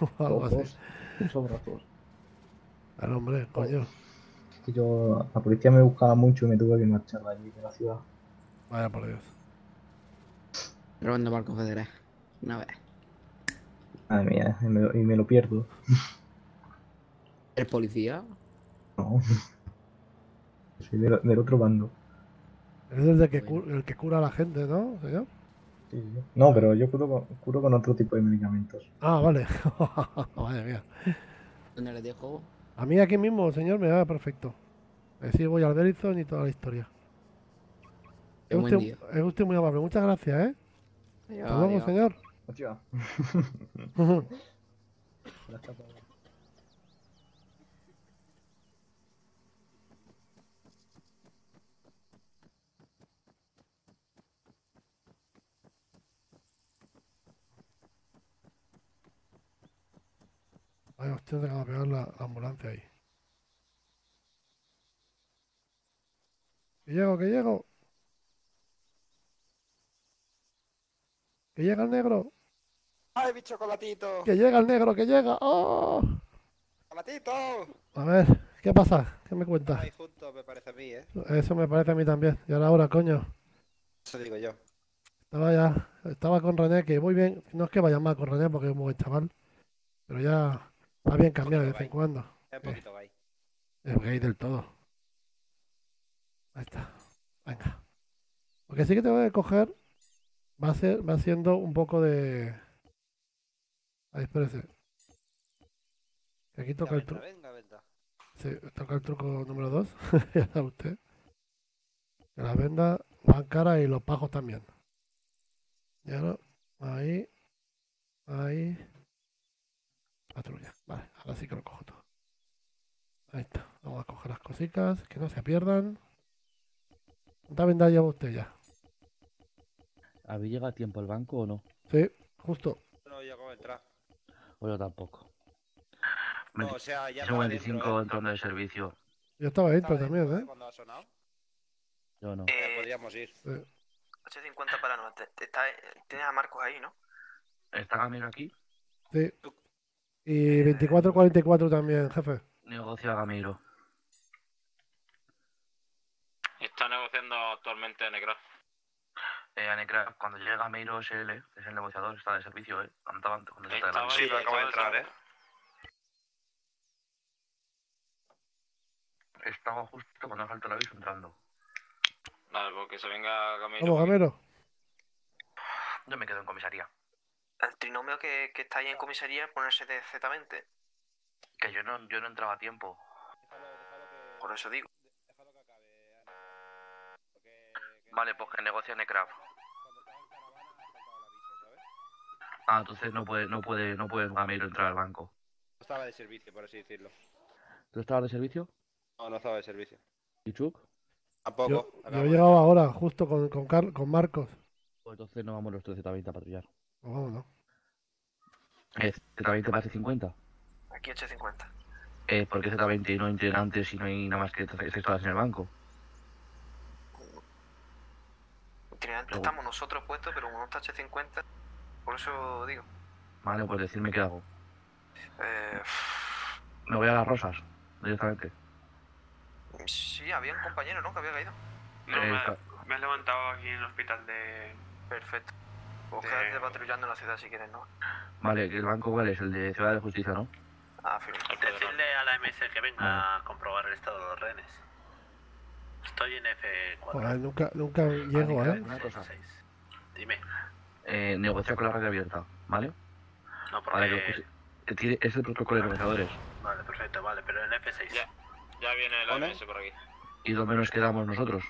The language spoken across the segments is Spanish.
o algo así. Dos, sobra dos. Al hombre, coño. Es que yo, la policía me buscaba mucho y me tuve que marchar de allí, de la ciudad. Vaya por Dios. Robando barcos federales. Una vez. Madre mía, y me, lo- y me lo pierdo. ¿Eres policía? No. Soy del, del otro bando. Es el, de que cu- el que cura a la gente, ¿no, señor? Sí, sí. No, pero yo curo con, curo con otro tipo de medicamentos. Ah, vale. Vaya mía. ¿Dónde les dejo? A mí aquí mismo, señor, me va perfecto. Así voy al Verizon y toda la historia. Qué Es buen usted, día. es usted muy amable. Muchas gracias, ¿eh? Adiós, Hasta luego, adiós. señor. Hostia. Vaya, usted acaba de pegar la, la ambulancia ahí. Que llego, que llego. Que llega el negro. ¡Ay, mi chocolatito! Que llega el negro, que llega. ¡Oh! ¡Chocolatito! A ver, ¿qué pasa? ¿Qué me cuentas? Ahí juntos, me parece a mí, ¿eh? Eso me parece a mí también. Y ahora, ahora, coño. Eso digo yo. Estaba ya, estaba con René, que muy bien. No es que vaya mal con René porque es muy buen chaval. Pero ya va bien cambiar de vez en cuando. Es un poquito gay. Es gay del todo. Ahí está. Venga. Lo que sí que tengo que coger va a ser, va siendo un poco de. Ahí, espérese. Aquí toca el truco. venga, venga. Sí, toca el truco número 2. ya sabe usted. Que las vendas van caras y los pajos también. Y ahora, ahí, ahí. Patrulla. Vale, ahora sí que lo cojo todo. Ahí está. Vamos a coger las cositas, que no se pierdan. ¿Cuántas vendas lleva usted ya? ¿Habéis llegado a tiempo al banco o no? Sí, justo. No llegó a entrar. O yo tampoco. No, o sea, ya Son estaba 25 dentro, ¿eh? entrando de servicio. Yo estaba dentro Estaba también, dentro, ¿eh? Cuando ha sonado. Yo no. Podríamos ir. Sí. 850 para no. te- te está- tienes a Marcos ahí, ¿no? ¿Está Gamiro aquí? Sí. Y 24-44 también, jefe. Negocio a Gamiro. Está negociando actualmente Necra. Eh, Anecra, cuando llegue Gamiro SL, que es el negociador, está de servicio, ¿eh? Andaba antes cuando se está Estaba de Sí, acaba de entrar, ¿eh? Estaba justo cuando saltó el aviso entrando. Vale, porque se venga Gamiro. Vamos, Gamero. Yo me quedo en comisaría. El trinomio que, que está ahí en comisaría, ponerse de Z20. Que yo no, yo no entraba a tiempo. Por eso digo. Vale, pues que negocia Necra. Cuando estaba en caravana ha saltado el aviso, ¿sabes? Ah, entonces no puede, no puede, no puede Gamiro entrar al banco. No estaba de servicio, por así decirlo. ¿Tú estabas de servicio? No, no estaba de servicio. ¿Y Chuck? Tampoco. Yo, yo he llegado ahora, justo con, con, Car- con Marcos. Pues entonces no vamos los tres Z20 a patrullar. Vámonos. Eh, ¿Z20 pase 50? Aquí 850. Eh, ¿Por qué Z20 no entran antes y no hay nada más que seis horas en el banco? Luego- estamos nosotros puestos, pero como no está 850, por eso digo. Vale, pues decirme qué hago. Eh, Me voy a las rosas, directamente. sí, había un compañero, ¿no? Que había caído. No, Eh, me, me has levantado aquí en el hospital de. Perfecto. Pues De- quédate patrullando en la ciudad si quieres, ¿no? Vale, que el banco cuál es, el de Ciudad de Justicia, ¿no? Ah, firme. Decirle a la MS que venga a comprobar el estado de los rehenes. Estoy en F4. Joder, nunca, nunca llego, Anica, ¿eh? Una cosa, Dime. eh, negociar con la red abierta, ¿vale? No, que, porque... pues, que tire- es el protocolo de negociadores. Vale, perfecto, vale, pero en F6. Ya. Ya viene el. AMS por aquí. ¿Y dónde nos quedamos nosotros?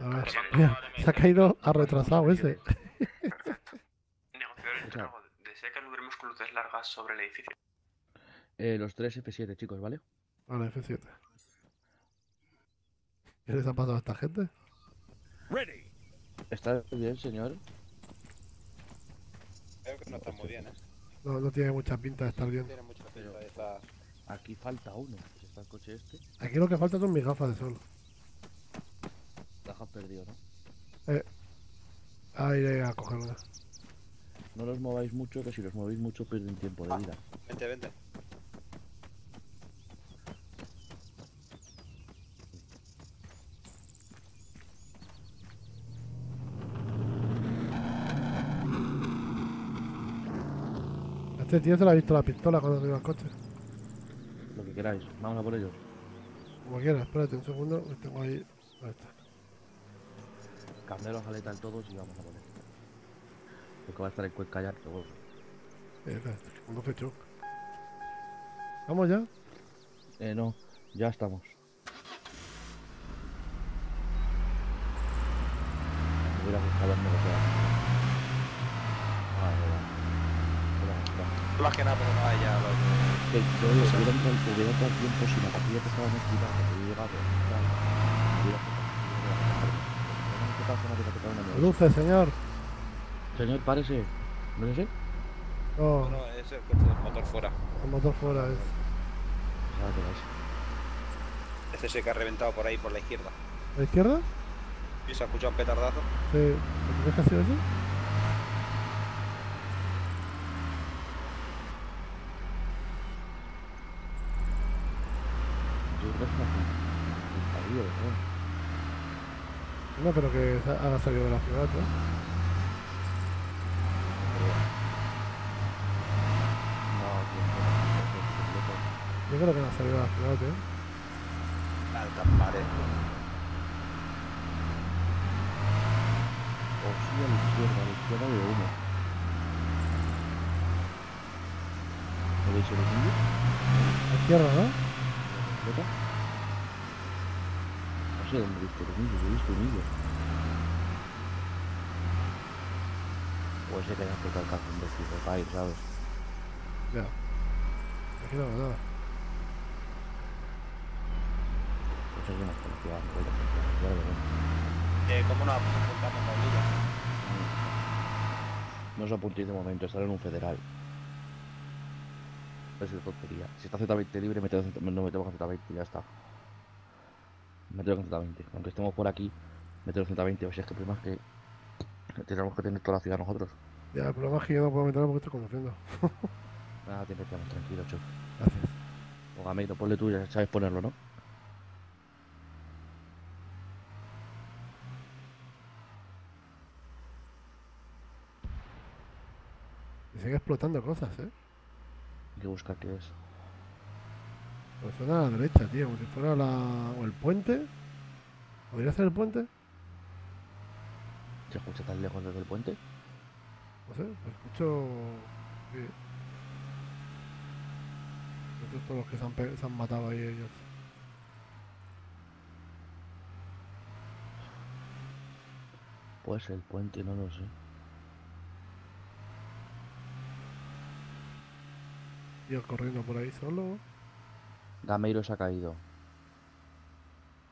A ver, mira, se ha caído a retrasado ese. Negociador. Desea que logremos con luces largas sobre el edificio. Eh, los tres F7, chicos, ¿vale? Vale, F7. ¿Qué les ha pasado a esta gente? ¿Está bien, señor? Creo que no está muy bien, ¿eh? No, no tiene mucha pinta de estar bien. Tiene mucha pinta de estar... Aquí falta uno. Si está el coche este, Aquí lo que falta son mis gafas de sol. Perdido, ¿no? Ahí iré a coger una. No los mováis mucho, que si los movéis mucho pierden tiempo de vida. Vente, vente. Este tío se le ha visto la pistola cuando iba al coche. Lo que queráis. Vamos a por ellos. Como quieras, espérate un segundo, que tengo ahí. Ahí está. Cambiar los aletas todos y vamos a ellos. Porque va a estar en Cuenca ya, seguro. Que. ¿Vamos ya? Eh, no, ya estamos. Me hubiera gustado haberme negociado. Vale, vale. Hubiera gustado. Más que nada. Que yo hubiera tiempo la capilla que que hubiera llegado, tal, hubiera Luces, señor. Señor, párese. ¿No es ese? No, No, es el coche motor fuera. el motor fuera es. Sabe que vais. Este es el que ha reventado por ahí, por la izquierda. ¿A la izquierda? Y se ha escuchado un petardazo. Sí. ¿Por qué ha sido eso? Yo creo que es una puntadilla, ¿no? No creo que haya salido de la ciudad, ¿no? Yo creo que no ha salido de la ciudad, ¿eh? Altampares. O sí, a la izquierda, a la izquierda de humo. ¿Lo veis el? A la izquierda, ¿no? ¿Completa? No sé dónde he visto el indio, he visto un indio. O ese que haya explotado el cajón de tipo para ir, ¿sabes? Ya. Aquí no nada. Pues es una policía, no voy a lo veremos. Eh, ¿Cómo nos apuntamos con ella? No os apuntéis de momento, estar en un federal. Es de tontería. Si está Z20 libre, meteo, no metemos con Z20 y ya está. Meteo con Z20. Aunque estemos por aquí, meteo con Z20. O sea, es que el problema es que tenemos que tener toda la ciudad nosotros. Ya, el problema es que yo no puedo meterlo porque estoy conduciendo. Nada, te metemos, tranquilo, Chuck. Gracias. O Gameiro, ponle tú, ya sabes ponerlo, ¿no? Y sigue explotando cosas, ¿eh? Hay que buscar qué es. Pues suena a la derecha, tío, como si fuera la... o el puente. ¿Podría ser el puente? ¿Se escucha tan lejos desde el puente? No sé, pues escucho... Sí. Estos todos los que se han, se han matado ahí ellos. Puede ser el puente, no lo sé. Tío corriendo por ahí solo. Gameiro se ha caído.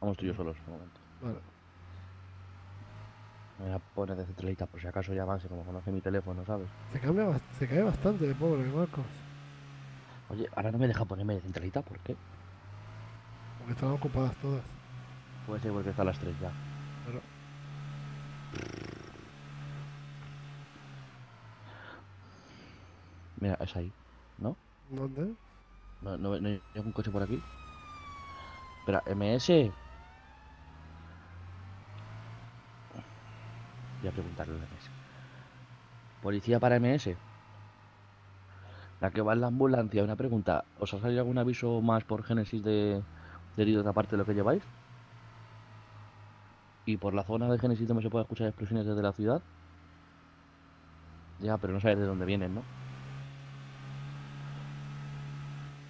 Vamos tú y yo solos, de momento. Vale. Me voy a poner de centralita por si acaso llamanse, como conoce mi teléfono, ¿sabes? Se cambia, se cae bastante de pobre Marcos. Oye, ahora no me deja ponerme de centralita, ¿por qué? Porque están ocupadas todas. Puede ser porque está a las 3 ya. Pero Mira, es ahí, ¿no? ¿dónde? ¿No, no, no hay ningún coche por aquí? Espera, MS. Voy a preguntarle a MS. Policía para MS. La que va en la ambulancia, una pregunta. ¿Os ha salido algún aviso más por Génesis de, de heridos aparte de lo que lleváis? ¿Y por la zona de Génesis donde se puede escuchar explosiones desde la ciudad? Ya, pero no sabes de dónde vienen, ¿no?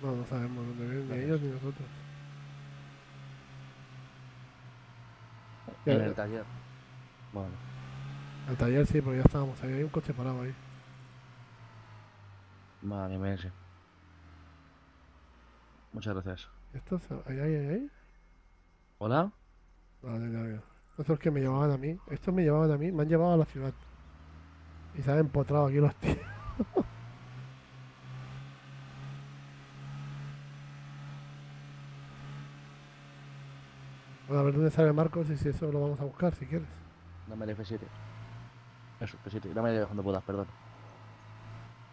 No, no sabemos dónde vienen, ni ellos ni nosotros. En el taller. Bueno, Al taller sí, porque ya estábamos ahí. Hay un coche parado ahí. vale, MS. Muchas gracias. ¿Estos? ¿Ahí, ahí, ahí? ¿Hola? Vale, ya veo. Estos que me llevaban a mí. Estos me llevaban a mí. Me han llevado a la ciudad. Y se han empotrado aquí los tíos. a ver dónde sale Marcos y si eso lo vamos a buscar, si quieres. Dame el F7. Eso, F7. Dame el cuando puedas, perdón.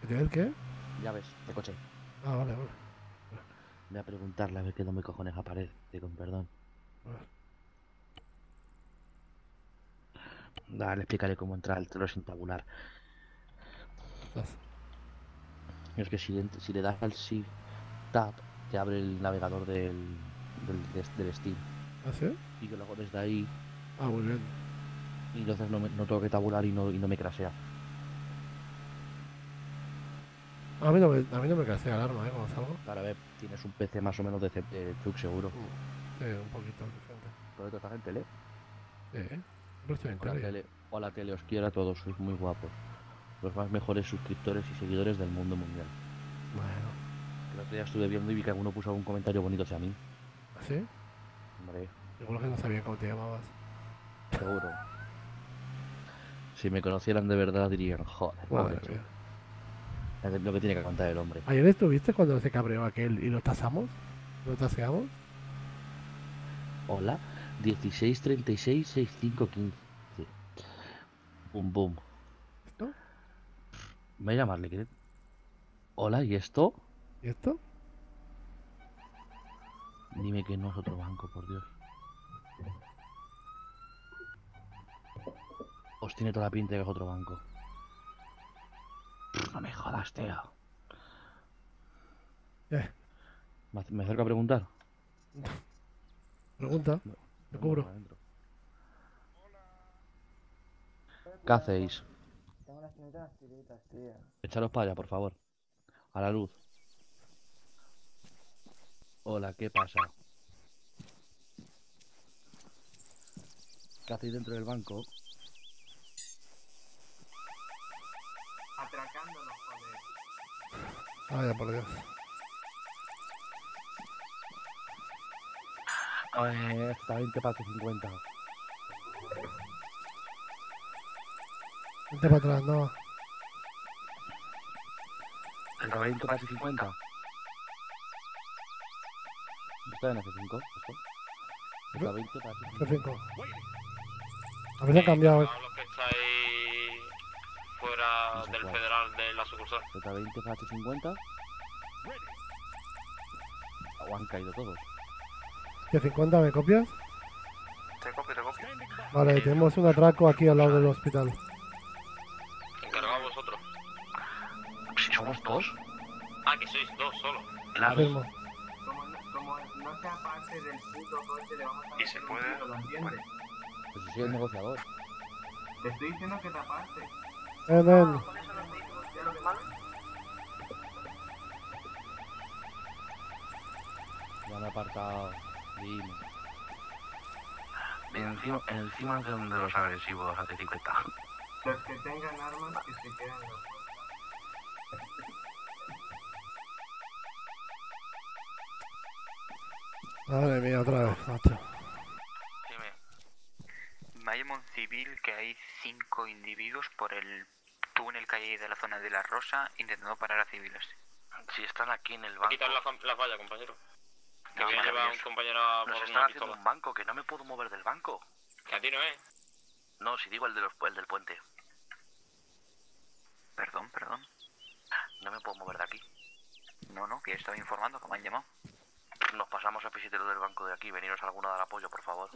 ¿Que tiene el qué? Llaves de coche. Ah, vale, vale. Voy a preguntarle a ver qué dónde cojones aparece, con perdón. Dale, le explicaré cómo entrar al telo sin tabular. Es que si, le das al Shift Tab, te abre el navegador del, del, del Steam. ¿Ah, sí? Y que luego desde ahí, Ah, muy bien. y entonces no, me- no tengo que tabular y no, y no me crasea. A mí no me, a mí no me casea el arma, ¿eh? Cuando salgo. Para ver, tienes un PC más o menos decente, Chuk, seguro. Sí, un poquito decente. Pero esto está en tele. Sí, ¿eh? En Hola tele. os quiero a todos, sois muy guapos. Los más mejores suscriptores y seguidores del mundo mundial. Bueno, El otro día estuve viendo y vi que alguno puso un comentario bonito hacia mí. ¿así? Hombre, Seguro que no sabía cómo te llamabas. seguro. Si me conocieran de verdad dirían, joder, Madre mía. es lo que tiene que contar el hombre. ¿Ayer estuviste cuando se cabreó aquel y lo tasamos? ¿Lo taseamos? Hola, 16 36 65 15. Boom, boom. ¿Esto? Voy a llamarle, ¿qué? Hola, ¿y esto? ¿Y esto? Dime que no es otro banco, por Dios. Os tiene toda la pinta de que es otro banco. No me jodas, tío. ¿Qué? ¿Me ac- ¿Me acerco a preguntar? Pregunta. No, Te cubro. ¿Qué hacéis? Tengo unas tiritas, tío. Echaros para allá, por favor. A la luz. Hola, ¿qué pasa? ¿Qué hacéis dentro del banco? Atracándonos, joder. Vaya, por Dios. Eh, está 20 para 50. Vente para atrás, no. Está 20 para 50. ¿Está en F5? ¿Esto? Está 20 para 50. F5. A ver si ha cambiado. eh. A los que estáis fuera No sé del cuál. federal de la sucursal. Está 20 para 50. O han caído todos. ¿Que 50 me copias? Te copio, te copio. Vale, tenemos un atraco aquí al lado del hospital. Encargados vosotros. Si somos dos, Ah, que sois dos solo. claro. Como, no- sea parte del puto coche, le vamos a ¿Y se meter un puede? tiro, ¿lo entiendes? Pues si soy el negociador. Te estoy diciendo que te aparte. Ven, ven. Ya me he apartado. Dime. Encima, encima de donde los agresivos hace 50. Los que tengan armas, que se queden los Madre mía, otra vez, macho. Dime, Me llama un civil que hay cinco individuos por el túnel que hay de la zona de la Rosa intentando parar a civiles. si están aquí en el banco, Quitar las la vallas, compañero. Que No, lleva un compañero a nos por están una haciendo pistola. un banco, que no me puedo mover del banco. Que a ti no es. No, si digo el, de los, el del puente, Perdón, perdón. no me puedo mover de aquí. No, no, que estaba informando que me han llamado. Nos pasamos a visitero del banco de aquí, veniros alguno a dar apoyo, por favor.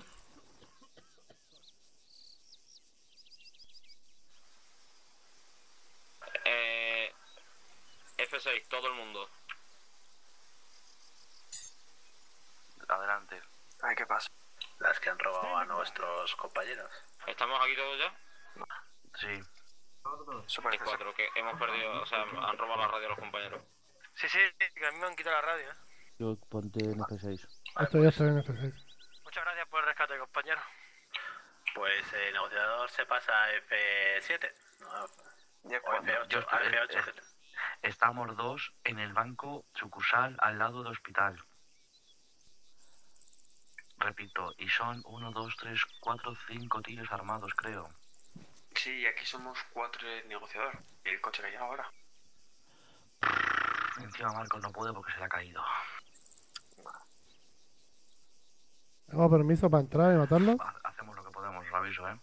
Eh, F6, todo el mundo. Adelante. Ay, ¿qué pasa? Las que han robado a nuestros compañeros. ¿Estamos aquí todos ya? Sí, Hay cuatro, que hemos perdido, o sea, han robado la radio a los compañeros. Sí, sí, que a mí me han quitado la radio. ¿eh? Yo ponte en F6. Esto ya está en F6. Muchas gracias por el rescate, compañero. Pues el negociador se pasa a F7. No, Ya o cuando. F8, Yo a estoy- F8, eh, estamos dos en el banco sucursal al lado del hospital. Repito, y son uno, dos, tres, cuatro, cinco tíos armados, creo. Sí, aquí somos cuatro negociador. ¿Y el coche que hay ahora? Encima Marcos no puede porque se le ha caído. ¿Tengo permiso para entrar y matarlo? Ha- Hacemos lo que podemos, os aviso, ¿eh?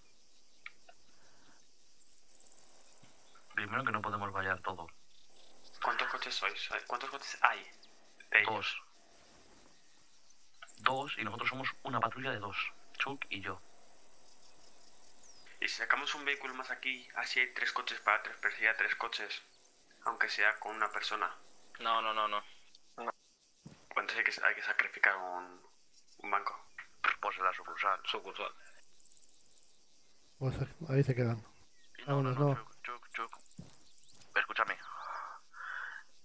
Primero que no podemos vallar todo. sois? ¿Cuántos coches hay? De ellos. Dos. Dos, y nosotros somos una patrulla de dos. Chuck y yo. Y si sacamos un vehículo más aquí, así hay tres coches para tres, perseguir a tres coches. Aunque sea con una persona. No, no, no, no. ¿Cuántos hay que, hay que sacrificar un, un banco? Pues en la sucursal. Sucursal. Pues ahí se quedan. Vámonos, no. Chuck, Chuck, Chuck. Escúchame.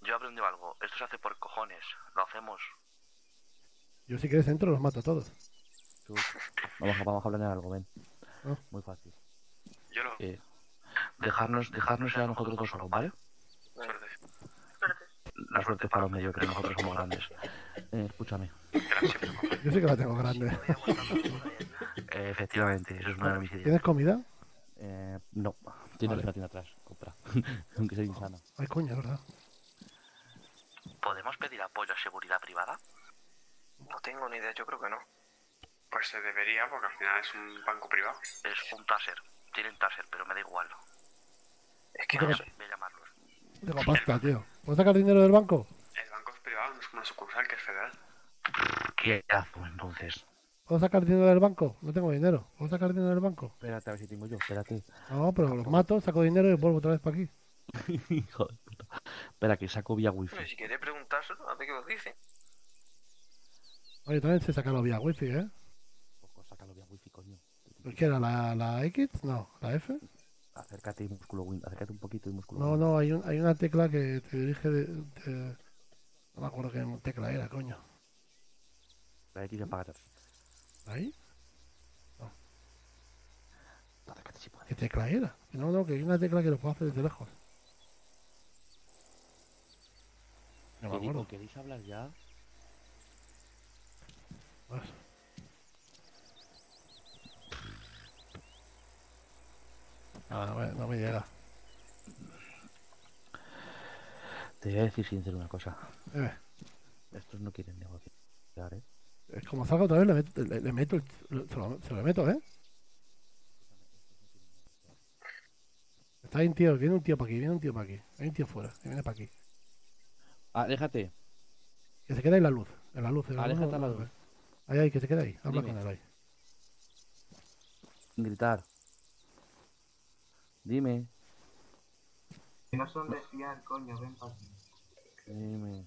Yo he aprendido algo. Esto se hace por cojones. Lo hacemos. Yo si quieres entro los mato a todos. Tú, Vamos a, vamos a planear algo, ven. Ah. Muy fácil. Yo lo... Eh, dejarnos, dejarnos ya nosotros dos solos, ¿vale? La suerte es para los mediocres, nosotros somos grandes. Eh, escúchame. Yo sí que la tengo grande. Eh, efectivamente, eso es una de mis ideas. ¿Tienes comida? Eh, no, tiene Vale. la tiene atrás, compra. Aunque sea insana. Ay, coño, ¿verdad? ¿Podemos pedir apoyo a seguridad privada? No tengo ni idea, yo creo que no. Pues se debería, porque al final es un banco privado. Es un taser. Tienen taser, pero me da igual. Es que no sé. Voy a llamarlos. Tengo pasta, tío. ¿Puedo sacar dinero del banco? El banco es privado, no es como una sucursal que es federal. ¿Qué hago entonces? ¿Puedo sacar dinero del banco? No tengo dinero. ¿Puedo sacar dinero del banco? Espérate a ver si tengo yo, espérate. No, pero los mato, saco dinero y vuelvo otra vez para aquí. Hijo de puta. Espera, que saco vía wifi. Si quiere preguntárselo, a ver qué os dice. Oye, también sé sacarlo vía wifi, ¿eh? Ojo, sácalo vía wifi, coño. ¿Qué era? ¿La, la X? No, ¿la F? Acércate y músculo win, acércate un poquito y músculo No, no, hay, un, hay una tecla que te dirige de, de- No me acuerdo qué tecla era, coño. La X apágate. ¿Ahí? Acércate si puedes. ¿Qué tecla era? No, no, que hay una tecla que lo puedo hacer desde lejos. No me ¿Queréis- acuerdo. ¿Queréis hablar ya? Pues, Ah, no, me, no me llega. Te voy a decir sincero una cosa. Eh, Estos no quieren negociar, ¿eh? es como salga otra vez, le meto, le, le meto el- se, lo, se lo meto, ¿eh? Está ahí un tío, viene un tío para aquí, viene un tío para aquí. Hay un tío fuera, que viene para aquí. Ah, déjate. Que se quede en la luz, en la luz. En la luz, Aléjate no- a la no- luz. Ahí, ahí, que se quede ahí. Habla Dime. con él ahí. Gritar. Dime. No son de fiar, coño, ven para aquí. Dime.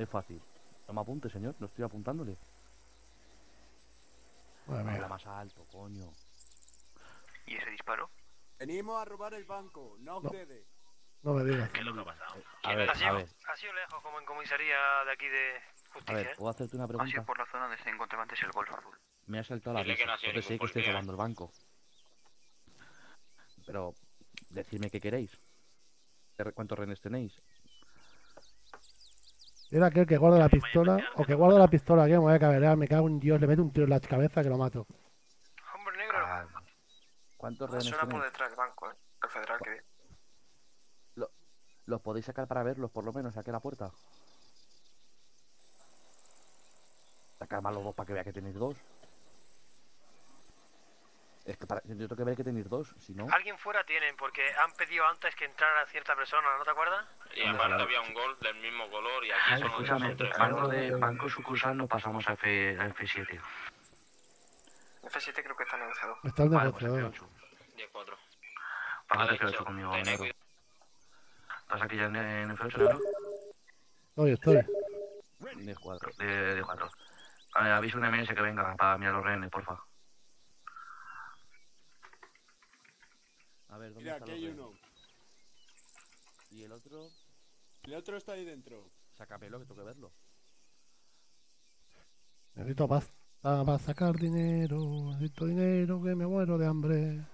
Es fácil. No me apunte, señor. No estoy apuntándole. Mía. Habla más alto, coño. ¿Y ese disparo? Venimos a robar el banco, no No. ustedes. No me digas. ¿Qué es lo que ha pasado? A ver, Ha sido, a ver. ha sido lejos, como en comisaría de aquí de A justicia, ver, ¿eh? ¿puedo hacerte una Ha sido pregunta? por la zona donde se encontraba antes el golf azul. Me ha saltado la risa. no Entonces sé que estoy robando el banco. Pero, decidme qué queréis. ¿Qué re- ¿Cuántos renes tenéis? Era aquel que guarda la pistola, o que guarda la pistola, que me voy a cabrear, me cago en Dios, le meto un tiro en la cabeza que lo mato. Hombre negro. Ah, ¿Cuántos renes Suena por detrás del banco, ¿eh? El federal que viene. ¿Los podéis sacar para verlos, por lo menos, aquí a la puerta? Sacar más los dos para que vea que tenéis dos. Es que para... yo tengo que ver que tenéis dos, si no... Alguien fuera tienen, porque han pedido antes que entrara cierta persona, ¿no te acuerdas? Y aparte había un gol del mismo color y aquí Ay, son, escúchame, banco de banco sucursal no pasamos a, F, a F7. F7 creo que está negociado. Está el Vale, pues negociador. F8. 10-4. Pásate Vale, F8 hecho. conmigo. ¿Estás aquí ya en, en F8, negro? Estoy, estoy. De cuatro. De, de 4. avisa un MS que venga para mirar los rehenes, porfa. A ver, ¿dónde Mira, están aquí hay uno. Y el otro... El otro está ahí dentro. Sácamelo, que tengo que verlo. Necesito pasta para sacar dinero, necesito dinero que me muero de hambre.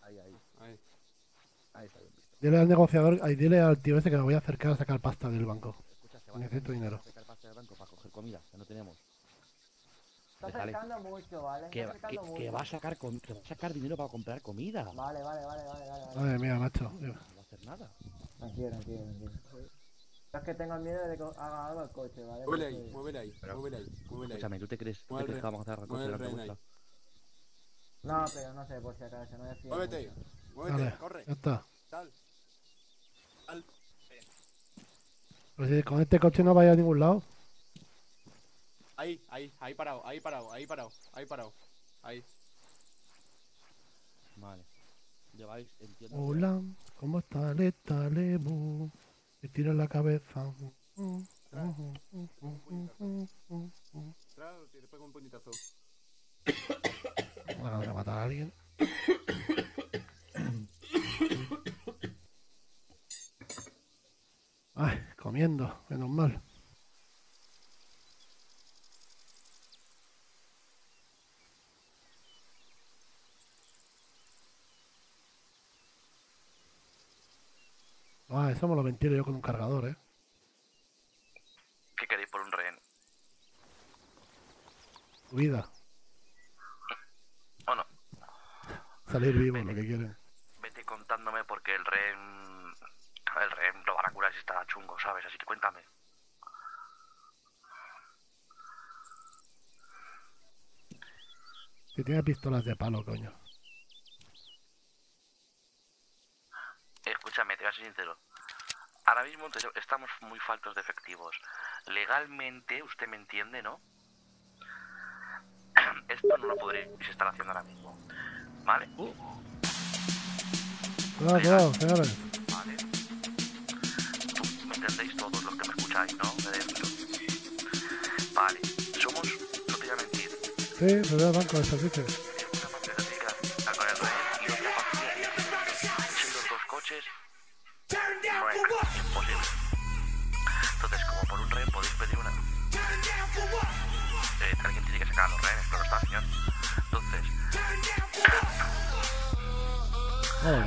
Ahí, ahí. Ahí. Ahí está bien visto. Dile al negociador, ay, dile al tío ese que me voy a acercar a sacar pasta del banco. Escucha, se va a Necesito dinero. sacar pasta del banco para coger comida, que no tenemos. Está Déjale. acercando mucho, ¿vale? Que, que, acercando mucho. que va a sacar com- que va a sacar dinero para comprar comida. No Vale, vale, vale, vale, vale. vale. Madre mía, macho. va a hacer nada. Tranquilo, tranquilo, tranquilo. Yo es que tengo miedo de que haga algo al coche, ¿vale? Muévele ahí, muévele ahí, muévele ahí, muévele ahí. Escúchame, ¿tú te crees, tú te Mueve crees el que vamos a hacer la el ahí. vuestra? No, pero no sé, por si acaso, no decía. Muévete, mucho. muévete, Vale, corre. ya está. Sal. Sal. Pero si con este coche no vaya a ningún lado. Ahí, ahí, ahí parado, ahí parado, ahí parado, ahí parado. Ahí. Vale. Lleváis, entiendo. que- Hola, ¿cómo está Leta Lebu? Me tira en la cabeza. Tras, te pego un puñetazo. Bueno, voy a matar a alguien. Ay, comiendo, menos mal. Ah, eso me lo ventilo yo con un cargador, ¿eh? ¿Qué queréis por un rehén? Vida, Bueno, salir vivo, lo que quieren. vete contándome porque el rehén... El rehén lo van a curar si está chungo, ¿sabes? Así que cuéntame. Si tiene pistolas de palo, coño. Escúchame, te voy a ser sincero. Ahora mismo te- estamos muy faltos de efectivos. Legalmente, usted me entiende, ¿no? Esto no lo podréis estar haciendo ahora mismo. ¿Vale? Cuidado, cuidado, señores. ¿Vale? Tú- ¿Me entendéis todos los que me escucháis, no? De dentro. Vale. Somos, no te voy a mentir, Sí, se ve el banco de servicio. Señor. Entonces, Joder.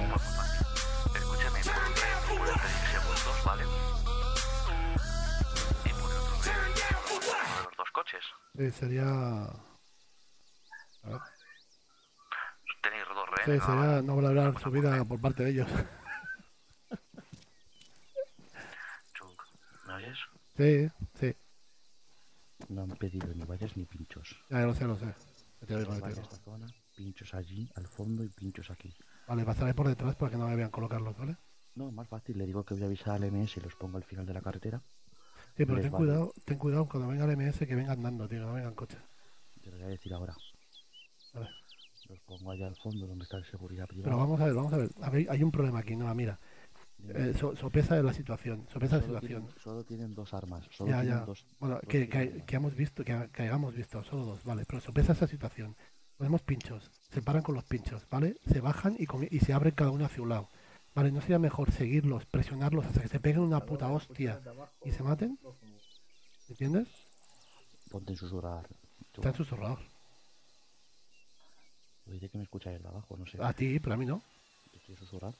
escúcheme, por un rehén tú puedes pedir segundos, ¿vale? Y por otro de los dos coches. Sí, sería. A ver. Tenéis dos Sí, rehenes, ¿no? sería no valorar su vida por parte de ellos. Chunk, ¿me oyes? Sí, sí. No han pedido ni vallas ni pinchos. Ya lo sé, lo sé. Te digo, te digo. esta zona, pinchos allí, al fondo y pinchos aquí. Vale, pasaré por detrás para que no me vean colocarlos, ¿vale? No, más fácil, le digo que voy a avisar al MS y los pongo al final de la carretera. Sí, pero ten vale. cuidado, ten cuidado cuando venga el MS que venga andando, tío, que no venga en coche. Te lo voy a decir ahora. Vale. Los pongo allá al fondo donde está el seguridad privada. Pero vamos a ver, vamos a ver. A ver, hay un problema aquí, no, mira. Eh, so- sopesa la situación, sopesa la Solo situación. tienen, solo tienen dos armas. Solo Ya, tienen ya. dos. Bueno, dos que, que, que hemos visto, que, que hayamos visto, solo dos, vale, pero sopesa esa situación. Ponemos pinchos, se paran con los pinchos, ¿vale? Se bajan y, comi- y se abren cada uno hacia un lado. Vale, ¿no sería mejor seguirlos, presionarlos hasta que se peguen una puta hostia y se maten? ¿Entiendes? Ponte en susurrar. tú. Están susurrados. Oye, que me escucháis de abajo, no sé. A ti, pero a mí no. Estoy susurrar.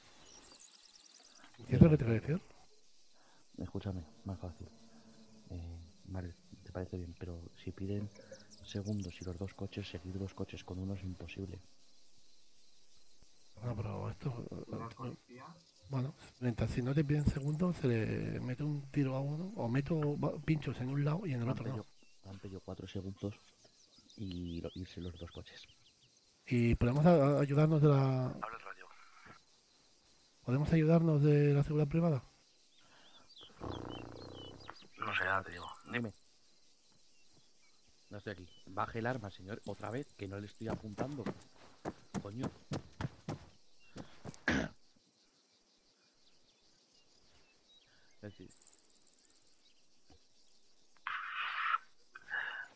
¿Entiendes lo que te quiero decir? Escúchame, más fácil. Eh, vale, te parece bien, pero si piden segundos y los dos coches, seguir dos coches con uno es imposible. No, pero esto... eh, Bueno, mientras si no te piden segundos, se le mete un tiro a uno, o meto pinchos en un lado y en el Han otro no. pedido, han pedido cuatro segundos y lo- irse los dos coches. Y podemos a- a- ayudarnos de la... Habla. ¿Podemos ayudarnos de la seguridad privada? No sé, ya te digo. Dime. No estoy aquí. Baje el arma, señor. Otra vez, que no le estoy apuntando. Coño. Es decir,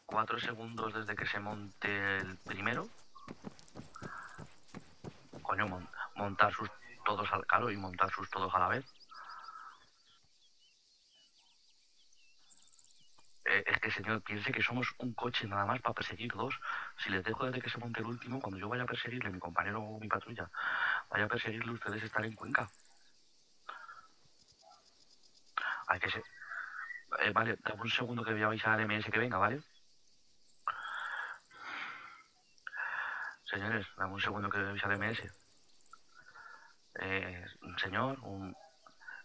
Cuatro segundos desde que se monte el primero. Coño, mon- montar sus todos al caro y montar sus todos a la vez. Eh, es que, señor, piense que somos un coche nada más para perseguir dos. Si les dejo desde que se monte el último, cuando yo vaya a perseguirle, mi compañero o mi patrulla, vaya a perseguirle, ustedes están en Cuenca. Hay que ser... Eh, vale, dame un segundo que voy a avisar al MS que venga, ¿vale? Señores, dame un segundo que avisa al MS. Eh, señor, un...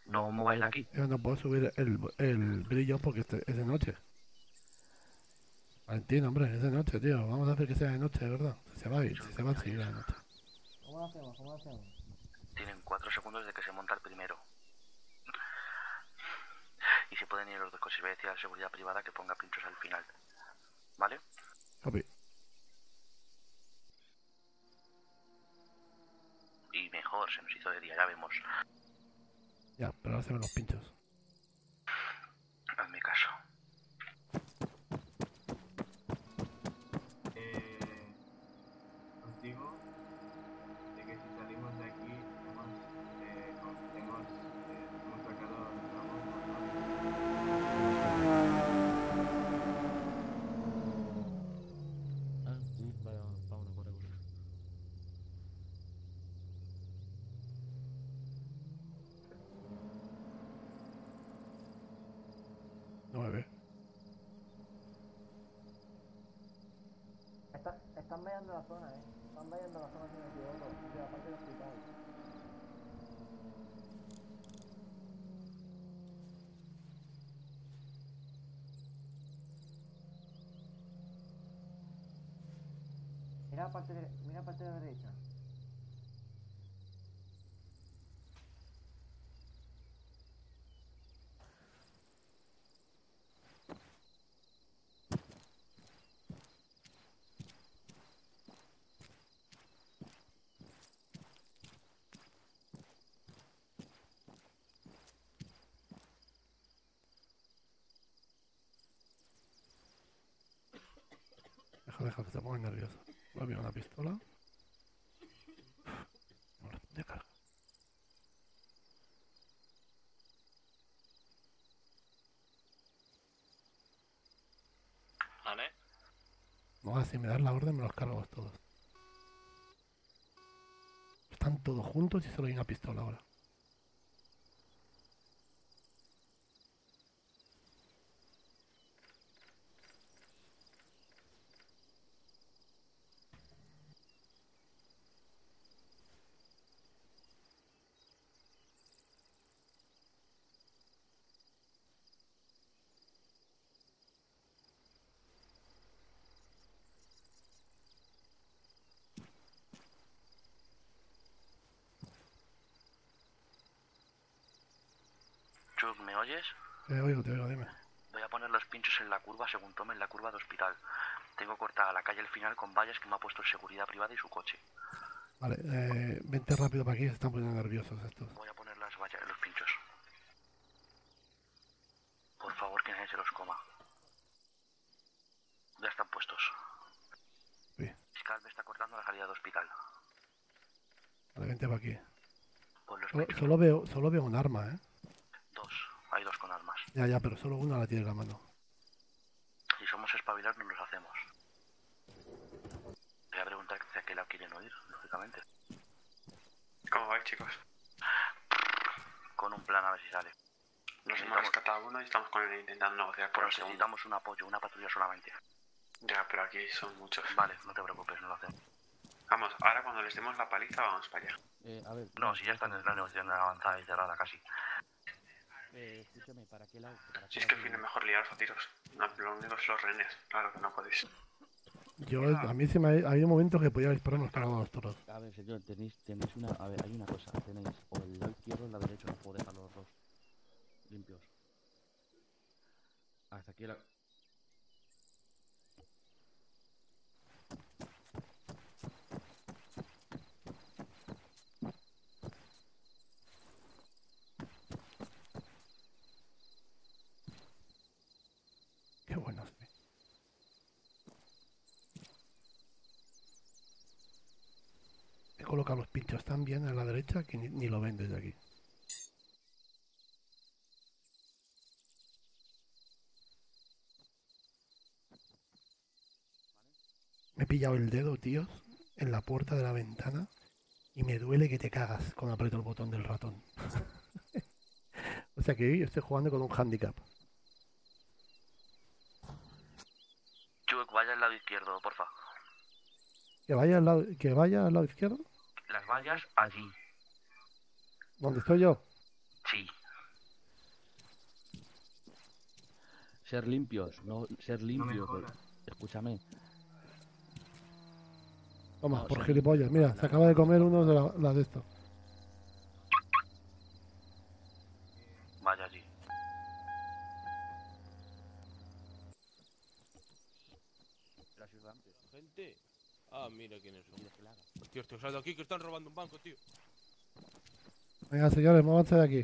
no mováis de aquí. Yo no puedo subir el, el brillo porque este- es de noche. Valentín, hombre, es de noche, tío. Vamos a hacer que sea de noche, de verdad. Si se va a ir, si se va a seguir de noche. ¿Cómo lo hacemos? ¿Cómo lo hacemos? Tienen cuatro segundos de que se monta el primero. Y si pueden ir los dos coches, voy a decir a la seguridad privada que ponga pinchos al final. ¿Vale? Copy. Y mejor, se nos hizo de día, ya vemos. Ya, pero ahora se ven los pinchos. Hazme caso. Vallando la zona, eh. Están vallando la zona me equivoco. De la parte del hospital. Mira la parte de, mira la parte de la derecha. Deja, deja, que se ponga nervioso. Voy a mirar una pistola. No le pondría carga. ¿Vale? No, si me das la orden me los cargo todos. Están todos juntos y solo hay una pistola ahora. Chuck, ¿me oyes? Te oigo, te oigo, dime. Voy a poner los pinchos en la curva según tome en la curva de hospital. Tengo cortada la calle al final con vallas que me ha puesto el seguridad privada y su coche. Vale, eh, vente rápido para aquí, se están poniendo nerviosos estos. Voy a poner las vallas, los pinchos. Por favor, que nadie se los coma. Ya están puestos. Sí. Fiscal me está cortando la salida de hospital. Vale, vente para aquí. Solo, solo veo, solo veo un arma, ¿eh? Dos. Hay dos con armas. Ya, ya, pero solo una la tiene en la mano. Si somos espabilados, nos los hacemos. Voy a preguntar si a qué la quieren oír, lógicamente. ¿Cómo vais, chicos? Con un plan a ver si sale. Nos hemos rescatado a uno y estamos con él intentando negociar por el segundo. Necesitamos un apoyo, una patrulla solamente. Ya, pero aquí son muchos. Vale, no te preocupes, no lo hacemos. Vamos, ahora cuando les demos la paliza vamos para allá. Eh, a ver. No, si ya están en la negociación avanzada y cerrada casi. Eh, escúchame, ¿para qué lado? Para Si es que al fin es mejor liaros a tiros. No, lo único es los renes. Claro que no podéis. Yo, a mí se me ha, ha habido momentos que podía disparar los cargados a los toros. A ver, señor, tenéis, tenéis una. A ver, hay una cosa. Tenéis o el lado izquierdo o el lado derecho. No puedo dejar los dos limpios. Hasta aquí la. Qué bueno, sí. He colocado los pinchos tan bien a la derecha que ni, ni lo ven desde aquí. Me he pillado el dedo, tíos, en la puerta de la ventana y me duele que te cagas cuando aprieto el botón del ratón. o sea que hoy estoy jugando con un handicap. Chuck, vaya al lado izquierdo, porfa. Que vaya al lado, que vaya al lado izquierdo. Las vallas allí. Donde estoy yo. Sí. Ser limpios, no ser limpios. jodas. Escúchame. Toma, No, por sí. gilipollas. Mira, se acaba de comer uno de la, la de esto. Vaya allí. Gente. Ah, mira quiénes son. Tío, tío, sal de aquí que están robando un banco, tío. Venga, señores, muévanse de aquí.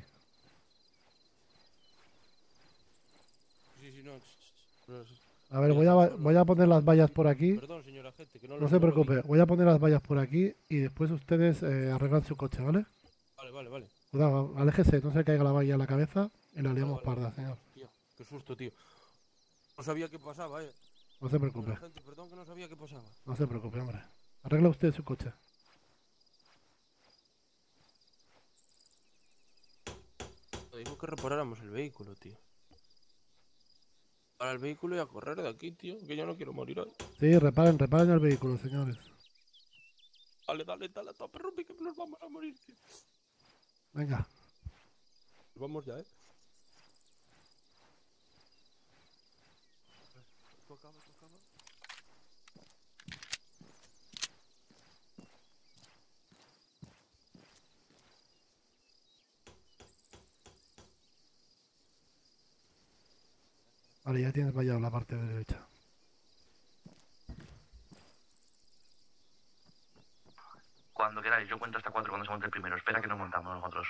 Sí, sí, no. A ver, voy a, voy a poner las vallas por aquí. Perdón, señora gente, que no No lo- se preocupe, voy a poner las vallas por aquí y después ustedes eh, arreglan su coche, ¿vale? Vale, vale, vale. Cuidado, aléjese, no se caiga la valla en la cabeza y la liamos parda, señor. Tío, qué susto, tío. No sabía qué pasaba, eh. No se preocupe, gente, perdón que no sabía qué pasaba. no se preocupe, hombre. Arregla usted su coche. Dijo que reparáramos el vehículo, tío. Para el vehículo y a correr de aquí, tío. Que yo no quiero morir hoy. Sí, reparen, reparen el vehículo, señores. Dale, dale, dale tope, Rupi, que nos vamos a morir, tío. Venga, Vamos ya, eh. Esto acaba. vale, ya tienes vallado la parte derecha. Cuando queráis, yo cuento hasta cuatro cuando se monte el primero. Espera que nos montamos nosotros.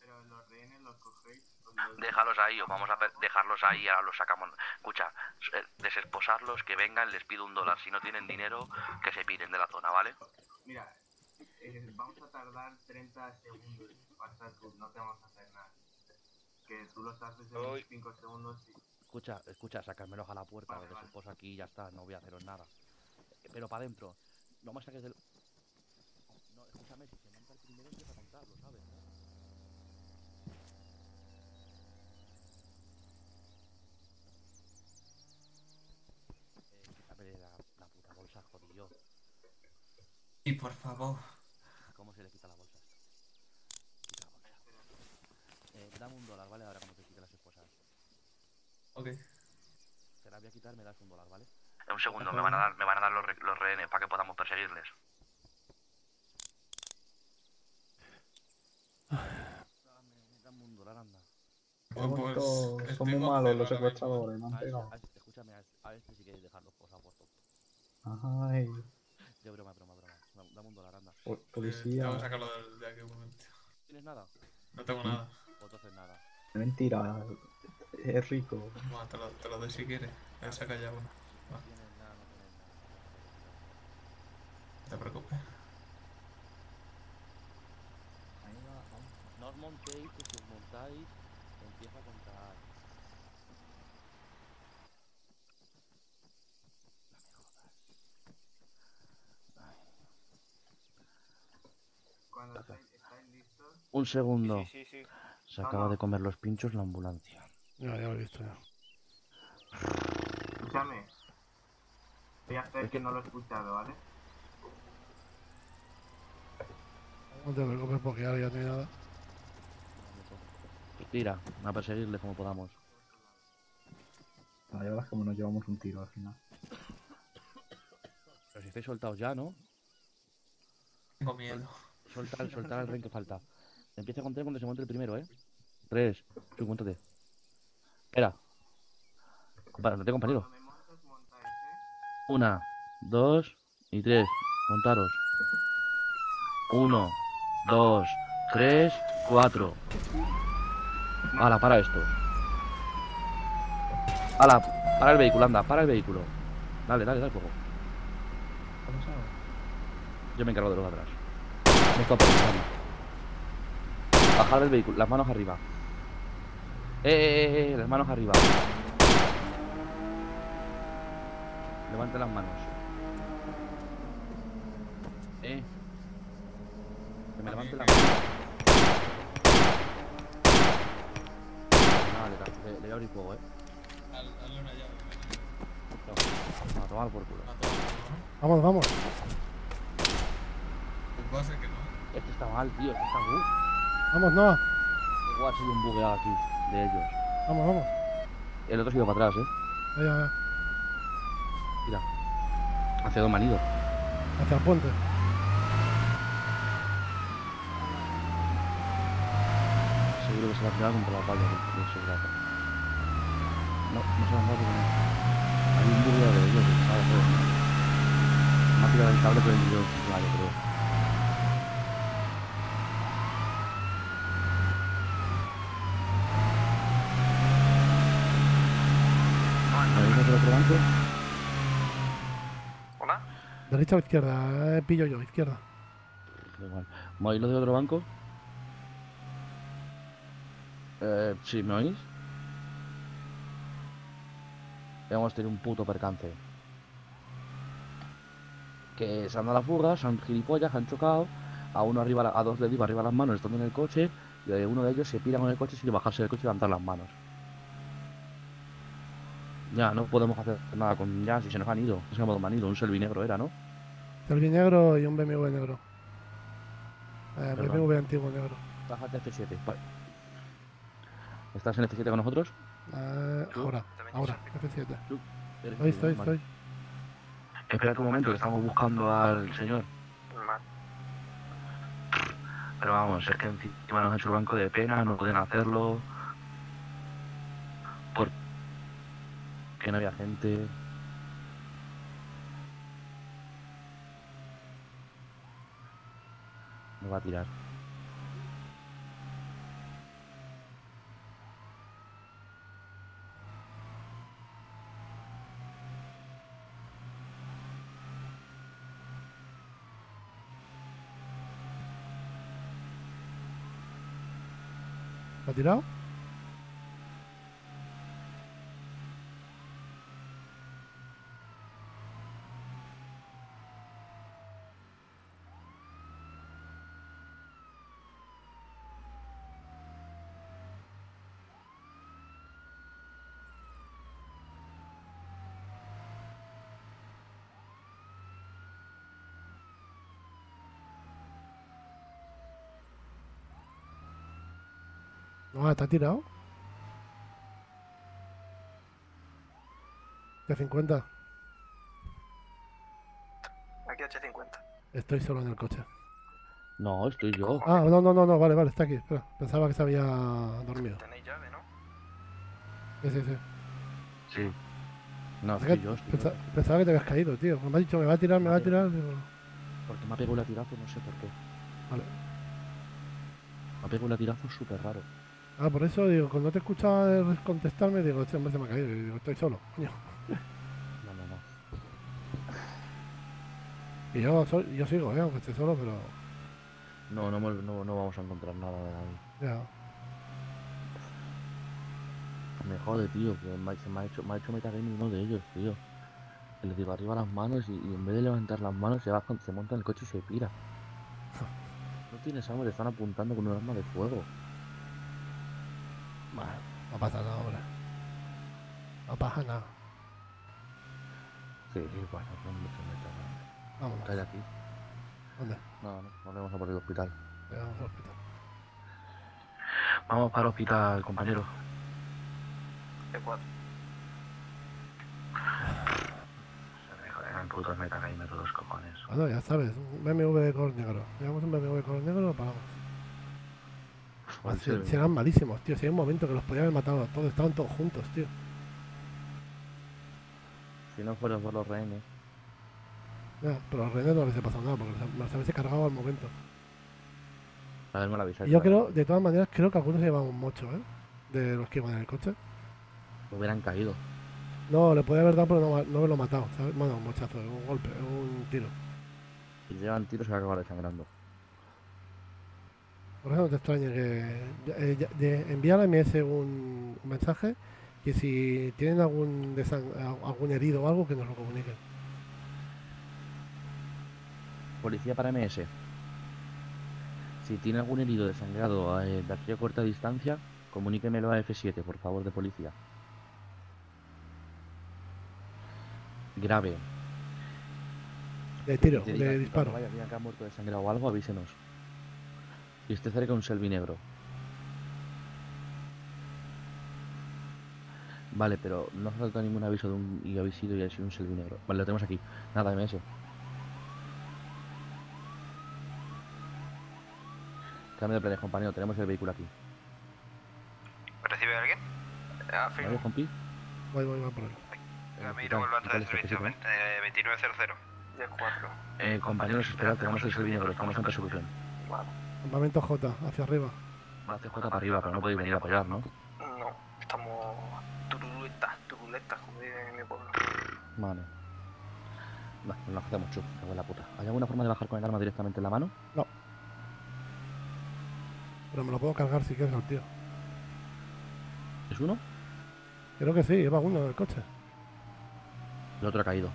Pero los rehenes los cogéis. os los- Déjalos ahí, o vamos a dejarlos ahí ahora los sacamos. Escucha, eh, desesposarlos, que vengan, les pido un dólar. Si no tienen dinero, que se piren de la zona, ¿vale? Mira, eh, vamos a tardar 30 segundos. No te vamos a hacer nada. Que tú los haces en 5 segundos y Escucha, escucha, sacármelos a la puerta, Vale, de vale. desesposa aquí y ya está, no voy a haceros nada. Eh, Pero para adentro, no me saques del... No, escúchame, si se monta el primero empieza a contarlo, ¿sabes? Eh, a ver, la, la puta bolsa, jodido. Y por favor. ¿Cómo se le quita la bolsa? Quita la bolsa. Eh, dame un dólar, ¿vale? Ahora cuando te quite las esposas. Ok. Te la voy a quitar, me das un dólar, ¿vale? Un segundo, me van a dar, me van a dar los, re- los rehenes para que podamos perseguirles. Dame, dame un dólar, anda. Somos, todos- son muy malos los secuestradores, han este- pegado. este- escúchame, a este, este sí que dejarlo por todo. Ay, De broma, broma, broma. Dame, dame un dólar, anda. po- policía. Vamos a sacarlo de, de aquí un momento. ¿Tienes nada? No tengo nada. Pues entonces nada. Mentira, es rico. Bueno, te lo, te lo doy si quieres. Él saca ya uno. Va, No tienes nada, no tienes nada. no te preocupes. No os montéis, que si os montáis, empieza a contar. Cuando estáis, estáis listos, Un segundo. Sí, sí, sí, sí. Se No, acaba no. de comer los pinchos la ambulancia. Ya, ya lo he visto ya. escúchame. Voy a hacer que no lo he escuchado, ¿vale? No te preocupes porque ahora ya no hay nada. Tira, a perseguirles como podamos. La verdad es como nos llevamos un tiro al final. Pero si estáis soltados ya, ¿no? Tengo miedo. Soltar, soltar al rey que falta. Empieza a contar cuando se monte el primero, ¿eh? Tres. Tú, cuéntate. Espera. Compárate, compañero. Una, dos y tres. Montaros. Uno, dos, tres, cuatro. Hala, para esto. Hala, para el vehículo, anda, para el vehículo. Dale, dale, dale fuego. Yo me encargo de los atrás. Me topo, vamos. Bajar del vehículo, las manos arriba. Eh, eh, eh, eh, las manos arriba. Levante las manos. Eh. Que me levante las manos. Vale, le, le voy a abrir fuego, eh. Hazle una llave. No, a tomar por culo. Vamos, vamos. Pues va a ser que no. Este está mal, tío, este está bug. Vamos, Noah. Igual ha sido un bugueado aquí, de ellos. Vamos, vamos. El otro se ha ido para atrás, eh. Allá, allá. Mira. Hacia dos manidos. Hacia el puente. Seguro que se va a tirar contra la palla de segurata. No, no se va a andar porque no. Hay un bugueado de ellos, ¿sabes? Pero... Me ha tirado el cable por el vídeo claro, creo. ¿Me veis por otro banco? ¿Hola? Derecha o izquierda, eh, pillo yo, izquierda. Da igual. ¿Me oís lo de otro banco? Eh, sí, ¿me oís? Hemos tenido un puto percance. Que se han dado la fuga, se han gilipollas, han chocado. A uno arriba, a dos le digo arriba las manos estando en el coche. Y uno de ellos se pira con el coche sin bajarse del coche y levantar las manos. Ya, no podemos hacer nada con ya, si se nos han ido. No se nos han ido, un selvi negro era, ¿no? Selvi negro y un BMW negro. Eh. BMW antiguo negro. Bájate F7. Vale. ¿Estás en F7 con nosotros? Eh, ahora, ahora, F7. Eres Estoy, tú, estoy, vale. estoy. Espera un momento, que estamos buscando al señor. Pero vamos, es que encima nos han hecho el banco de pena, no pueden hacerlo. Porque no había gente. Me va a tirar. ¿Lo ha tirado? No, está tirado. T50. Aquí H50. Estoy solo en el coche. No, estoy yo. Ah, no, no, no, no, vale, vale, está aquí. Espera, pensaba que se había dormido. Tenéis llave, ¿no? Sí, sí, sí. Sí. No, Pensaba estoy que- yo, estoy pensa- yo. pensaba que te habías caído, tío. Me ha dicho, me va a tirar, me va a tirar. digo, Porque me ha pegado un latigazo, no sé por qué. Vale. Me ha pegado un latigazo súper raro. Ah, por eso digo, cuando te escuchaba contestarme, digo, este hombre se me ha caído. Digo, estoy solo, coño. No, no, no. Y yo, soy, yo sigo, eh, aunque esté solo, pero No, no, no, no vamos a encontrar nada de nadie. ya. Me jode, tío, que me ha, se me ha hecho, me ha hecho metagame uno de ellos, tío. Que le digo arriba las manos y, y en vez de levantar las manos se baja, se monta en el coche y se pira. No tienes hambre, están apuntando con un arma de fuego. Bueno, no pasa nada ahora. No pasa nada. Sí, sí, bueno, no me se meta nada. Vámonos. Calla aquí. ¿Dónde? No, no, volvemos a por el hospital. Venga, vamos al hospital. Vamos para el hospital, compañero. E4. Se me joden putos metagame todos los cojones. Bueno, ya sabes, un BMW de color negro. Llevamos un BMW de color negro, lo paramos. Ah, si eran malísimos, tío. Si hay un momento que los podían haber matado a todos, estaban todos juntos, tío. Si no fuera por los rehenes. Ya, pero los rehenes no les ha pasado nada, porque los- habéis cargado al momento. A ver, me la avisáis. Y yo creo, de todas maneras, creo que algunos se llevaban un mocho, ¿eh? De los que iban en el coche. Hubieran caído. No, le puede haber dado, pero no, no haberlo matado, ¿sabes? Bueno, un mochazo, un golpe, un tiro. Si llevan tiros se va a acabar desangrando. Por eso no te extrañe que eh, envíale a MS un, mensaje que si tienen algún desan- algún herido o algo que nos lo comuniquen. Policía para MS. Si tiene algún herido desangrado eh, de aquí a corta distancia, comuníquemelo a F7, por favor, de policía. Grave. De tiro, de disparo. Vaya, que ha muerto de sangre o algo, avísenos. Y esté cerca un selvi negro. Vale, pero no hace falta ningún aviso de un y habéis ido y ha sido un selvi negro. Vale, lo tenemos aquí. Nada, MS. Cambio de planes, compañero. Tenemos el vehículo aquí. ¿Recibe alguien? ¿Vale, compi? Voy, voy, voy por él. Camilo, vuelve a entrar de ¿Cuál es el servicio. específico? eh, 2900. 10-4. Eh, compañeros, esperad, tenemos el selvi negro. Estamos en persecución. Campamento J, hacia arriba. Va a CJ para arriba, pero no podéis venir a apoyar, ¿no? No, estamos turuletas, turuletas, como dice en mi pueblo. Vale. Vale, nos hacemos chup, cago en la puta. ¿Hay alguna forma de bajar con el arma directamente en la mano? No. Pero me lo puedo cargar si quieres al tío. ¿Es uno? Creo que sí, lleva uno en el coche. El otro ha caído.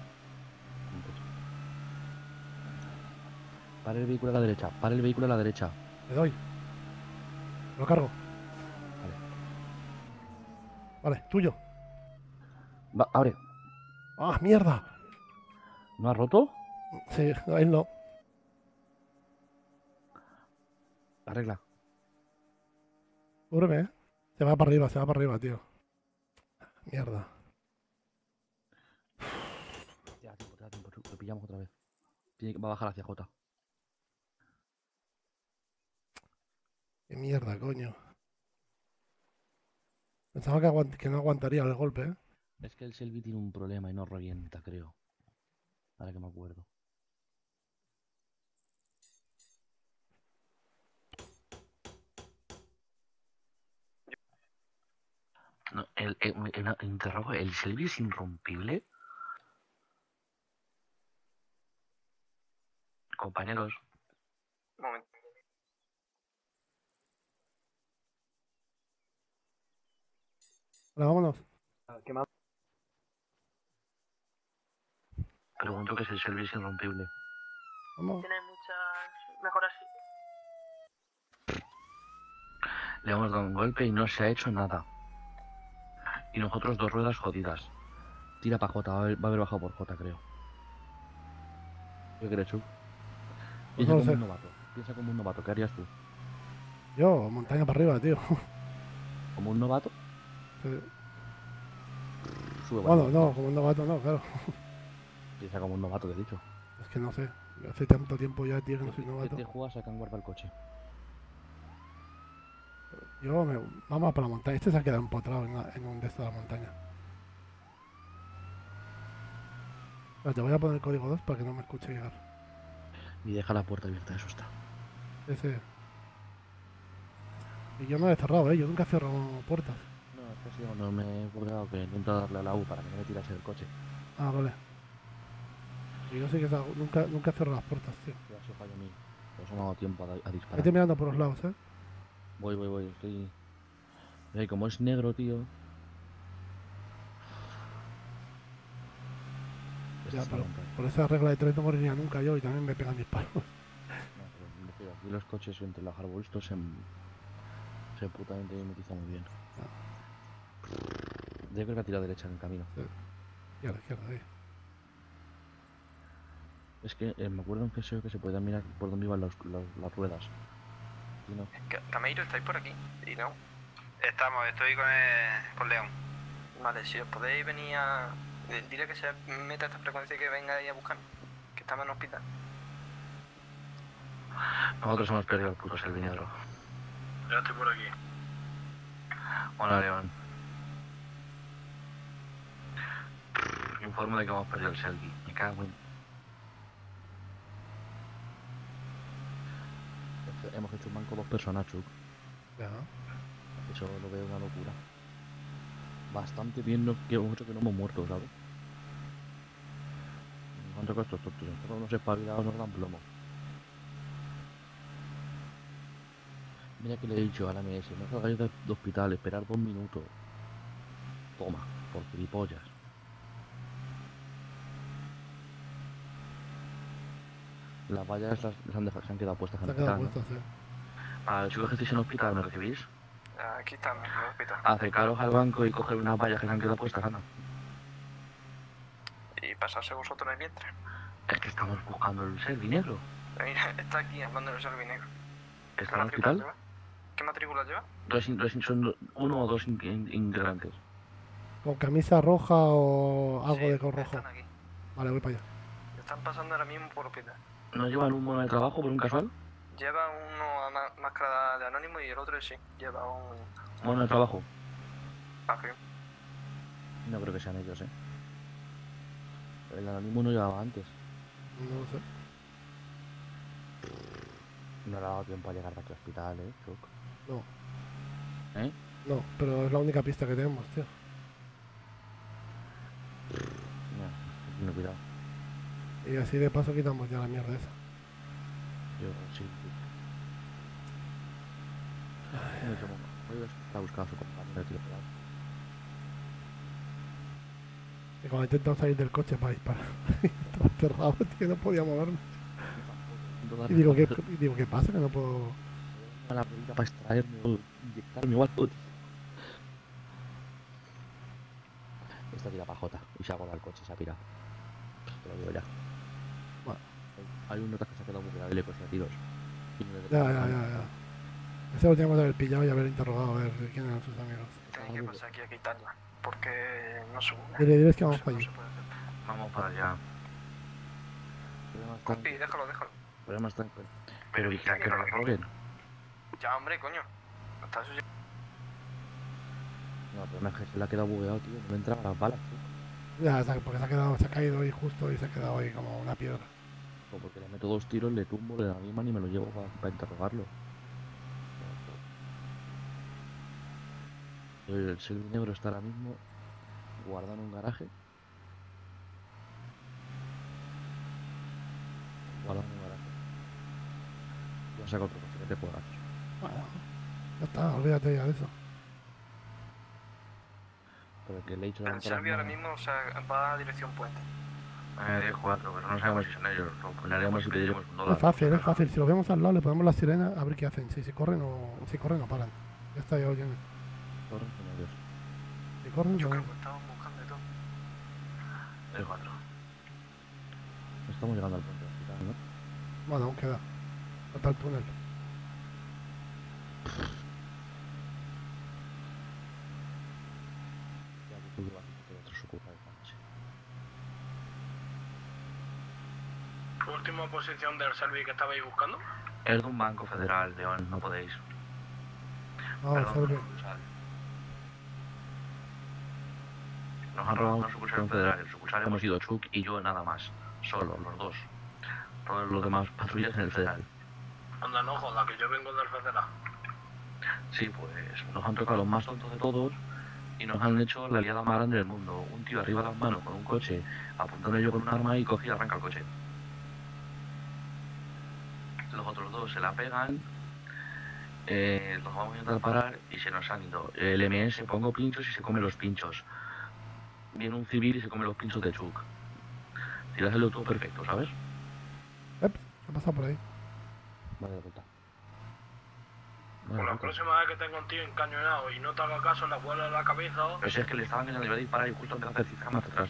Para el vehículo a la derecha, para el vehículo a la derecha. Le doy. Lo cargo. Vale, tuyo. Va, abre. ¡Ah, mierda! ¿No ha roto? Sí, no, él no. Arregla. Cúbreme, ¿eh? Se va para arriba, se va para arriba, tío. Mierda. Te da tiempo, te da tiempo, lo pillamos otra vez. Tiene que, va a bajar hacia J. Qué mierda, coño. Pensaba que, no aguantaría el golpe, ¿eh? Es que el Selvi tiene un problema y no revienta, creo. Ahora que me acuerdo. No, el, el- el interrogo, ¿el Selvi es irrompible? Compañeros, Un momento. Vámonos. ¿Qué más? pregunto que si el Selvi es irrompible. Vamos. Tiene muchas mejoras. Le hemos dado un golpe y no se ha hecho nada. Y nosotros dos ruedas jodidas. Tira para J, va a haber, va a haber bajado por J, creo. ¿Qué crees, Chuck? Pues Piensa no como sé. un novato. Piensa como un novato. ¿Qué harías tú? Yo, montaña para arriba, tío. ¿Como un novato? Sí. Sube Bueno, no, como un novato no, claro. Piensa como un novato, te he dicho. Es que no sé. Hace tanto tiempo ya, tío, que no soy ¿Qué novato. te juegas a guarda el coche? Yo me... Vamos para la montaña. Este se ha quedado empotrado en, la- en un de estos de la montaña. Te voy a poner el código 2 para que no me escuche llegar. Y deja la puerta abierta, eso está. Ese. Y yo no he cerrado, ¿eh? Yo nunca cierro puertas. No, no me he acordado que intento darle a la U para que no me tirase del coche. Ah, vale. Y yo sí que sa- nunca, nunca cierro las puertas, tío. Ha sido fallo mío. Por eso no ha dado tiempo a, a disparar. Vete mirando por los lados, ¿eh? Voy, voy, voy, estoy. Mira, y como es negro, tío. Ya, es la pero montaña. por esa regla de tres no moriría nunca yo y también me pegan disparos. No, pero aquí los coches entre los arbustos se, se putamente mimetiza muy bien. Yo creo que ha tirado derecha en el camino. Y a la izquierda, ahí. Es que eh, me acuerdo en GSO que se podía mirar por dónde iban los- los- las ruedas. No. Cameiro, ¿estáis por aquí? Y no. Estamos, estoy con, eh, con León. Vale, si os podéis venir a... eh, Dile que se meta esta frecuencia y que venga ahí a buscarme. Que estamos en el hospital. Nosotros hemos perdido el puto servidor. Ya estoy por aquí. Hola, León. Informo de que hemos perdido el selfie. Me cago en. Hemos hecho un banco dos personas, Chuck. Ya. Eso lo veo una locura. Bastante bien lo que mucho que no hemos muerto, ¿sabes? ¿Cuánto costó esto, tío? Todos unos espabilados nos dan plomo. Mira que le he dicho a la MS, no salgáis de, de hospital, esperar dos minutos. Toma, por gilipollas. Las vallas las, las han dejado, se han quedado puestas en Se el hospital. puesto, sí. ¿no? A chicos que estéis en el hospital, ¿me recibís? Aquí estamos, en el hospital. Acercaros al banco y coger unas vallas que se han quedado puestas, anda. Y pasarse vosotros en el vientre. Es que estamos buscando el Servi negro. Mira, está aquí hablando del Servi negro. ¿Está en el hospital? ¿Qué matrícula lleva? Dos, son uno o dos in- in- integrantes. ¿Con camisa roja o algo de color rojo? Están aquí. Vale, voy para allá. Están pasando ahora mismo por hospital. ¿No llevan un mono de trabajo por un casual? Lleva uno a máscara de anónimo y el otro sí. Lleva un. Mono de trabajo. Ají. No creo que sean ellos, eh. El anónimo no llevaba antes. No sé. No le ha dado tiempo a llegar de aquí al hospital, eh, Chuck. No, ¿Eh? no, pero es la única pista que tenemos, tío. No, ten cuidado. Y así de paso quitamos ya la mierda esa. Yo sí. Bueno, voy a buscar a su compañero, tío. Y cuando intentamos salir del coche para disparar, estaba cerrado, tío, no podía moverme. Y digo, ¿qué, y digo, ¿qué pasa? Que no puedo. la para extraerme o inyectarme o algo. Esta tira para Jota y se ha colado el coche, se ha pirado. Te lo digo ya. Hay un nota que se ha quedado bugueado y le cogía tiros. Ya, ya, ya, ya. Ese lo teníamos que haber pillado y haber interrogado a ver quién eran sus amigos. Tienen que pasar aquí a quitarla. Porque no sube. Dile, diles que vamos para allí. Vamos para allá. Compi, déjalo, déjalo. Está en que- Pero vigila que no lo roben. Ya, hombre, coño. Está suyo. No, el problema es que se le ha quedado bugueado, tío. No entraban las balas, tío. Ya, porque se ha, quedado, se ha caído ahí justo y se ha quedado ahí como una piedra. O porque le meto dos tiros, le tumbo, le animan y me lo llevo para interrogarlo. El, el Selvi negro está ahora mismo guardado en un garaje. Guardado en un garaje. Yo saco otro coche, que te puedo hacer. Bueno, ya está, olvídate ya de eso. Pero el que le he dicho El levantar las Servi ahora mismo o sea, va a dirección puente. Eh, 10-4, pero no sabemos si son ellos. Lo poneremos y pediremos un dólar. Es fácil, es fácil. Si los vemos al lado, le ponemos la sirena a ver qué hacen. Si, si corren o si corren o paran. Ya está, ya oyen. Corren con ellos. Si corren, Yo creo que estaban buscando de todo. 10-4. Estamos llegando al hospital, ¿no? Bueno, aún queda. Falta el túnel. Ya que tú llevas un otro sucursal esta noche. Última posición del Servi que estabais buscando. Es de un banco federal, León, no podéis. Ah, Perdón, Servi. una sucursal. Nos han robado una sucursal en federal. En sucursal hemos ido Chuck y yo nada más. Solo, los dos. Todos los demás patrullas en el federal. Anda, no joda, que yo vengo del federal. Sí, pues nos han tocado los más tontos de todos y nos han hecho la liada más grande del mundo. Un tío arriba de las manos con un coche, apuntándole yo con un arma y cogí y arranca el coche. Los otros dos se la pegan, eh, los vamos a intentar parar y se nos han ido. El MS pongo pinchos y se come los pinchos. Viene un civil y se come los pinchos de Chuck. Tiras el auto perfecto, ¿sabes? Ep, ¿qué ha pasado por ahí? Vale, de vuelta. Por la próxima vez que tenga un tío encañonado y no te haga caso, le vuela la cabeza. Pero si es que le estaban engañando, le iba a disparar y justo empezó a hacer hacia atrás.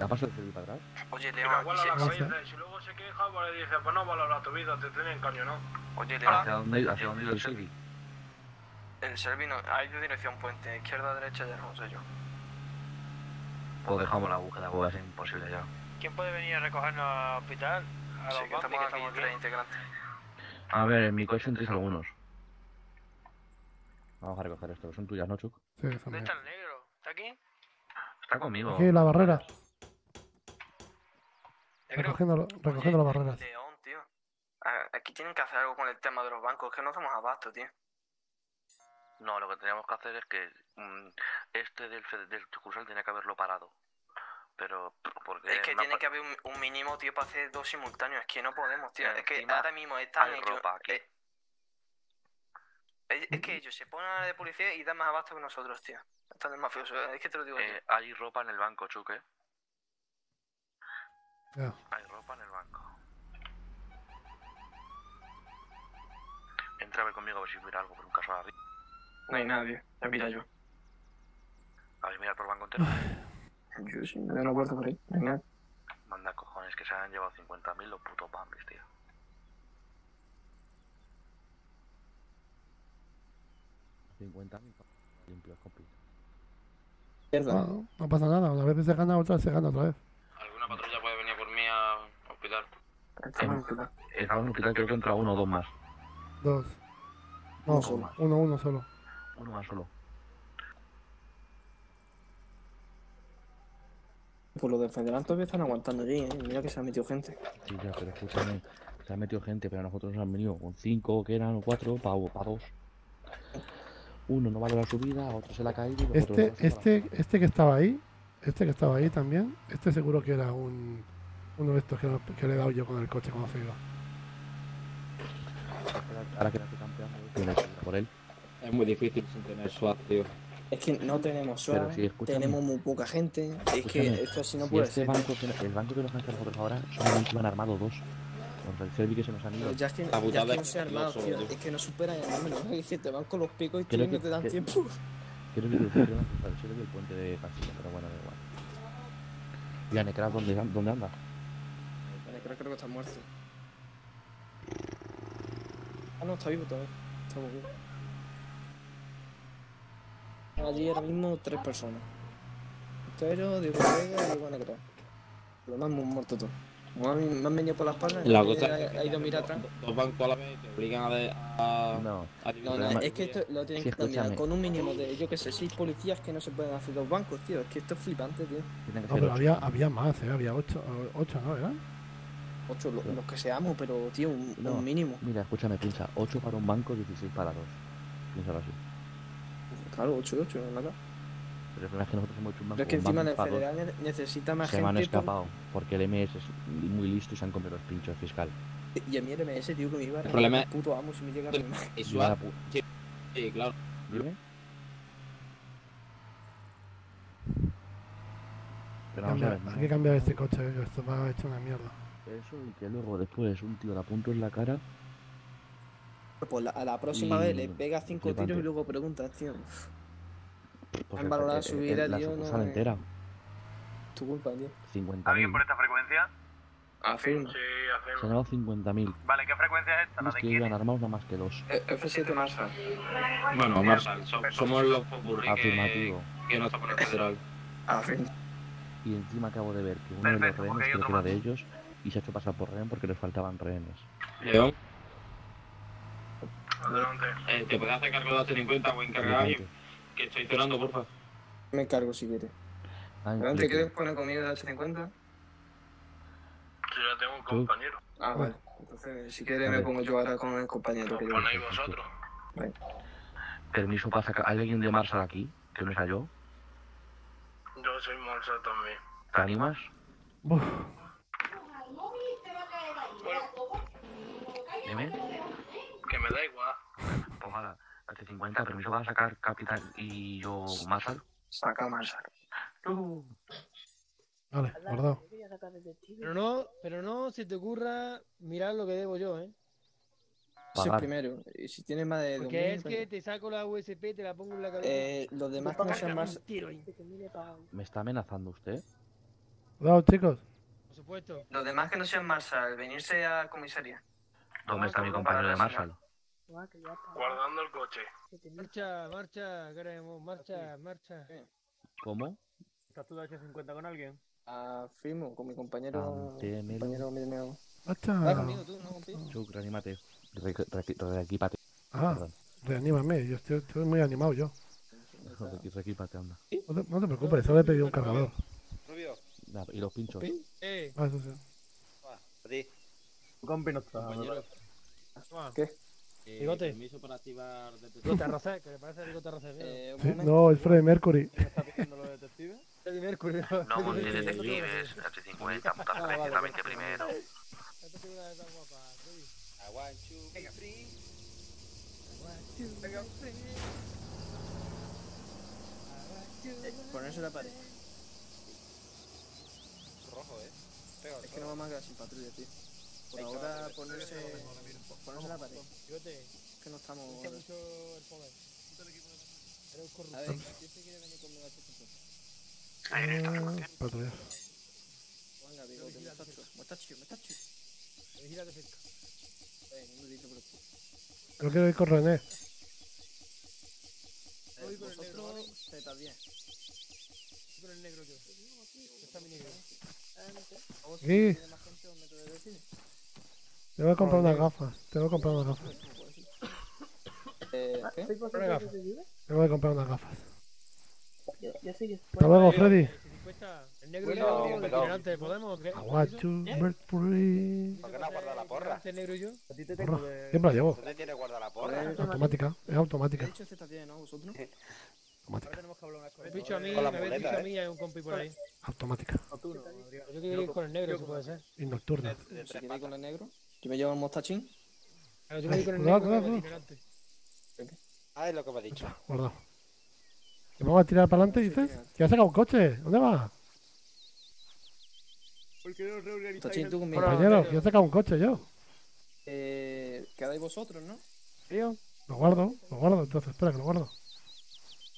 ¿Ha pasado el civil para atrás? Oye, León, le aquí vuela la se- cabeza y si luego se queja, pues le dice, pues no valora tu vida, te tiene encañonado. Oye, ¿Hacia León, dónde, hacia dónde ha ido el selfie? el Servi no, hay de dirección puente, izquierda, derecha, ya no sé yo. Pues dejamos la búsqueda, porque es imposible ya. ¿Quién puede venir a recogernos al hospital? A Sí, los que estamos aquí tres integrantes. A ver, en mi coche entréis algunos. Vamos a recoger esto, son tuyas, ¿no, Chuck? Sí, ¿Dónde está el negro? ¿Está aquí? Está conmigo. Aquí, la barrera. Recogiendo, lo- recogiendo las barreras. León, tío. Ah, Aquí tienen que hacer algo con el tema de los bancos, es que no hacemos abasto, tío. No, lo que teníamos que hacer es que mm, este del, del sucursal tenía que haberlo parado. Pero, porque... Es que tiene que haber un, un mínimo, tío, para hacer dos simultáneos. Es que no podemos, tío. Y Es que ahora mismo están hay ropa aquí. eh, es, es que ellos se ponen a la de policía y dan más abasto que nosotros, tío. Están de mafioso, es que te lo digo Eh, hay ropa en el banco, Chuck, Hay ropa en el banco. Entra a ver conmigo a ver si mira algo por un caso de arriba. No hay nadie, ya mira yo. A ver, mira por el banco entero. Yo sí, me doy una vuelta por ahí. No hay nadie. Manda cojones, que se han llevado 50.000 los putos Bambis, tío. Cincuenta mil limpios, compi. No, no pasa nada, una vez se gana, otra vez se gana otra vez. ¿Alguna patrulla puede venir por mí al hospital? En un hospital creo que entra uno o dos más. Dos. No, Uno solo. uno, uno solo. Uno más solo. Pues los de Federal todavía están aguantando allí, ¿eh? Mira que se ha metido gente. Sí, ya, pero escúchame. Se ha metido gente, pero nosotros nos han venido con cinco que eran o cuatro para dos. Uno no vale la subida, otro se la ha caído y los otros Este, se este, este que estaba ahí, este que estaba ahí también, este seguro que era un uno de estos que, que le he dado yo con el coche cuando se iba. Ahora que la estoy campeando, tiene que ir por él. Es muy difícil sin tener SWAT, tío. Es que no tenemos SWAT, tenemos muy poca gente. Es Escúchame, que esto así no si puede este ser. banco que- el banco que nos han cargado ahora solamente iban armados dos. Contra el Servi que se nos han ido. Ya es que, ya es que no se armados, los tío. Es que no superan el número. Es que te van con los picos y tío, no que- te dan que- tiempo. Creo que cruzaron hasta el puente de Casilla, pero bueno, da igual. ¿Y a Necras dónde, dónde anda? creo que está muerto. Ah, no, está vivo todavía. Está vivo. Allí ahora mismo tres personas. Pero Diego Vega y Lo más muerto todo. Me han venido por las palmas, la cosa ha, ha ido a mirar atrás. Dos bancos a la vez te obligan a. Ver a... No, a no, no es que esto lo tienen que cambiar con un mínimo de, yo que sé, seis policías que no se pueden hacer dos bancos, tío. Es que esto es flipante, tío. No, pero había, había más, ¿eh? Había ocho, ocho ¿no? ¿Verdad? 8, lo, los que seamos, pero tío, un, no, un, mínimo. Mira, escúchame, pincha, 8 para un banco, 16 para dos. Piénsalo así. Claro, 8 y 8, nada. Pero el problema es que nosotros hemos hecho un banco. Pero es que encima la enfermedad necesita más se gente. Se me han escapado, por... porque el MS es muy listo y se han comido los pinchos fiscal. Y a mí el MS, tío, que me iba a el problema... puto amo si me llega el... a Suave. Sí, sí, claro. ¿Dime? Pero vamos a ver, hay que cambiar este coche, eh, esto va hecho una mierda. Eso y que luego después un tío la apunto en la cara. Pues la- a la próxima Y- vez le pega cinco flipante. tiros y luego preguntas, tío. Pues Han valorado su vida, la tío, sucursal no, entera. Tu culpa, tío. 50.000. ¿Alguien por esta frecuencia? Afirma. Sí, Se han dado 50.000. Vale, ¿qué frecuencia es esta? ¿La es de que iban armados nada más que dos. Eh, F7 Marshall. Bueno, Marshall, so- somos los popurrí Afirmativo. que no está por el federal. Afirma. Y encima acabo de ver que uno de los rehenes creo que era de ellos y se ha hecho pasar por rehén porque les faltaban rehenes. León, Adelante. eh, ¿te puedes hacer cargo de este 50 o encargar a? Que estoy cenando, porfa. Me encargo si quieres. ¿Te le- quieres poner comida de H50? Si ya tengo un compañero. Ah, vale. Entonces, si quieres, me pongo yo ahora con el compañero que yo. Ponéis vosotros. Permiso para sacar. ¿Hay alguien de Marshall aquí? Que no sea yo. Yo soy Monza también. ¿Te animas? Uf, Dime. Que me da igual. Pues nada, hace 50, permiso para sacar Capitán y yo Marshall. Saca Marshall. vale, guardado. Pero no, pero no se te ocurra mirar lo que debo yo, ¿eh? Sí, Pagar. primero. Y si tienes más de 2000, Porque es pues- que te saco la USP, te la pongo en la cabeza. Eh, los demás que no sean más. ¿Me está amenazando usted? Cuidado, chicos. Por supuesto. Los demás que no sean Marshall, venirse a comisaría. ¿Dónde está mi compañero de Marshall? Guardando el coche. Marcha, marcha, queremos, marcha, marcha. ¿Cómo? ¿Estás tú de H50 con alguien? Afirmo, con mi compañero. Antémelo. compañero mío. Hacha. Va conmigo tú, no contigo. Chuck, reanímate. Re- re- Reequípate. Ah, Perdón. reanímame, yo estoy, estoy muy animado yo. Re- Reequípate, anda. No te, preocupes, solo he pedido un cargador. Rubio, ¿Y los pinchos? Eh, Ah, eso sí. va, a ti. Compi no está. ¿Qué? Eh, Bigote. Permiso para activar Bigote Arrocé, que le parece Bigote Arrocé. Eh, no, es Freddie Mercury. ¿Qué está pidiendo los detectives? Freddie Mercury. No Mercury. detectives, H50, puta Ah, vale, frecuencia, la 20 vale. primero. Esta figura guapa. I want you be free. Venga, Freddie. Ponerse la pared. Rojo, eh. Pégalo, Es que no vamos a quedar sin patrulla, tío. Por ahora ponerse. Ponerse la pared. Bigote, Que no estamos. me gusta mucho el poder. Eres un corrupto. A ver, ¿quién se quiere venir conmigo a este Ah, patrulla. Venga, digo, que muchacho, muchacho, muchacho. Vigílate cerca. Venga, no te preocupes. Yo quiero ir con René. Voy con el negro. Vosotros, Z10. Voy con el negro yo. Está mi negro. ¿Vos Sí. tiene más gente o método de cine? Te voy a comprar unas gafas. Te voy a comprar unas gafas. Eh, ¿qué? Una gafa. Te voy a comprar unas gafas. Yo, yo sí que. Hasta luego, Freddy. El negro Bueno, y yo, de itinerante, ¿podemos? to break free. ¿Por qué no guarda la porra? El negro y yo. A ti te Porra. Siempre la llevo. ¿Dónde tiene guarda la porra? Automática. Es automática. dicho Z10, ¿no? ¿Vosotros? Automática. Me habéis dicho a mí, Con la me habéis dicho a ¿eh? mí y hay un compi por ahí. Automática. Yo quiero ir con el negro, si puede ser. Y nocturna. Si queréis con el negro. Yo me llevo el mostachín. Claro, yo quiero ir con el Cuidado, negro, cuidado, que es cuidado. itinerante. Ah, es lo que me ha dicho. Guardado. ¿Que vamos a tirar para adelante, dices? ¿Que has sacado un coche? ¿Dónde vas? Porque no reorganizáis tú conmigo. Compañero, que he sacado un coche yo. Eh, quedáis vosotros, ¿no? ¿Tío? Lo guardo, lo guardo, entonces, espera que lo guardo.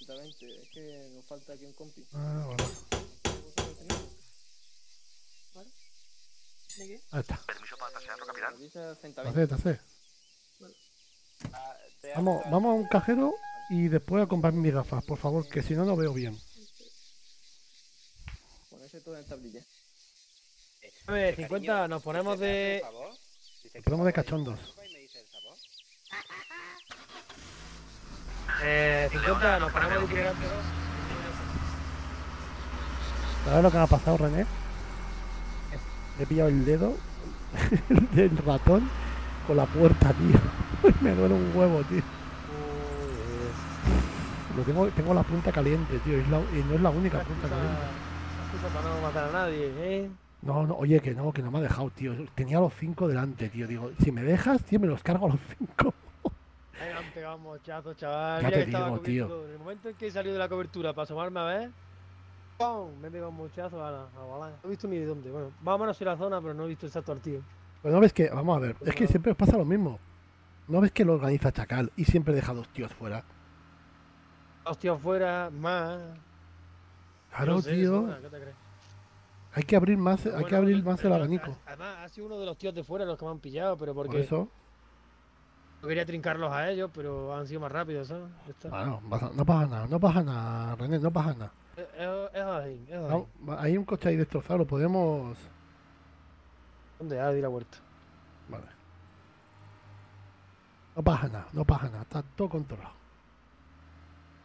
Z20. Es que nos falta aquí un compi. Ah, Ahí está. Permiso para tasearlo, capitán. Dice Te 120. hace, te hace. Ah, te Vamos, vamos a un cajero y después a comprar mis gafas, por favor, que si no, no veo bien. Ponerse todo en tablilla. A ver, 50, nos ponemos de. Dice Nos ponemos de cachondos. Eh, 50, nos ponemos de itinerante. ¿Sabes lo que me ha pasado, René? He pillado el dedo del ratón con la puerta, tío. Me duele un huevo, tío. Lo tengo, tengo la punta caliente, tío. es la- y no es la única punta caliente. Para no matar a nadie, ¿eh? No, no, oye, que no, que no me ha dejado, tío. Tenía los cinco delante, tío. Digo, si me dejas, tío, me los cargo a los cinco. Pegado un mochazo, chaval. Ya te digo, tío. En el momento en que he salido de la cobertura para asomarme a ver, ¡pum! Me he pegado un mochazo a la, a la- No he visto ni de dónde. Bueno, más o menos en la zona, pero no he visto exacto al tío. Pero no ves que, vamos a ver, es que siempre os pasa lo mismo. No ves que lo organiza Chacal y siempre deja dos tíos fuera. Hostia, afuera, más. Claro, No sé, tío. ¿Qué te crees? Hay que abrir más, hay que abrir más el abanico. Además, ha sido uno de los tíos de fuera los que me han pillado, pero Por porque eso, no quería trincarlos a ellos, pero han sido más rápidos, ¿sabes? Bueno, no pasa nada, no pasa nada, René, no pasa nada. Es, es- es va- hay un coche ahí destrozado, lo podemos. ¿Dónde? Ah, di la vuelta. Vale. No pasa nada, no pasa nada, está todo controlado.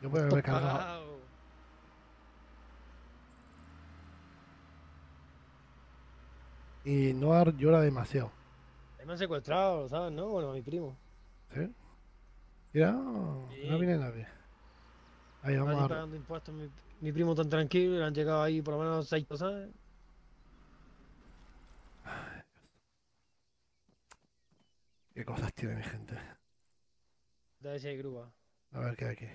Yo puedo haber cargado. Y no llora demasiado. Ahí me han secuestrado, ¿sabes? ¿No? Bueno, a mi primo. ¿Sí? Mira, no Sí. viene nadie. Ahí vamos a. pagando impuestos, mi, mi primo tan tranquilo, le han llegado ahí por lo menos seis cosas. ¿Qué cosas tiene mi gente? De ese hay grúa. A ver qué hay aquí.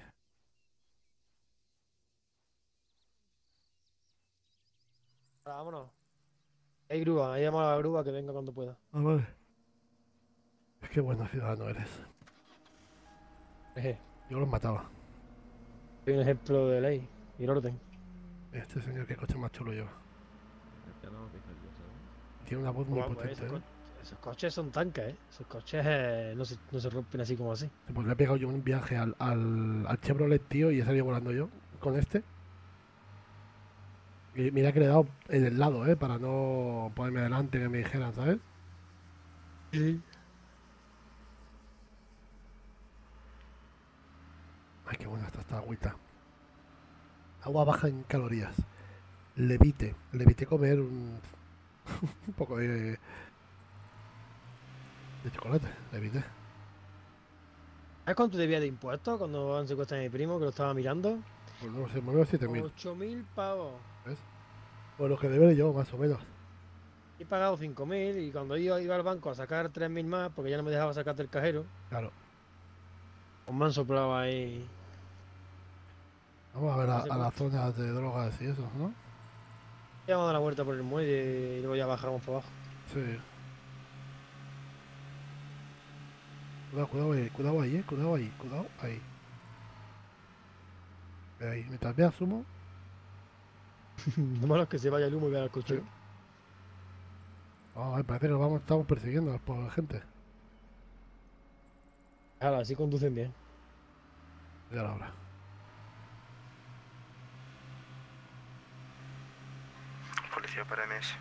Ahora, vámonos. Hay grúa, ahí llamo a la grúa que venga cuando pueda. A ver. Es que bueno ciudadano eres. Eje, Yo los mataba. Soy un ejemplo de ley y el orden. Este señor, qué coche más chulo lleva. Tiene una voz muy Guau, pues, potente, esos, ¿eh? esos coches son tanques, ¿eh? Esos coches eh, no, se, no se rompen así como así. Pues le he pegado yo un viaje al, al, al Chevrolet, tío, y he salido volando yo con este. Y mira que le he dado en el lado, ¿eh? Para no ponerme delante que me dijeran, ¿sabes? Sí. Ay, qué buena está esta agüita. Agua baja en calorías. Levite. Levite comer un, un poco de, de chocolate. Levite. ¿Sabes cuánto debía de impuestos cuando han secuestrado a mi primo, que lo estaba mirando? Pues no sé, me veo 7000. 8.000 pavos. ¿Ves? Pues lo que deberé yo, más o menos. He pagado 5.000 y cuando iba, iba al banco a sacar 3.000 más, porque ya no me dejaba sacar del cajero, Claro. pues me han soplado ahí. Vamos a ver a, a las zonas de drogas y eso, ¿no? Ya vamos a dar la vuelta por el muelle y luego ya bajamos para abajo. Sí. Cuidado, cuidado ahí, cuidado ahí, eh. Cuidado ahí, cuidado ahí. Ahí, mientras veas humo, Lo malo es que se vaya el humo y vea el coche. Oh, ay, parece que vamos, estamos persiguiendo por la gente. Ahora, así conducen bien. Ya la hora. Para MS.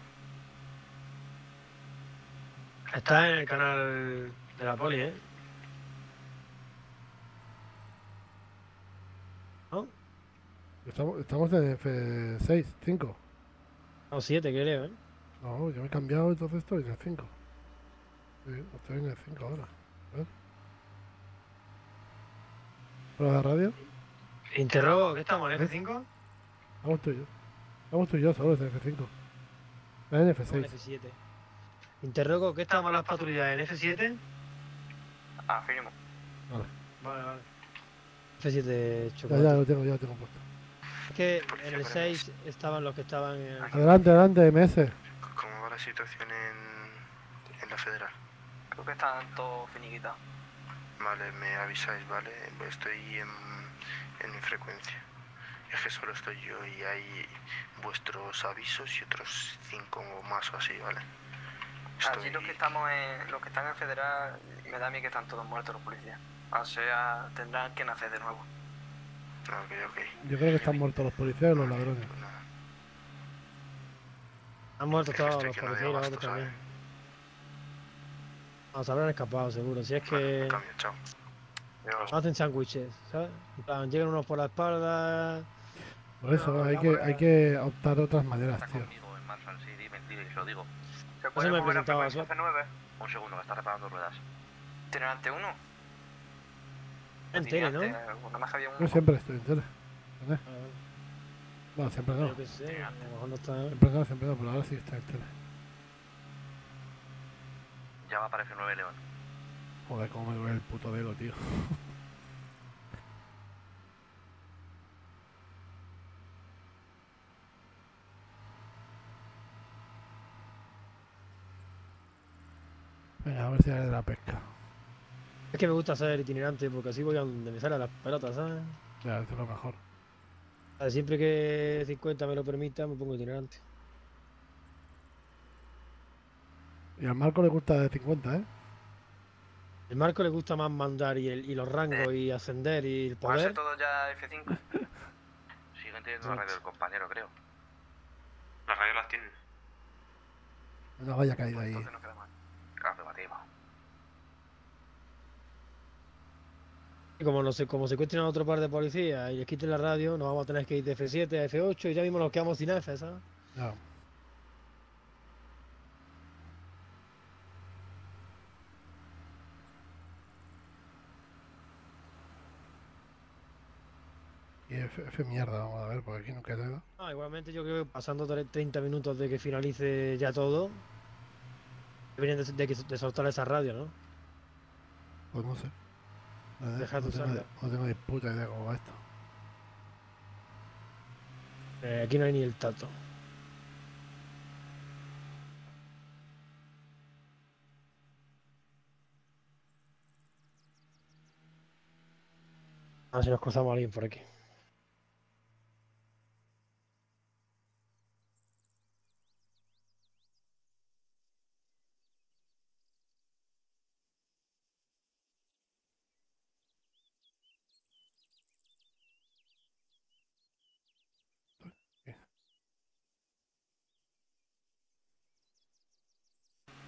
Está en el canal de la poli, ¿eh? ¿No? Estamos, estamos en F6, 5. No, 7 creo, ¿eh? No, yo me he cambiado, entonces estoy en el 5. Sí, estoy en el 5 ahora. A ver. ¿Prueba de radio? Interrogo, ¿qué estamos? ¿En F5? Vamos tú y yo. Vamos tú y yo solo en F5. En En F6. F7. Interrogo, ¿qué estamos las patrullas? ¿En F7? Afirmo. Vale. Vale, vale. F7 Ya, chocolate. ya lo tengo, ya lo tengo puesto. Es que en el 6 estaban los que estaban en el... Adelante, adelante, MS. ¿Cómo va la situación en, en la federal? Creo que están todos finiquitados. Vale, me avisáis, ¿vale? Estoy en, en mi frecuencia. Es que solo estoy yo y hay vuestros avisos y otros cinco o más o así, ¿vale? Allí los que estamos en, los que están en federal, me da a mí que están todos muertos los policías. O sea, tendrán que nacer de nuevo. Ok, ok. Yo creo que están muertos los policías y los ladrones. Han muerto todos estoy los policías y los otros también. No, se habrán escapado seguro. Si es que Cambio, chao. no hacen sándwiches, ¿sabes? En plan, llegan unos por la espalda. Por eso hay que, hay que optar otras maneras, tío. en Marshall, sí, di mentira y lo digo. ¿Se puede me mover a frecuencia F9? Un segundo, que está reparando ruedas. ¿Tirante uno? En tele, ¿no? Yo siempre estoy en tele. Ah, Bueno, siempre no. Yo qué sé, a lo mejor no está... Siempre no, siempre no, pero ahora sí está en tele. Ya va para F9 León. Joder, cómo me duele el puto dedo, tío. Venga, a ver si hay de la pesca. Es que me gusta ser itinerante porque así voy a donde me salen las pelotas, ¿sabes? Ya, esto es lo mejor. A ver, Siempre que 50 me lo permita, me pongo itinerante. Y al Marco le gusta de 50, ¿eh? El Marco le gusta más mandar y, el, y los rangos y ascender y el ¿Puede ser poder. todo ya F5? Siguen teniendo la radio del compañero, creo. Las radios las tienen. No vaya caído ahí. Y como, no se, como secuestren a otro par de policías y les quiten la radio, nos vamos a tener que ir de F7 a F8 y ya mismo nos quedamos sin F, ¿sabes? Ya. Y F, F mierda, vamos a ver, porque aquí no queda nada. Ah, igualmente yo creo que pasando tre- 30 minutos de que finalice ya todo, deberían de, de, que- de soltar esa radio, ¿no? Pues no sé. No, Dejar de no tengo, usarla. no tengo ni puta idea cómo va esto. Eh, aquí no hay ni el tato. A ver si nos cruzamos a alguien por aquí.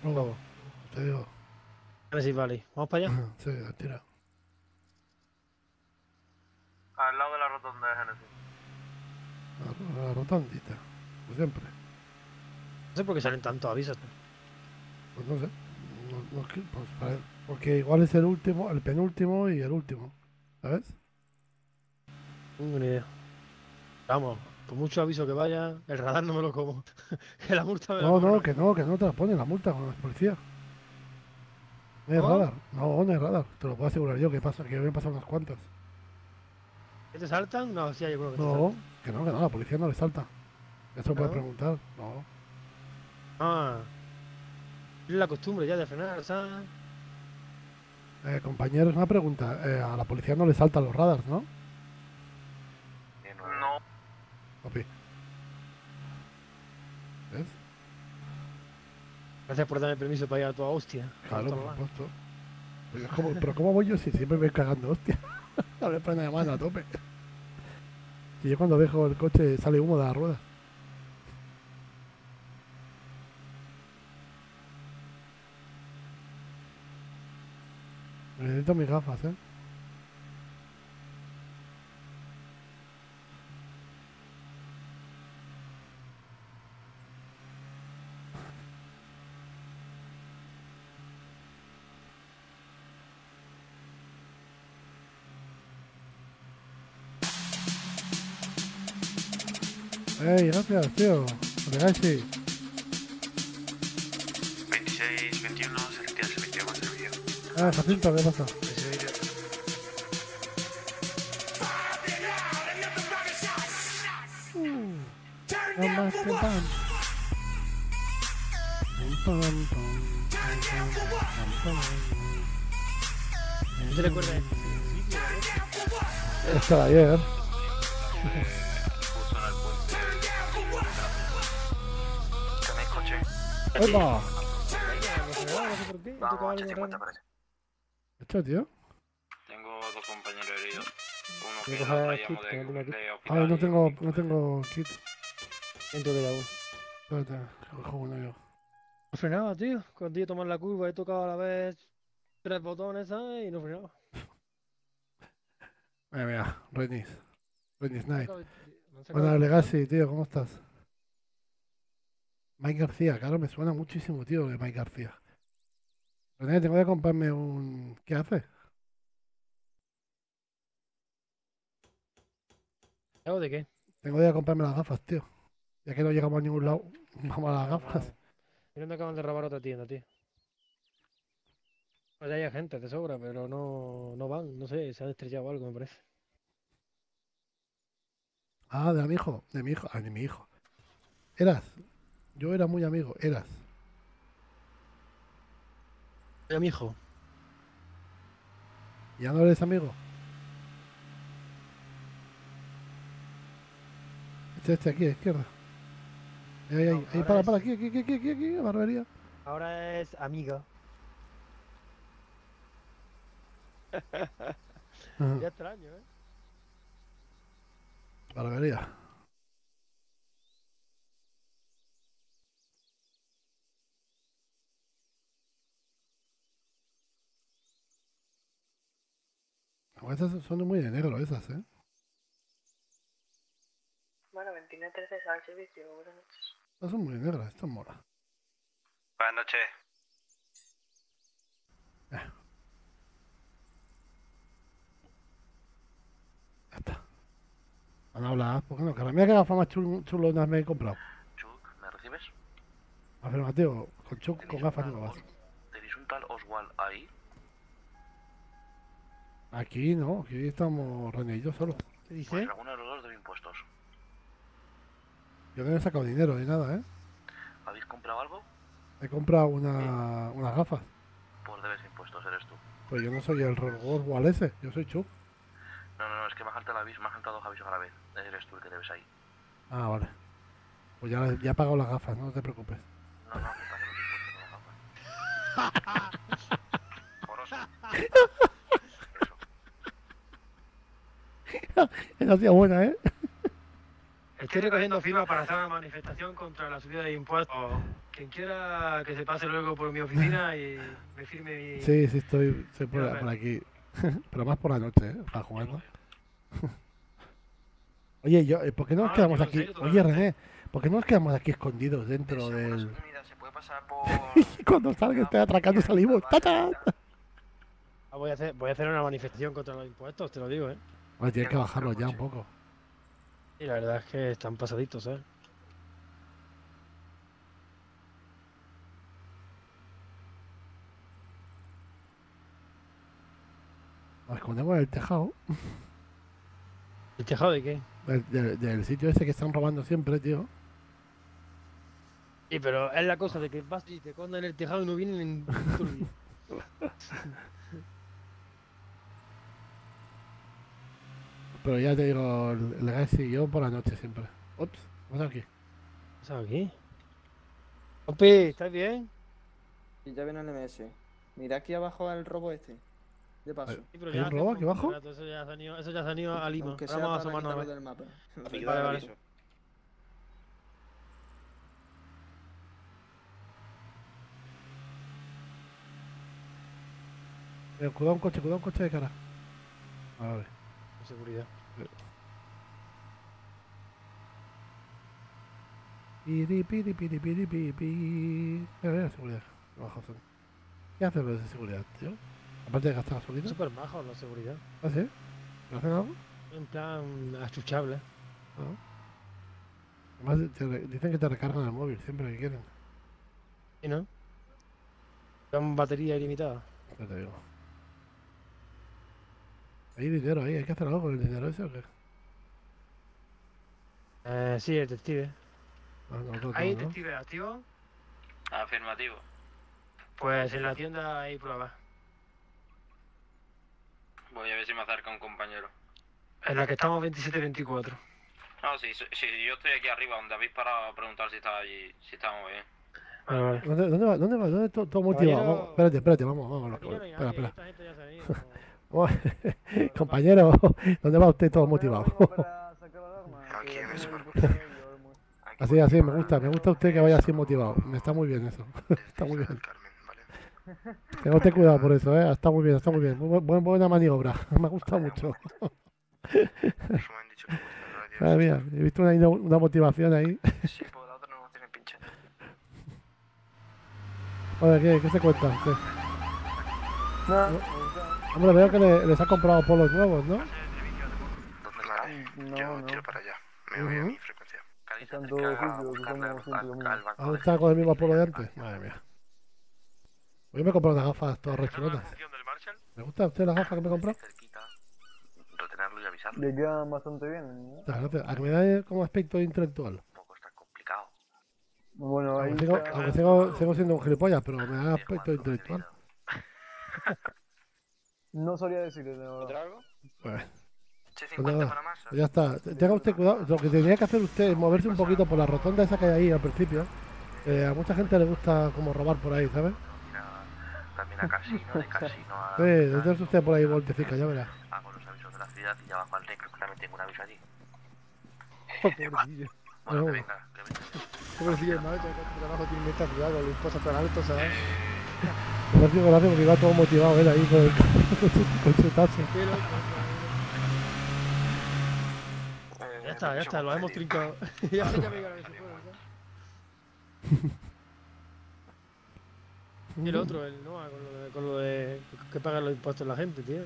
Luego, te digo. Genesis Valley. ¿Vamos para allá? Sí, tira. Al lado de la rotonda de Genesis. La, la rotondita. Como siempre. No sé por qué salen tantos avisos. Pues no sé. No- no pues, para- porque igual es el último, el penúltimo y el último. ¿Sabes? No tengo ni idea. Vamos, por mucho aviso que vaya, el radar no me lo como. que la multa me No, no, que no, que no te la ponen la multa con la policía. No hay ¿No? radar. No, no hay radar. Te lo puedo asegurar yo que pasa, que me han pasado unas cuantas. ¿Que te saltan? No, sí, yo creo que No, que no, que no, la policía no le salta. Eso lo puede ¿No? preguntar. No. Ah. Es la costumbre ya de frenar, ¿sabes? Eh, compañeros, una pregunta. Eh, a la policía no le saltan los radars. No. Papi. ¿Ves? Gracias por darme permiso para ir a toda hostia. Claro, por supuesto. Pero, ¿cómo voy yo si siempre me voy cagando, hostia? A ver, de mano a tope. Y yo cuando dejo el coche sale humo de la rueda. Necesito mis gafas, ¿eh? Ey, gracias, tío. Legacy. 26, 21, se retira el servicio con servicio. Ah, Jacinto, ¿qué pasa? Uh, no más que pan. ¿No te recuerdas? Esto de ayer. ¡Epa! Vamos, tocaba algo 850 raro. parece. ¿Esto, tío? Tengo dos compañeros heridos. Uno que lo traíamos de, Ah, no tengo, no tengo kit. Dentro de la U. Cojo uno yo. No frenaba, tío. Cuando iba a tomar la curva he tocado a la vez tres botones, ¿sabes? Y no frenaba. Mira, mira, Renis. Renis Knight. De- Legacy, tío, ¿cómo estás? Mike García, claro, me suena muchísimo, tío, de Mike García. René, tengo que comprarme un... ¿Qué hace? ¿Algo de qué? Tengo que comprarme las gafas, tío. Ya que no llegamos a ningún lado, vamos a las gafas. Mira, me acaban de robar otra tienda, tío. Pues ya hay gente de sobra, pero no, no van, no sé, se han estrellado algo, me parece. Ah, de mi hijo, de mi hijo, ah, de mi hijo. Eras, yo era muy amigo, eras. Mira, mi hijo. ¿Ya no eres amigo? Este, este, aquí, a izquierda. Ahí, ahí, ahí, ahí, ahora para, es- para, aquí, aquí, aquí, aquí, aquí, aquí, barbería. Ahora es amiga. Ya extraño, ¿eh? Barbería. No, Estas son muy de negro, esas, ¿eh? Bueno, 29.13 al servicio, buenas noches. Estas son muy negras, estas mola. Buenas noches. Han hablado, ¿por qué no? Cara, mira que gafas más chul- chulonas me he comprado. Chuck, ¿me recibes? Afirmativo, con chuc, con gafas nuevas. ¿Tenéis un tal Oswald ahí? Aquí no, aquí estamos René y yo solo. ¿Qué Pues alguno de los dos debe impuestos. Yo no he sacado dinero ni nada, ¿eh? ¿Habéis comprado algo? He comprado una, unas gafas. Pues debes impuestos, eres tú. Pues yo no soy el Oswald ese, yo soy Chuck. No, no, no, es que me ha saltado me ha saltado dos avisos a la vez. Eres tú el que debes ahí. Ah, vale. Pues ya, ya he pagado las gafas, no te preocupes. No, no, que paguen los impuestos con las gafas. Esa tía buena, ¿eh? Estoy recogiendo firmas para hacer una manifestación contra la subida de impuestos. Quien quiera que se pase luego por mi oficina y me firme mi... Sí, sí, estoy, estoy por, aquí. Pero más por la noche, ¿eh? Para jugar, ¿no? Oye, yo, eh, ¿por qué no nos Ah, quedamos aquí? serio, Oye, René, ¿por qué no nos quedamos aquí escondidos dentro del... Se puede pasar por... Y cuando salga esté atracando salimos. ¡Tata! Ah, voy, a hacer, voy a hacer una manifestación contra los impuestos, te lo digo, ¿eh? Oye, tienes que bajarlo ya un poco. Y la verdad es que están pasaditos, ¿eh? Nos escondemos en el tejado. ¿El tejado de qué? Del, del- del sitio ese que están robando siempre, tío. Sí, pero es la cosa de que vas y te escondes en el tejado y no vienen en todo el día. Pero ya te digo, el el Legacy y yo por la noche siempre. Ups, ¿qué pasa aquí? ¿Qué pasa aquí? Opi, ¿estás bien? Y ya viene el MS. Mira aquí abajo el robo este. De paso. Sí, pero ¿Hay ya un robo aquí abajo? rato, Eso ya se han ido, eso ya se han ido a Lima. Aunque Ahora sea vamos a asomarnos a ver. del mapa. Vale, vale. Eh, cuidado un coche, cuidado un coche de cara. Vale. Con seguridad. Piri, piri, piri, piri, piri, piri. Mira, mira, seguridad. Abajo son. ¿Qué hacen los de seguridad, tío? Aparte de gastar gasolina. Súper majos la seguridad. ¿Ah, sí? ¿Me hacen algo? En plan achuchable. No. Además, te dicen que te recargan el móvil siempre que quieren. ¿Y no? Batería ilimitada. Ya te digo. Hay dinero ahí, hay que hacer algo con el dinero ese o qué? Eh, sí, el detective. Ah, no, no, ¿Hay no, ¿no? detective activo? Afirmativo. Pues en la tienda hay pruebas. Voy a ver si me acerca un compañero. En la que estamos 27-24. No, si, si yo estoy aquí arriba, donde habéis parado a preguntar si está allí, si estamos bien. Vale, vale. ¿Dónde, dónde va? ¿Dónde va? ¿Dónde todo, todo motivado? Caballero- Vamos, espérate, espérate, vamos, vamos. Espera, espera. Vamos. Compañero, ¿dónde va usted todo motivado? Aquí en ese Así, así, me gusta, me gusta usted que vaya así motivado. Me está muy bien eso. Está muy bien. Tenga usted cuidado por eso, eh. Está muy bien, está muy bien. Muy bu- buen- buena maniobra. Me ha gustado mucho. Madre mía, he visto una, una motivación ahí. Sí, pues la otra no tiene pinche. Oye, ¿qué, qué se cuenta? ¿Qué? Hombre, veo que le- les ha comprado polos nuevos, ¿no? ¿Dónde Yo tiro para allá. Me voy a mi frecuencia. Están todos sitios, estamos ¿Aún está con el mismo polo de antes? Madre mía. Hoy me he comprado unas gafas todas rechulotas. ¿Me gusta a usted las gafas que me he comprado? Retenerlo y avisarlo. Le quedan bastante bien. ¿no? Muchas gracias. A que me da como aspecto intelectual. Complicado. Bueno, ahí Aunque sigo, aunque sigo, sigo siendo un gilipollas, pero me da aspecto intelectual. No sabría decirle, verdad. ¿Otra algo? Pues, pues 50 nada, para más. pues ya está. Tenga usted cuidado. Lo que tenía que hacer usted es moverse un poquito por la rotonda esa que hay ahí al principio. Eh, a mucha gente le gusta como robar por ahí, ¿sabes? También a casino, de casino a... Sí, déjese usted por ahí vueltecica, ya verá. Hago los avisos de la ciudad y ya bajo al negro, que también tengo un aviso allí. Pobrecillo. Bueno, que venga, que venga. Pobrecillo, hermano, trabajo tiene esta ciudad con los impuestos tan altos, ¿sabes? Me ha sido gracia porque iba todo motivado él ahí con, el, con, su, con su tazo. Ya está, ya está, lo hemos trincado. ya sé que me juego, ¿sabes? Y el otro, el Noah, con lo de, con lo de que pagan los impuestos la gente, tío.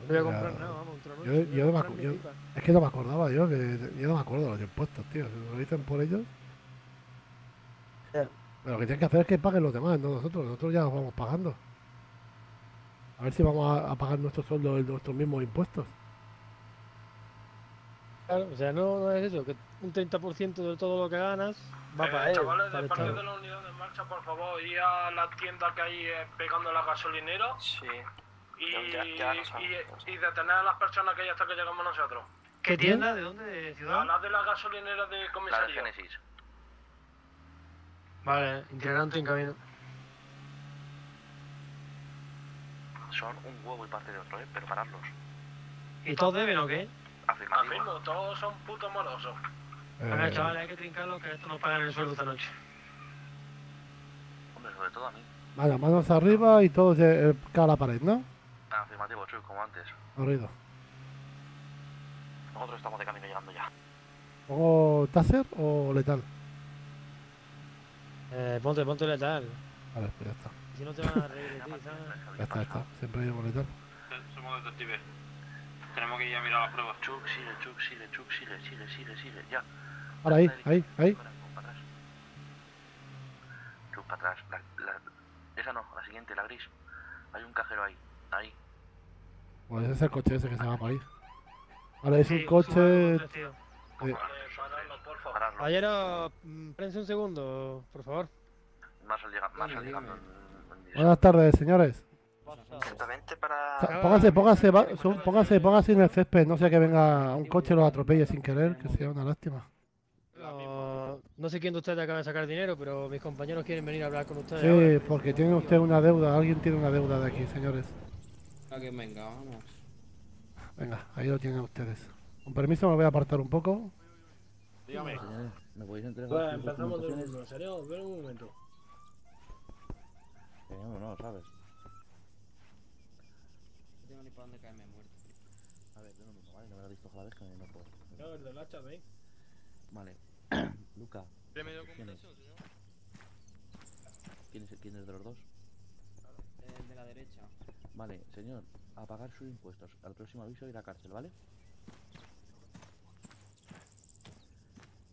No voy a comprar nada, vamos, otra noche. Yo, a yo no me es que no me acordaba yo, que yo no me acuerdo de los impuestos, tío. Si lo dicen por ellos. Pero lo que tienen que hacer es que paguen los demás, no nosotros. Nosotros ya los vamos pagando. A ver si vamos a, a pagar nuestros sueldos de nuestros mismos impuestos. Claro, o sea, no, no es eso, que un 30% de todo lo que ganas va Eh, para él. chavales, para después Estado. de la unidad de marcha, por favor, ir a la tienda que hay eh, pegando la gasolinera. Sí. Y, Ya- ya lo sabemos. y, y detener a las personas que hay hasta que llegamos nosotros. ¿Qué tienda? ¿De dónde? ¿De A ciudad? las de la gasolinera de La de comisaría. Génesis. Vale, integrante en camino. Son un huevo y parte de otro, ¿eh? Pero pararlos. ¿Y todos deben o qué? Afirmativo. Afirmo, todos son putos morosos. Eh, chavales, hay que trincarlo, que esto nos pagan el sueldo esta noche. Hombre, sobre todo a mí. Vale, manos arriba y todos de, eh, cara a la pared, ¿no? Afirmativo, Chuy, como antes. Corrido. Nosotros estamos de camino llegando ya. ¿Pongo taser o letal? Eh, ponte, ponte letal. Vale, pues ya está. Si no te van a reír de ti, ¿sabes? Ya está, ya está. Siempre llevo letal. Somos detectives. Tenemos que ir a mirar las pruebas. Chuck, sigue, Chuck, sigue, Chuck, sigue, sigue, sigue, sigue. Ya. Ahora ahí, ahí, ahí. Para atrás. Chuck, para atrás. La, la- esa no, la siguiente, la gris. Hay un cajero ahí. Ahí. Pues ese es el coche ese que se va para ahí. Vale, es un Sí, coche. Eh, Caballero, mm, prense un segundo, por favor. Llega, llegando Buenas tardes, señores. Exactamente para... Va- su- pónganse, pónganse en el césped, no sea que venga un coche y los atropelle sin querer, que sea una lástima. No, No sé quién de ustedes acaba de sacar dinero, pero mis compañeros quieren venir a hablar con ustedes. ahora. Sí, porque tiene usted una deuda. Alguien tiene una deuda de aquí, señores. A que venga, vamos. Venga, ahí lo tienen ustedes. Con permiso me voy a apartar un poco. Dígame. Señores, ¿me podéis entregar Bueno, empezamos de uno. ¿Serio? Ven un momento. Señor, no, ¿sabes? No tengo ni para dónde caerme muerto. A ver, yo no mismo, ¿vale? No me lo he visto cada vez que no puedo. No, el del hacha, ven. Vale. Luca. ¿quién es? ¿Quién es, ¿Quién es de los dos? El de la derecha. Vale, señor, a pagar sus impuestos. Al próximo aviso ir a cárcel, ¿vale?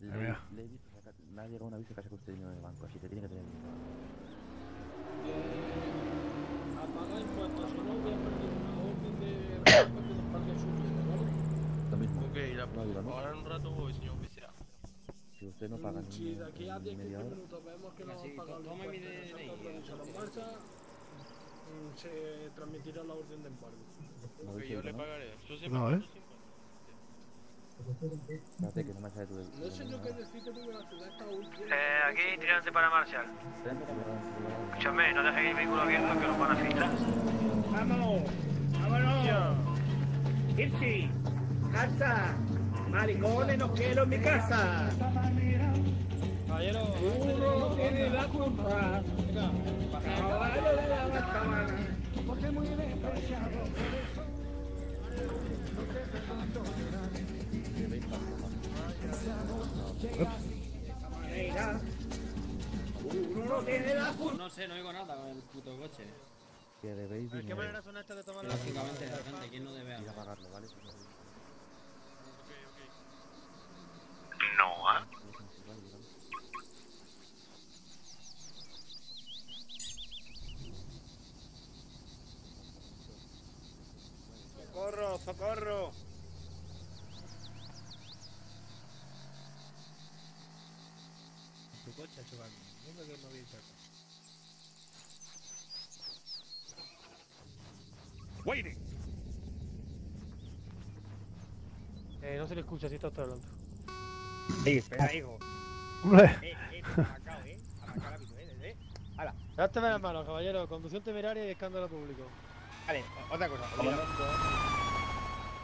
Le, va. le he visto sacar- me ha llegado un aviso que ha sacado usted dinero en el banco, así que tiene que tener dinero. A pagar impuestos, si no voy a perder una orden de rescate del parque suplente, ¿vale? Lo mismo. Ok, la No ayuda, ¿no? ahora en un rato voy, señor oficial. Si usted no paga ni Si de aquí a en 10 media hora, minutos vemos que no han pagado los impuestos, en marcha, se transmitirá la orden de embargo. Ok, yo le pagaré. Yo sé No, ¿eh? Espérate que no me sale tu No sé yo qué decirte porque la ciudad está. Eh, aquí tirándose para Marshall. Escúchame, no dejes el vehículo abierto que lo van a filtrar. ¡Vamos! ¡Vámonos! ¡Irsi! ¡Casa! ¡Maricones, no quiero en mi casa! Caballero, ¡Uno tiene la culpa! ¡Caballo de la! Porque muy despreciado manera. Uno no culpa. No sé, no digo nada con el puto coche. que debéis ¿De qué manera son estas de tomar la Lógicamente, la gente, ¿quién no debe a pagarlo, ¿vale? No, ¿ah? ¡Socorro, socorro! Tu coche, chaval. No me no bien cerca. ¡Waiting! Eh, no se le escucha si está usted hablando. Sí, espera, hijo. Hombre. Eh, eh, marcado, eh. Marcado la habitual, eh. Hala. Levánteme las manos, caballero. Conducción temeraria y escándalo público. Vale, otra cosa.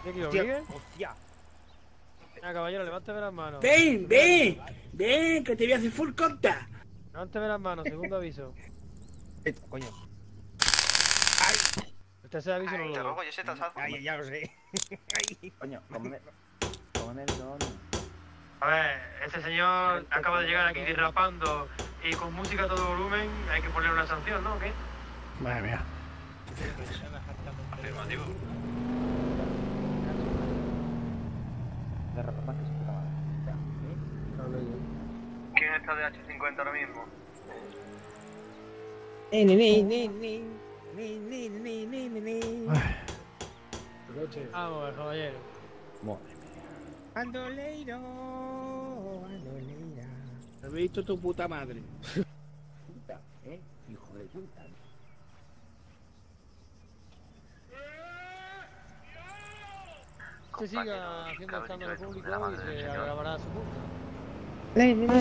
¿Qué que lo Hostia. Venga, caballero, levánteme las manos. ¡Ven, ven! ¡Ven, que te voy a hacer full conta! Levánteme las manos, segundo aviso. Eh, coño. El tercer aviso no Te lo robo, doy. yo sé. Ay, ya lo sé. Ay. Coño, A ver, este señor acaba de llegar aquí derrapando y con música a todo volumen. Hay que poner una sanción, ¿no? ¿O ¿Qué? Madre mía. Afirmativo. Derrapas que se puta madre. ¿Quién está de H50 ahora mismo? Ni, ni, ni, ni, ni, ni, ni, ni, ni, ni. Vamos, caballero. Andoleiro, Andoleira. He visto tu puta madre. Puta, ¿eh? Hijo de puta. Que siga haciendo escándalo público y se agravará su multa. Eh, es mío.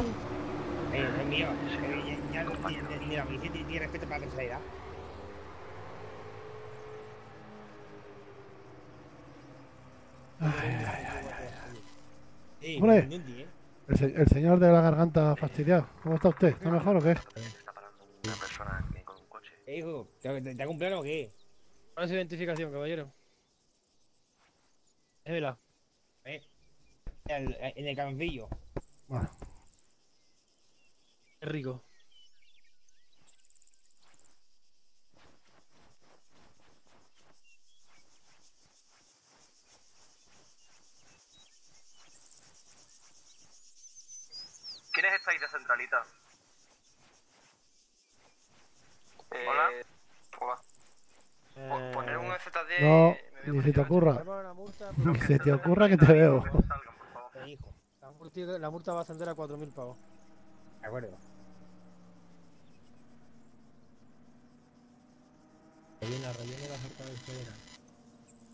Eh, ya, ya no tiene, mira, mi gente tiene respeto para la tercera edad. Eh, Hombre. no eh. El, se- el señor de la garganta fastidiado. ¿Cómo está usted? ¿Está mejor o qué? Está parando una persona aquí con un coche. Eh, hijo, ¿te, te, te ha cumplido o qué? ¿Cuál es su identificación, caballero? Démela. Eh, en, en el camioncillo. Bueno, Es rico. ¿Quién es esta ahí de centralita? Hola. Hola. Eh, Poner un FTD. no, ni se te ocurra. Ni se te ocurra que te veo. Eh, la multa, la multa va a ascender a 4.000 pavos. De acuerdo. Rellena, rellena la oferta del federal.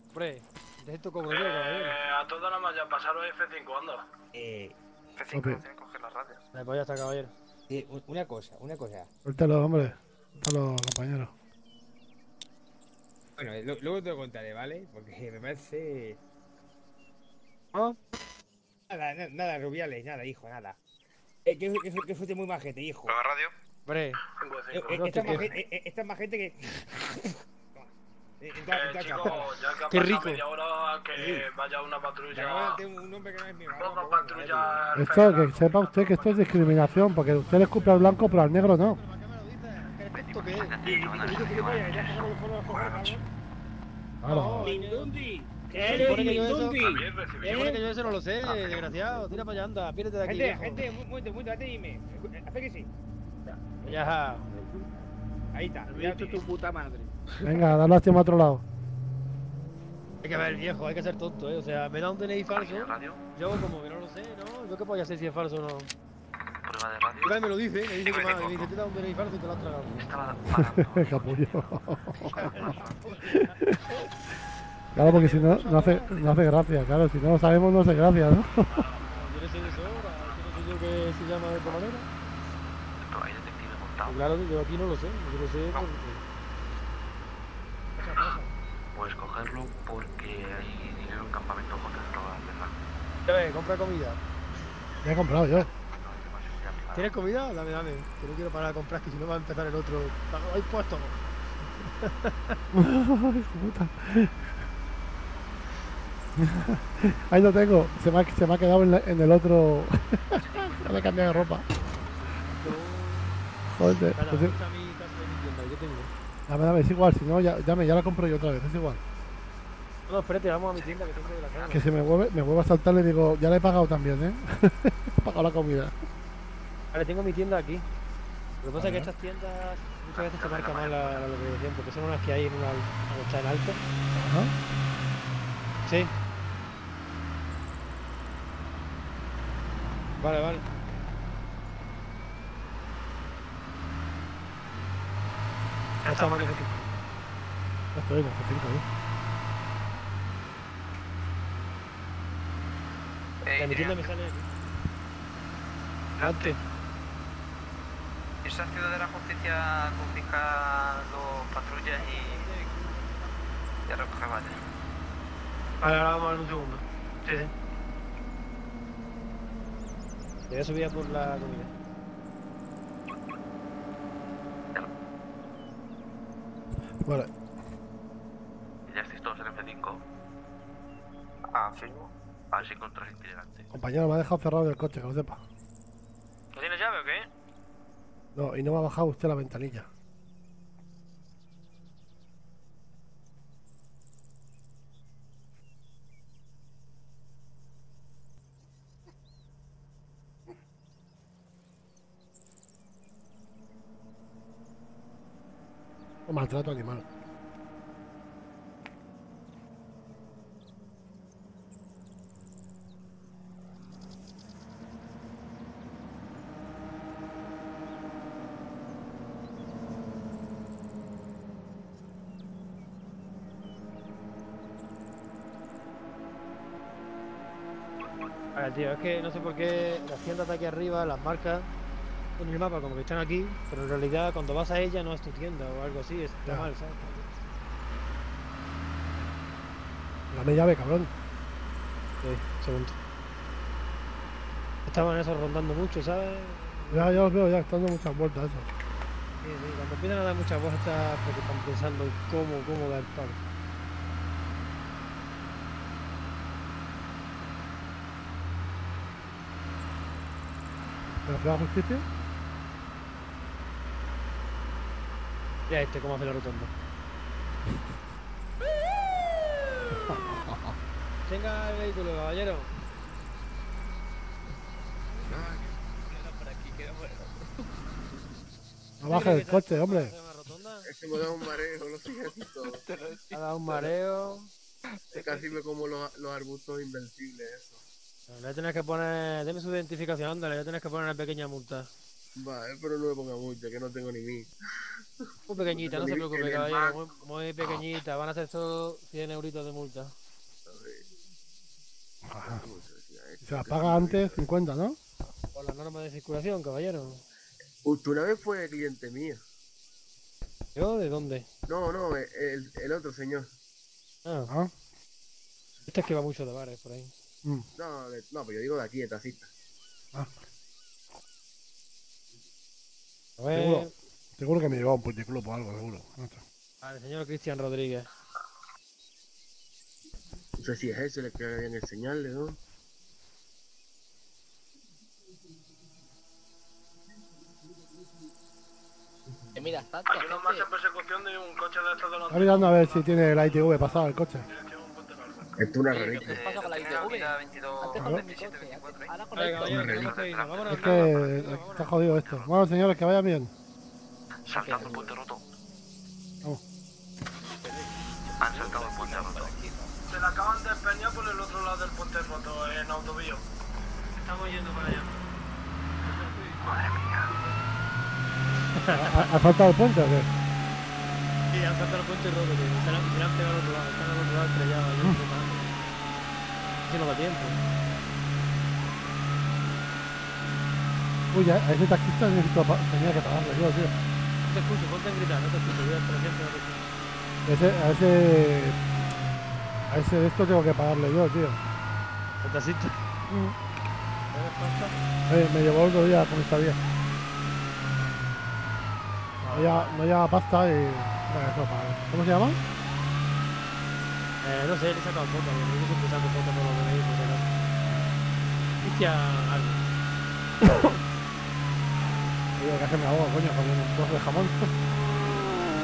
Hombre, de esto cobro yo, caballero. Eh, a toda la malla pasaron F5, anda. Eh, F5 Ok. no tiene que coger las radios. Vale, pues ya está, caballero. Sí, una cosa, una cosa. Suéltalo, hombre. Suéltalo, compañero. Bueno, lo- luego te lo contaré, ¿vale? Porque me parece. ¿Ah? Nada, na- nada, Rubiales, nada, hijo, nada. Eh, que, que, que fuiste muy majete, hijo. ¿Prueba radio? Hombre, Eh, eh, No esta, te es más quejes. gente, eh, esta es más gente que. Eh, Eh, ya que ha Qué rico. media hora, que Sí. vaya una Me patrulla. acabo de tener un nombre que no es patrulla. Esto, que sepa usted que esto es discriminación, porque usted le escupe al blanco, pero al negro no. ¿esto qué es? Mindundi. Eres que yo eso- Mindundi. Se supone que yo eso no lo sé, desgraciado. Tira para allá, anda, piérete de aquí. Gente, gente, momento, un momento, dime. Hace que sí. Ya. Ahí está. Ha dicho tu puta madre. Venga, dar lástima a otro lado. Hay que ver, viejo, hay que ser tonto, ¿eh? O sea, me da un DNI falso. radio? Yo, como que no lo sé, ¿no? ¿Yo qué puedo hacer si es falso o no? Prueba de radio. Igual me lo dice, me dice que me, me dice, te da un DNI falso y te lo has tragado. Estaba Capullo. Claro, porque si no, no hace, no hace gracia. Claro, si no lo sabemos, no hace gracia, ¿no? Yo no sé de sobra, yo no sé yo qué se llama de otra manera. Pero hay detective montado. Pues claro, yo aquí no lo sé, yo lo sé Puedes cogerlo porque hay dinero en campamento droga, ¿verdad? Ya compra comida. Ya he comprado yo. ¿Tienes comida? Dame, dame. Que no quiero parar a comprar, que si no va a empezar el otro. ¡Hay puesto! De puta. Ahí lo tengo. Se me ha, se me ha quedado en, la- en el otro. no me he cambiado de ropa. Joder. Nada, pues, escucha mi caso de mi tienda, yo tengo. Dame, dame, es igual. Si no, ya, dame, ya la compro yo otra vez. Es igual. No, espérate, vamos a mi tienda que tengo de la cara. Que se me vuelve, me vuelve a saltar le digo, ya le he pagado también, ¿eh? he pagado la comida. Vale, tengo mi tienda aquí. Lo que pasa es que estas tiendas muchas veces te marca mal la, la localización, porque son unas que hay en una está en alto. Ajá. Sí. Vale, vale. Ya está, vale, vale. Ya estoy, no, ¿eh? Ya, mi tienda me sale aquí. Antes. Esa ciudad de la justicia confisca los patrullas y. Ya recoge vale. Vale, ahora vamos a ver un segundo. Sí, sí. Te voy a subir por la comida. Vale. Ya estáis todos en F5. Ah, firmo. A ver si encontráis itinerante. Compañero, me ha dejado cerrado el coche, que lo sepa. ¿No tienes llave o qué? No, y no me ha bajado usted la ventanilla. O maltrato animal. Tío, es que no sé por qué las tiendas de aquí arriba, las marcas, en el mapa como que están aquí, pero en realidad cuando vas a ella no es tu tienda o algo así, está Ya. mal, ¿sabes? Dame llave, cabrón. Sí, segundo. Estaban esos rondando mucho, ¿sabes? Ya, ya los veo, ya están dando muchas vueltas eso. Sí, sí, cuando empiezan a dar muchas vueltas porque están pensando en cómo, cómo dar palo. ¿De la Justicia? Ya este, cómo hace la rotonda. Tenga el vehículo, caballero. No bajes el coche, hombre. Es que me da un mareo, lo siento. Ha dado un mareo. Es casi me como los, los arbustos invencibles, eso. Le voy a tener que poner. Deme su identificación, ándale, le voy a tener que poner una pequeña multa. Vale, pero no me ponga mucho, que no tengo ni mí. Muy pequeñita, no se preocupe, caballero. Muy, muy pequeñita, van a ser solo 100 euritos de multa. Si se la paga antes, 50, ¿no? Por las normas de circulación, caballero. Usted una vez fue cliente mío. ¿Yo? ¿De dónde? No, no, el, el otro señor. Ah. Ah, Este es que va mucho de bares por ahí. mm. No, de- no, pero yo digo de aquí, de tacita. A Seguro, ver. Seguro que me llevaba un puticlub o algo, seguro. Vale, señor Cristian Rodríguez. No sé si es ese el que habían enseñarle, ¿no? Eh, mira, está Hay uno más en persecución de un coche de estos de los... Está mirando a ver si tiene el ITV pasado el coche. Esto es una ¿Qué rarita. pasa con la ITV? Antes con el coche, ahora con Una irnos. Vámonos. Es que está jodido esto. Bueno, señores, que vayan bien. Saltando el puente roto. Vamos. Han saltado el puente roto. Se la acaban de empeñar por el otro lado del puente roto en autovío. Estamos yendo para allá. Madre mía. ¿Ha, ha faltado el puente o qué? Sí, han saltado el puente roto, tío. Se la se la han pegado al otro lado. Están al otro lado estrellados. Más. Si no da tiempo. Uy, a ese taxista necesito tenía que pagarle yo, tío. Te escucho, ponte a gritar, no te escucho. Voy a estar siempre, no te escucho. Ese, a ese. A ese de esto tengo que pagarle yo, tío. ¿El taxista? Eh, me llevó otro día con esta vía. No lleva, no lleva pasta y. Venga, eso. ¿Cómo se llama? Eh, no sé, le he sacado fotos, porque yo siempre saco fotos por lo que me dice, pero... Cristian algo. Oye, casi me ahogo, coño, con un trozo de jamón.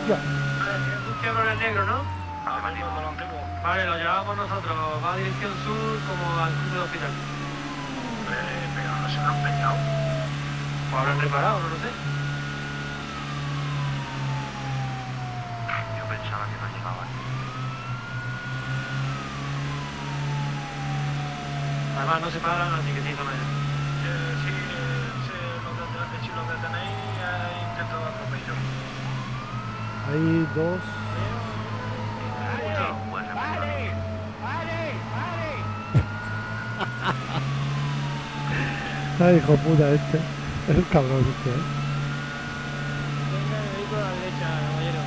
Ya. Un Chevrolet negro, ¿no? Vale, lo llevamos nosotros. Va a dirección sur como al sur del hospital. Eh, pero no se lo han empeñado. O habrán reparado, no lo sé. Yo pensaba que no llegaban. Además no se paran, así que sí, no me... Eh, sí, lo detenéis, eh, intento de atropello. Hay dos. ¡Pare! ¡Pare! ¡Pare! Ay, hijo puta este. Es un cabrón este, eh. Venga, el vehículo a la derecha, caballero.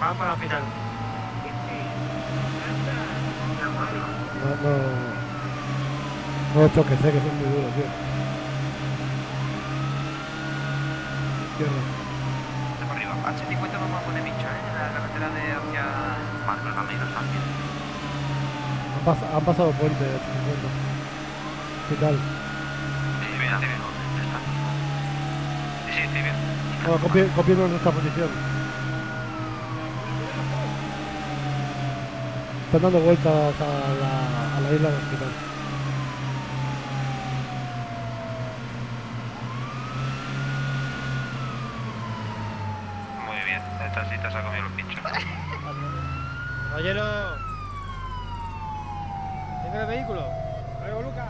Vamos para el hospital. No, no. Lo choques, eh, que son muy duros, tío. Izquierda. De por arriba. H50 vamos a poner bicho, ¿eh? En la carretera de hacia... Marcos Ramiro también. Han, pas- han pasado puente, 50. ¿Qué tal? Sí, bien, hace bien. Está. Sí, sí, sí, bien. Bueno, copie- copien nuestra posición. Están dando vueltas a la, a la isla del hospital. Muy bien. Esta cita se ha comido los pinchos. Caballero. ¿Tengo el vehículo? Algo, Lucas.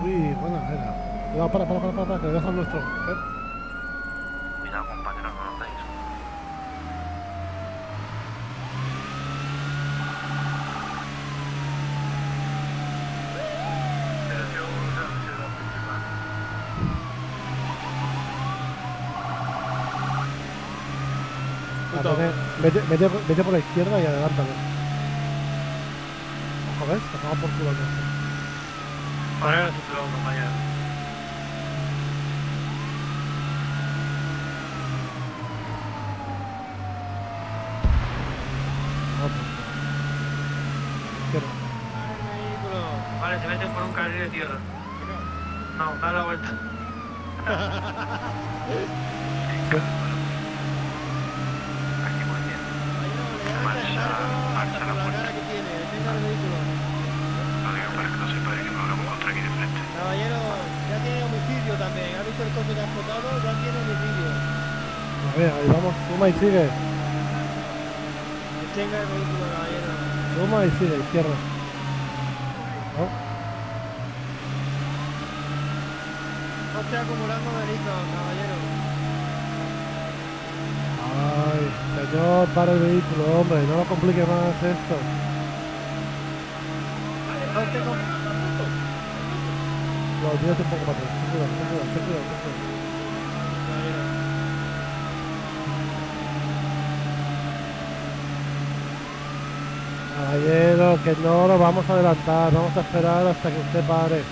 Uy, buena era. Cuidado, para, para, para, para, para, que le dejan nuestro. ¿eh? Cuidado, compañero, no lo dais. Ah, vete, vete, por la izquierda y adelántame. Ojo, ¿ves? Te toman por culo el resto. Poner el cinturón, compañero. Izquierda. Vale, se meten por un carril de tierra. No, da la vuelta. Aquí muy bien. Marcha, marcha la puerta. No digo para que no sepa que no lo encontré aquí de frente. Caballero, ya tiene homicidio también. ¿Ha visto el coche que ha explotado? Ya tiene homicidio. A ver, ahí vamos. Suma y sigue. Detenga el vehículo, caballero. Suma y sigue, izquierda. ¿No? No estoy acumulando delitos, caballero. Ay, señor, para el vehículo, hombre, no lo complique más esto. No tírate un poco para atrás. Ten cuidado, ten cuidado, ten cuidado, ten cuidado. Caballero, que no lo vamos a adelantar, vamos a esperar hasta que usted pare.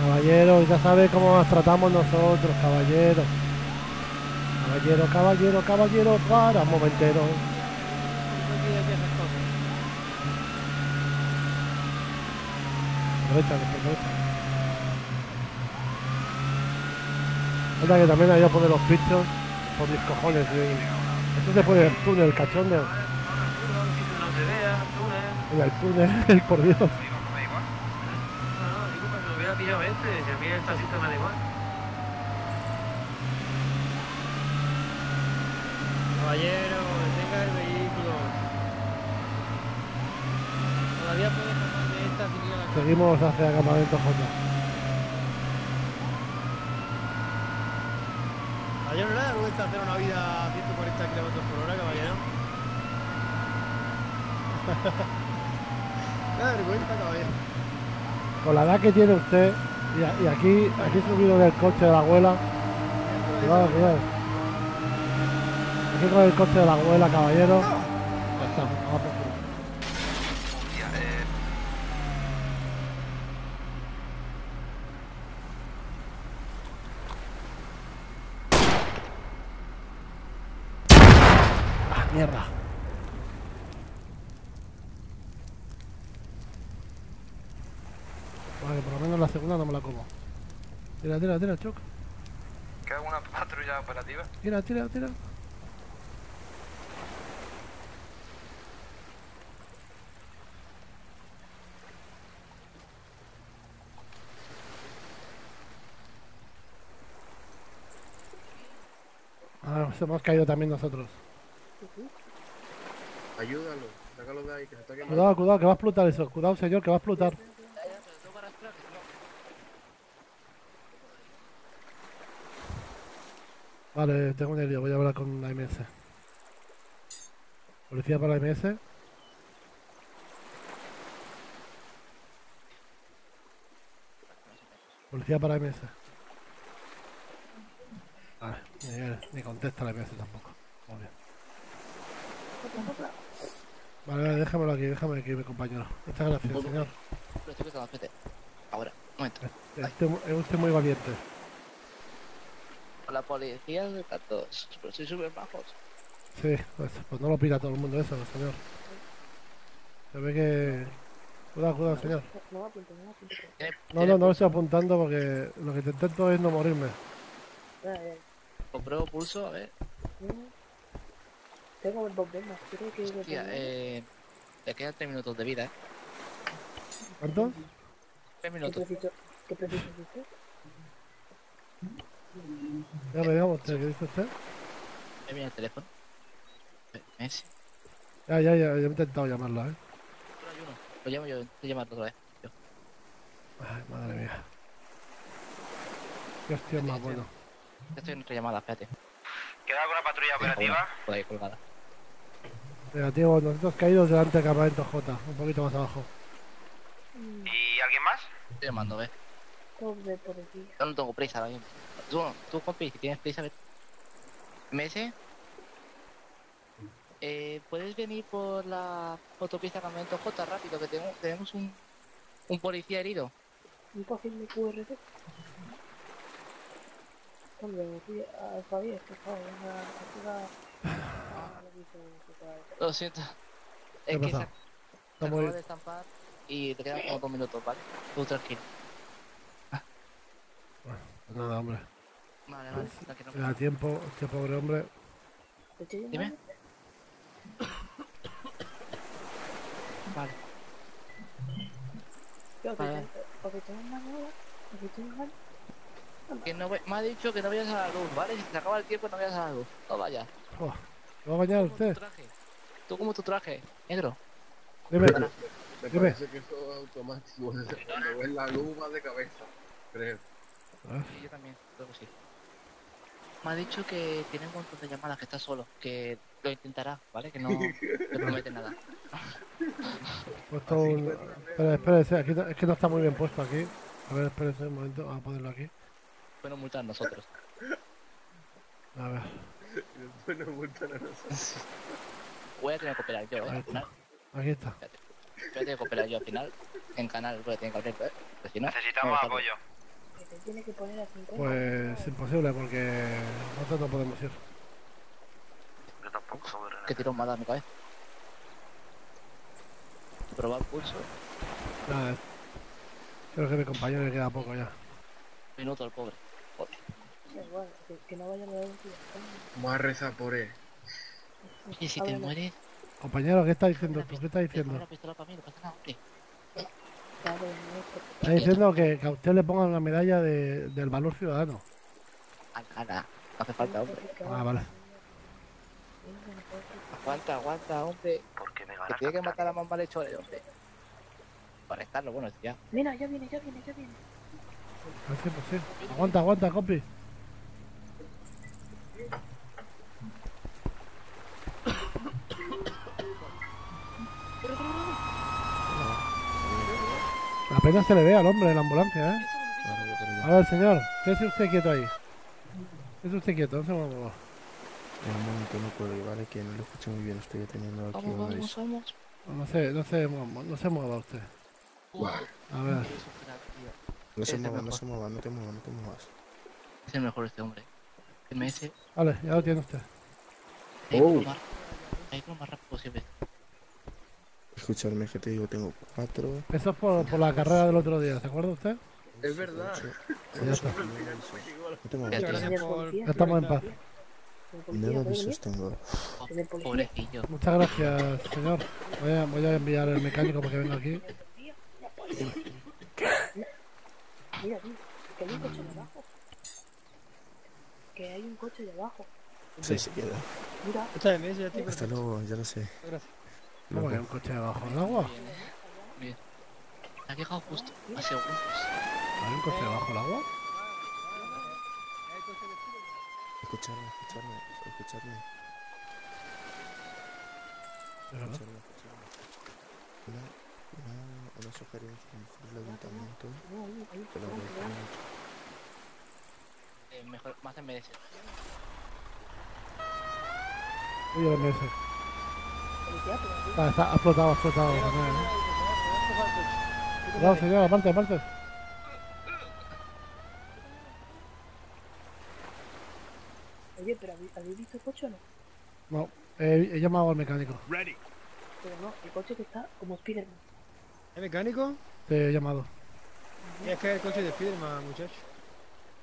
Caballero, ya sabe cómo nos tratamos nosotros, caballero. Caballero, caballero, caballero, para un momentero. Aprovecha, aprovecha. Que también ahí a poner los pichos por mis cojones. y- Esto se puede el túnel, cachondo. No se vea, túnel. En el túnel, por Dios. No, no, digo que me hubiera pillado este, si a mí el taxista me da igual. Caballero, detenga el vehículo. Todavía puede pasar de esta sin ir a la Seguimos hacia el campamento J. Caballero, ¿no le da vergüenza hacer una vida a 140 kilómetros por hora, caballero? Con la edad que tiene usted, y, aquí, aquí subido en el coche de la abuela. Cuidado, cuidado. Aquí con el coche de la abuela, caballero. Ya está, vamos por culo. Ah, mierda. Vale, por lo menos la segunda no me la como. Tira, tira, choc. ¿Queda alguna patrulla operativa? Tira, tira, tira. Ah, nos hemos caído también nosotros. Ayúdalo, sácalo de ahí, que se está quemando. Cuidado, cuidado, que va a explotar eso. Cuidado, señor, que va a explotar. Vale, tengo un lío, voy a hablar con la MS. Policía para la MS. Policía para MS. Vale, ni, ni contesta la MS tampoco. Muy bien. Vale, vale, déjamelo aquí, déjame aquí, mi compañero. Muchas gracias, señor. Ahora, un momento. Este, es usted muy valiente. La policía de datos. Pero soy súper bajos. Sí, pues, pues no lo pida todo el mundo eso, señor. Se ve que... Cuidado, cuidado, señor. No me apunto, no me apunto. No, no, no lo estoy apuntando porque lo que te intento es no morirme. Compruebo pulso, a ver. Tengo dos venas, creo que... Hostia, eh. Le quedan 3 minutos de vida, eh. ¿Cuántos? 3 ¿Qué minutos. qué preciso es usted? Ya me diga usted, ¿qué dice usted? Me viene el teléfono. Messi. Ya, ya, ya, ya he intentado llamarla, ¿eh? Lo llamo yo, te llamo otra vez. Yo. Ay, madre mía. Qué hostia más bueno. Ya estoy en otra llamada, espérate. ¿Queda alguna patrulla operativa? Por ahí colgada. Negativo, nosotros caídos delante del campamento J, un poquito más abajo. ¿Y alguien más? Estoy llamando, ve. Pobre. Yo no tengo prisa, ahora mismo. Tú, tú, compi, si tienes prisa, ve. MS. Eh, ¿Puedes venir por la autopista Campamento J rápido? Que tengo, tenemos un, un policía herido. Un posible QRT. Hombre, por favor, lo siento. ¿Qué Es que se, se acaba de estampar y te quedan como dos minutos, ¿vale? Tú tranquilo. Nada, hombre. Vale, vale, tranquilo. Me da tiempo, este pobre hombre. ¿Te Dime. Vale. Yo, que Vale. te- no, me ha dicho que no vayas a la luz, ¿vale? Si se acaba el tiempo, no vayas a la luz. No vayas. Oh, ¿Me va a bañar usted? Tú como tu traje, negro. Dime. Me Dime. parece que eso es automático. Cuando ves la luz va de cabeza. Creo. Sí, yo también, creo que sí. Me ha dicho que tiene un montón de llamadas, que está solo, que lo intentará, ¿vale? Que no te promete nada. Puesto un... Espera, espérese, aquí no- es que no está muy bien puesto aquí. A ver, espérese un momento, vamos a ponerlo aquí. Bueno, multar nosotros. A ver. Después nos multan a nosotros. Voy a tener que operar yo, ¿eh? Al final. Aquí está. Voy a tener que operar yo al final. En canal voy a tener que abrirlo, ¿eh? Porque si no, Necesitamos apoyo. Que te tiene que poner a 50. Pues es imposible porque nosotros no podemos ir. Yo tampoco soy René. ¿Qué tirón me ha dado mi cabeza? Probar pulso. Nada, creo que mi compañero le queda poco ya. Minuto el pobre. Joder. Da igual, que, que no vaya a dar un tío. Vamos a rezar por él. Y si te mueres, Compañero, ¿qué está diciendo tú? ¿Qué está te diciendo? la pistola para mí, no pasa nada, hombre. Está diciendo que, que a usted le pongan una medalla de, del valor ciudadano. Ala, ala. No hace falta, hombre. Ah, vale. Aguanta, aguanta, hombre. Porque me Que gana tiene que matar a más malhechores, hombre. Para estarlo, bueno, ya. Mira, ya viene, ya viene, ya viene. A. Aguanta, aguanta, compi. Apenas se le ve al hombre en la ambulancia, ¿eh? A ver, señor, esté usted quieto ahí. Esté usted quieto, no se mueva. Un momento, no puedo ir, vale, que no lo escucho muy bien, estoy teniendo aquí Vamos, un vamos, vamos. No se, no no se mueva usted. A ver, No se mueva, no se mueva, no te muevas, no te muevas. Es el mejor este hombre. MS. vale, ya lo tiene usted. Hay que Oh. hay que lo más rápido posible. Escuchadme, que te digo, tengo cuatro. Eso es por, por la carrera del otro día, ¿se acuerda usted? Es verdad. Ya está. No te muevas. Gracias tío. Ya estamos en paz. Nueve avisos tengo. Pobrecillo. Muchas gracias, señor. Voy a, voy a enviar al mecánico para que venga aquí. Mira, tío, que hay un coche de abajo. Que hay un coche de abajo. Sí, se queda. Mira. Hasta luego, ya lo sé. Gracias. ¿Cómo que hay un coche debajo del agua? Bien. Ha llegado justo a segundos. ¿Hay un coche debajo del agua? Escuchadme, escuchadme, escuchadme. Escuchadme, escuchadme. Una, una, una sugerencia del ayuntamiento. Que lo agradezco mucho. Eh, mejor, más en MS. Uy, el MS. Ah, está, ha explotado, ha explotado. también, ¿eh? Cuidado, señor, aparte, aparte. Oye, pero ¿habéis, visto el coche o no? No, he, he llamado al mecánico. Pero no, el coche que está como Spiderman. ¿Es mecánico? Te he llamado. Y es que es el coche de Spiderman, muchacho.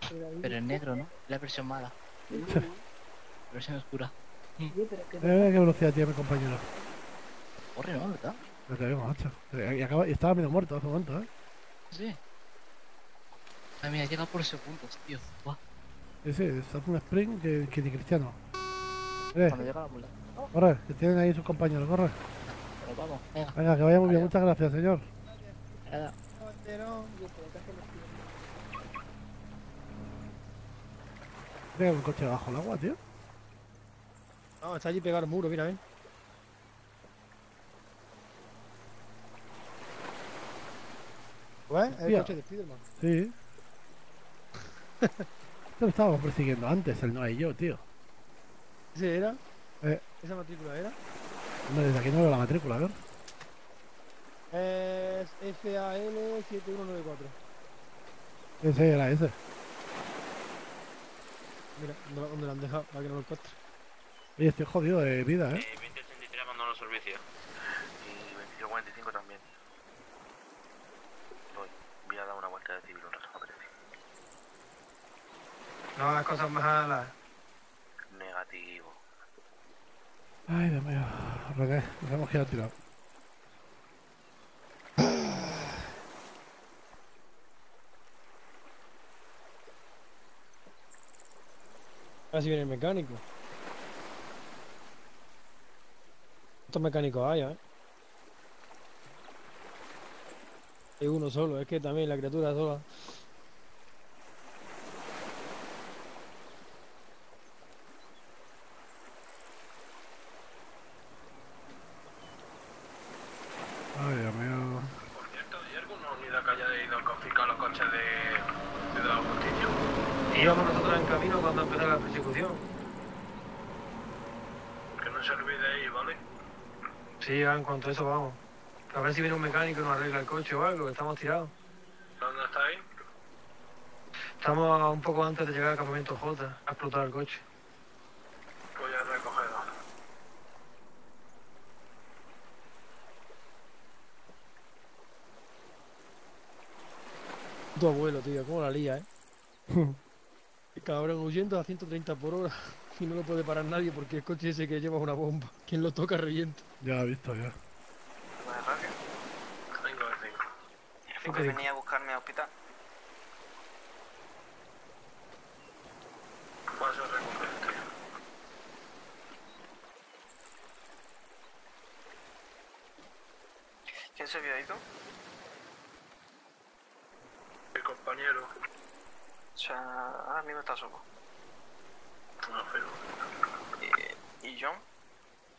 Pero en negro, ¿no? La versión mala. La versión oscura. Oye, pero que Eh, qué velocidad tiene mi compañero. Corre, ¿no? ¿Verdad? Lo que veo, macho. Y, acaba, y estaba medio muerto hace un momento, ¿eh? Sí. Ay, mira, llega por segundos, tío. Buah. Sí, sí, se hace un sprint que, que ni cristiano. Eh, Cuando llega la mula. corre, que tienen ahí sus compañeros, corre. Pero vamos, venga. Venga, que vaya muy bien, muchas gracias, señor. Nada. Tiene un coche bajo el agua, tío. No, está allí pegado al muro, mira, ven. ¿Ves? Es el Hostia. coche de Spiderman. Sí. Esto lo estábamos persiguiendo antes, el no y yo, tío. ¿Ese era? Eh, ¿Esa matrícula era? hombre, desde aquí no veo la matrícula, a ver. Es FAL7194. Ese era ese. Mira, ¿dónde, dónde lo han dejado? Para que no lo encuentre. Oye, estoy jodido de vida, ¿eh? 2083 abandonó servicio. Y 2245 también. Voy, voy a dar una vuelta de civil un rato, me parece. No hagas cosas malas. Negativo. Ay, Dios mío. René, nos hemos quedado tirados. Ahora sí viene el mecánico. ¿Cuántos mecánicos hay. Eh. Hay uno solo, es que también la criatura sola. Sí, ya en cuanto a eso vamos. A ver si viene un mecánico y nos arregla el coche o algo, que estamos tirados. ¿Dónde estáis? Estamos un poco antes de llegar al campamento J, a explotar el coche. Voy a recogerlo. Tu abuelo, tío, cómo la lía, eh. El cabrón huyendo a 130 por hora y no lo puede parar nadie porque el coche ese que lleva una bomba. Quien lo toca revienta. Ya visto, ya. Vengo de 5. Porque venía a buscarme al hospital. Paso. ¿Quién se había ido? Mi compañero. O sea, ahora mismo está solo. No, pero. ¿Y, y John?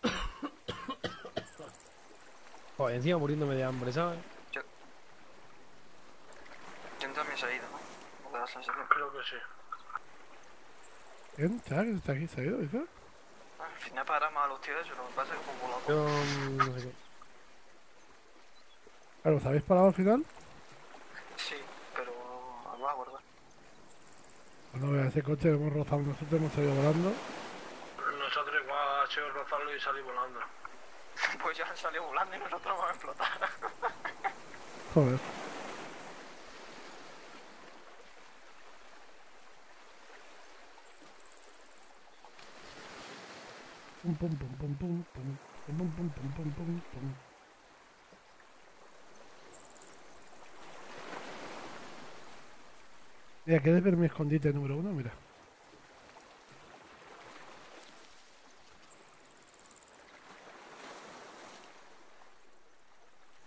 Joder, encima muriéndome de hambre, ¿sabes? John también se ha ido, ¿no? ¿No te da la sensación? Creo que sí. ¿Quién? ¿Sabes que está aquí? ¿Se ha ido? Al final paramos a los tíos eso, lo que pasa es que como volado. Yo mm, no sé qué. Claro, ¿os habéis parado al final? Sí, pero lo va a guardar. Cuando vea ese coche hemos rozado nosotros, hemos salido volando. Nosotros igual ha sido rozarlo y salir volando. Pues ya han salido volando y nosotros vamos a explotar. Joder. Pum, pum, pum, pum, pum, pum, pum, pum, pum, pum, pum, pum, Mira, ¿quieres ver mi escondite número uno? Mira.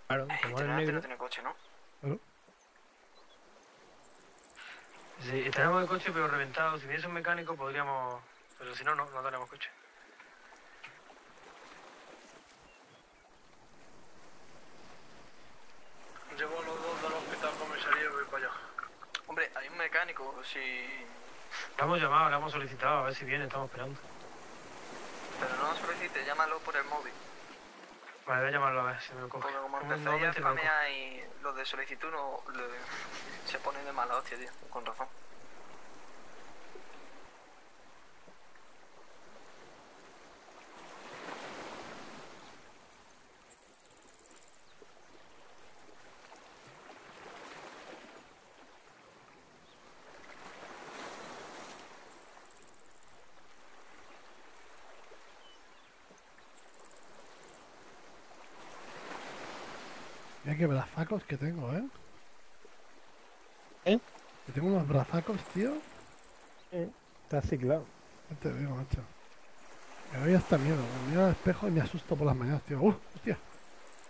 Claro, como Este el no negro. tiene coche, ¿no? Claro. Sí, tenemos el coche pero reventado. Si viniese un mecánico podríamos... Pero si no, no, no tenemos coche. Llevo los dos del hospital comisaría y voy para allá. Hombre, hay si... Lo hemos llamado, lo hemos solicitado, a ver si viene, estamos esperando. Pero no nos solicite, llámalo por el móvil. Vale, voy a llamarlo a ver si me lo coge. Porque como ya a y los de solicitud no... le- se ponen de mala hostia, tío. Con razón. Mira qué brazacos que tengo, ¿eh? ¿Eh? Que tengo unos brazacos, tío. Eh, está ciclado. No te digo, macho. Me doy hasta miedo. Me miro al espejo y me asusto por las mañanas, tío. ¡Uh! ¡Hostia!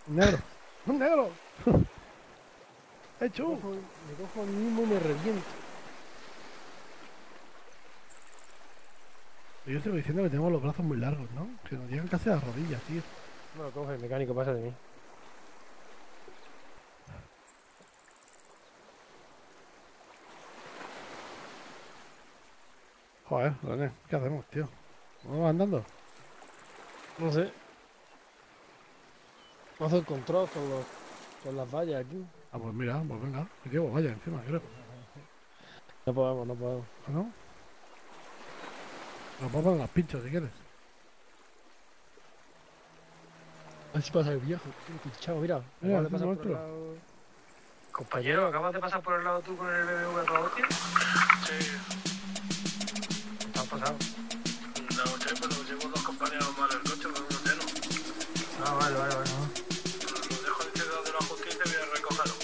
¡Un negro! ¡Un negro! ¡Hecho! Me cojo, me cojo a mí mismo y me reviento. Yo estoy diciendo que tenemos los brazos muy largos, ¿no? Que nos llegan casi a las rodillas, tío. No lo coge, el mecánico pasa de mí. Joder, René, ¿qué hacemos, tío? ¿Vamos andando? No sé. Vamos a hacer control con, los, con las vallas aquí. Ah, pues mira, pues venga. Que llevo vaya encima, creo. No podemos, no podemos. ¿O no? Nos vamos poner las pinchos si quieres. A ver si pasa el viejo. tío, pinchado, mira. Mira, de pasar por el lado. Compañero, ¿acabas de pasar por el lado tú con el BMW a toda hostia? Sí. ¿Qué ha pasado? No sé, pero llevo dos compañeros más en el coche, pero uno lleno. Ah, vale, vale, vale. Lo dejo en Ciudad de la Justicia y voy a recogerlo.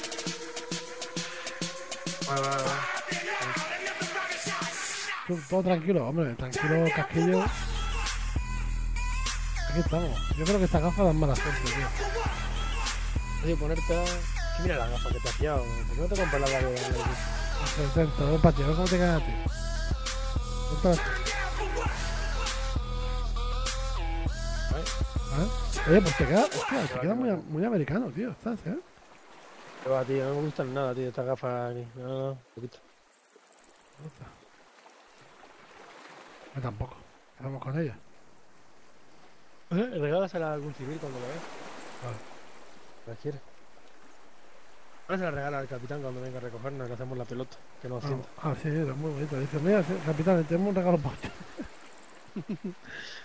Vale, vale, vale. Tú, Todo tranquilo, hombre, tranquilo, casquillo. Aquí estamos. Yo creo que esta gafa dan mala suerte, tío. Oye, ponerte. Mira la gafa que te has pillado. ¿Por qué no te compras la de la de- 60, ven para ti, a ver cómo te quedas a ¿Eh? Oye, pues te queda, hostia, te queda muy, muy americano, tío, estás, ¿eh? Qué va, tío, no me gustan nada, tío, estas gafas aquí. No, no, no, poquito. Mí tampoco. Vamos con ella. Regálasela a algún civil cuando la veas. Vale. La quiere. Ahora se la regala al capitán cuando venga a recogernos, que hacemos la pelota, que nos Ah, sienta. ah, sí, es muy bonito. Dice, mira, capitán, tenemos un regalo para.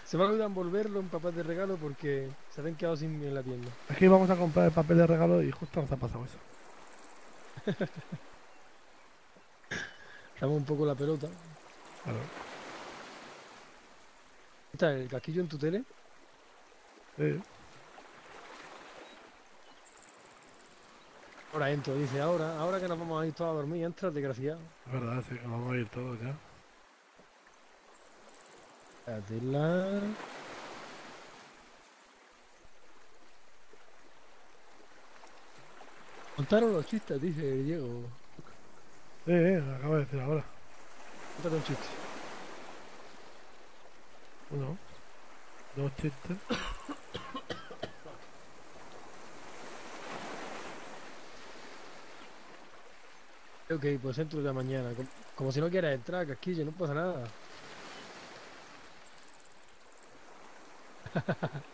Se me ha olvidado envolverlo en papel de regalo porque se habían quedado sin en la tienda. Es que íbamos a comprar el papel de regalo y justo nos ha pasado eso. Damos un poco la pelota. Claro. ¿Está el casquillo en tu tele? Sí. Ahora entro, dice, ahora, ahora que nos vamos a ir todos a dormir, entra, desgraciado. Es verdad, sí, nos vamos a ir todos ya. Adela. Contaron los chistes, dice Diego. Sí, lo acabo de decir ahora. Cuéntate un chiste. Uno, dos chistes. Ok, pues entro ya mañana. Como, si no quieras entrar, casquillo, no pasa nada.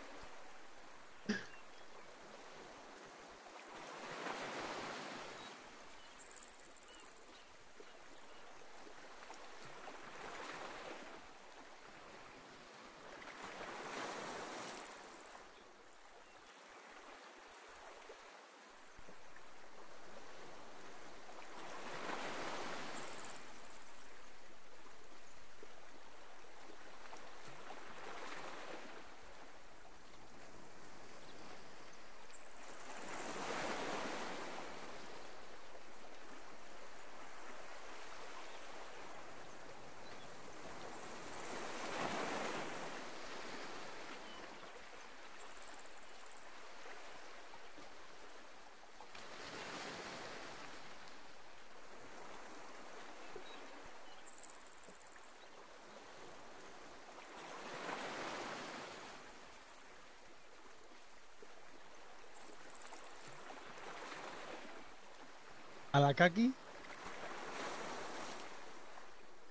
A la Kaki.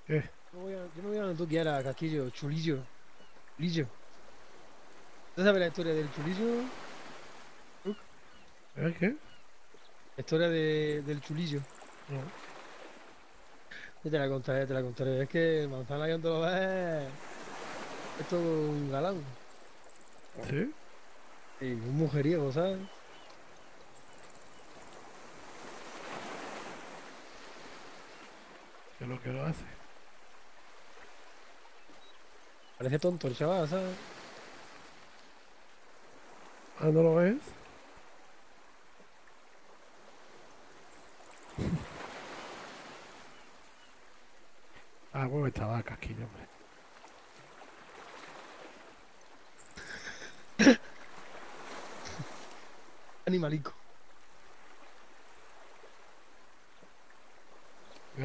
Yo me voy a, yo me voy a donde tú quieras, casquillo, chulillo. Chulillo. ¿Tú sabes la historia del chulillo? ¿Eh, qué? La historia de, del chulillo. No. Ya te la contaré, te la contaré. Es que manzana que lo ves es todo un galán. ¿Sí? Y un mujeriego, ¿sabes? ¿Qué es lo que lo hace? Parece tonto el chaval, ¿sabes? Ah, ¿no lo ves? Ah, bueno, estaba casquillo, hombre. Animalico.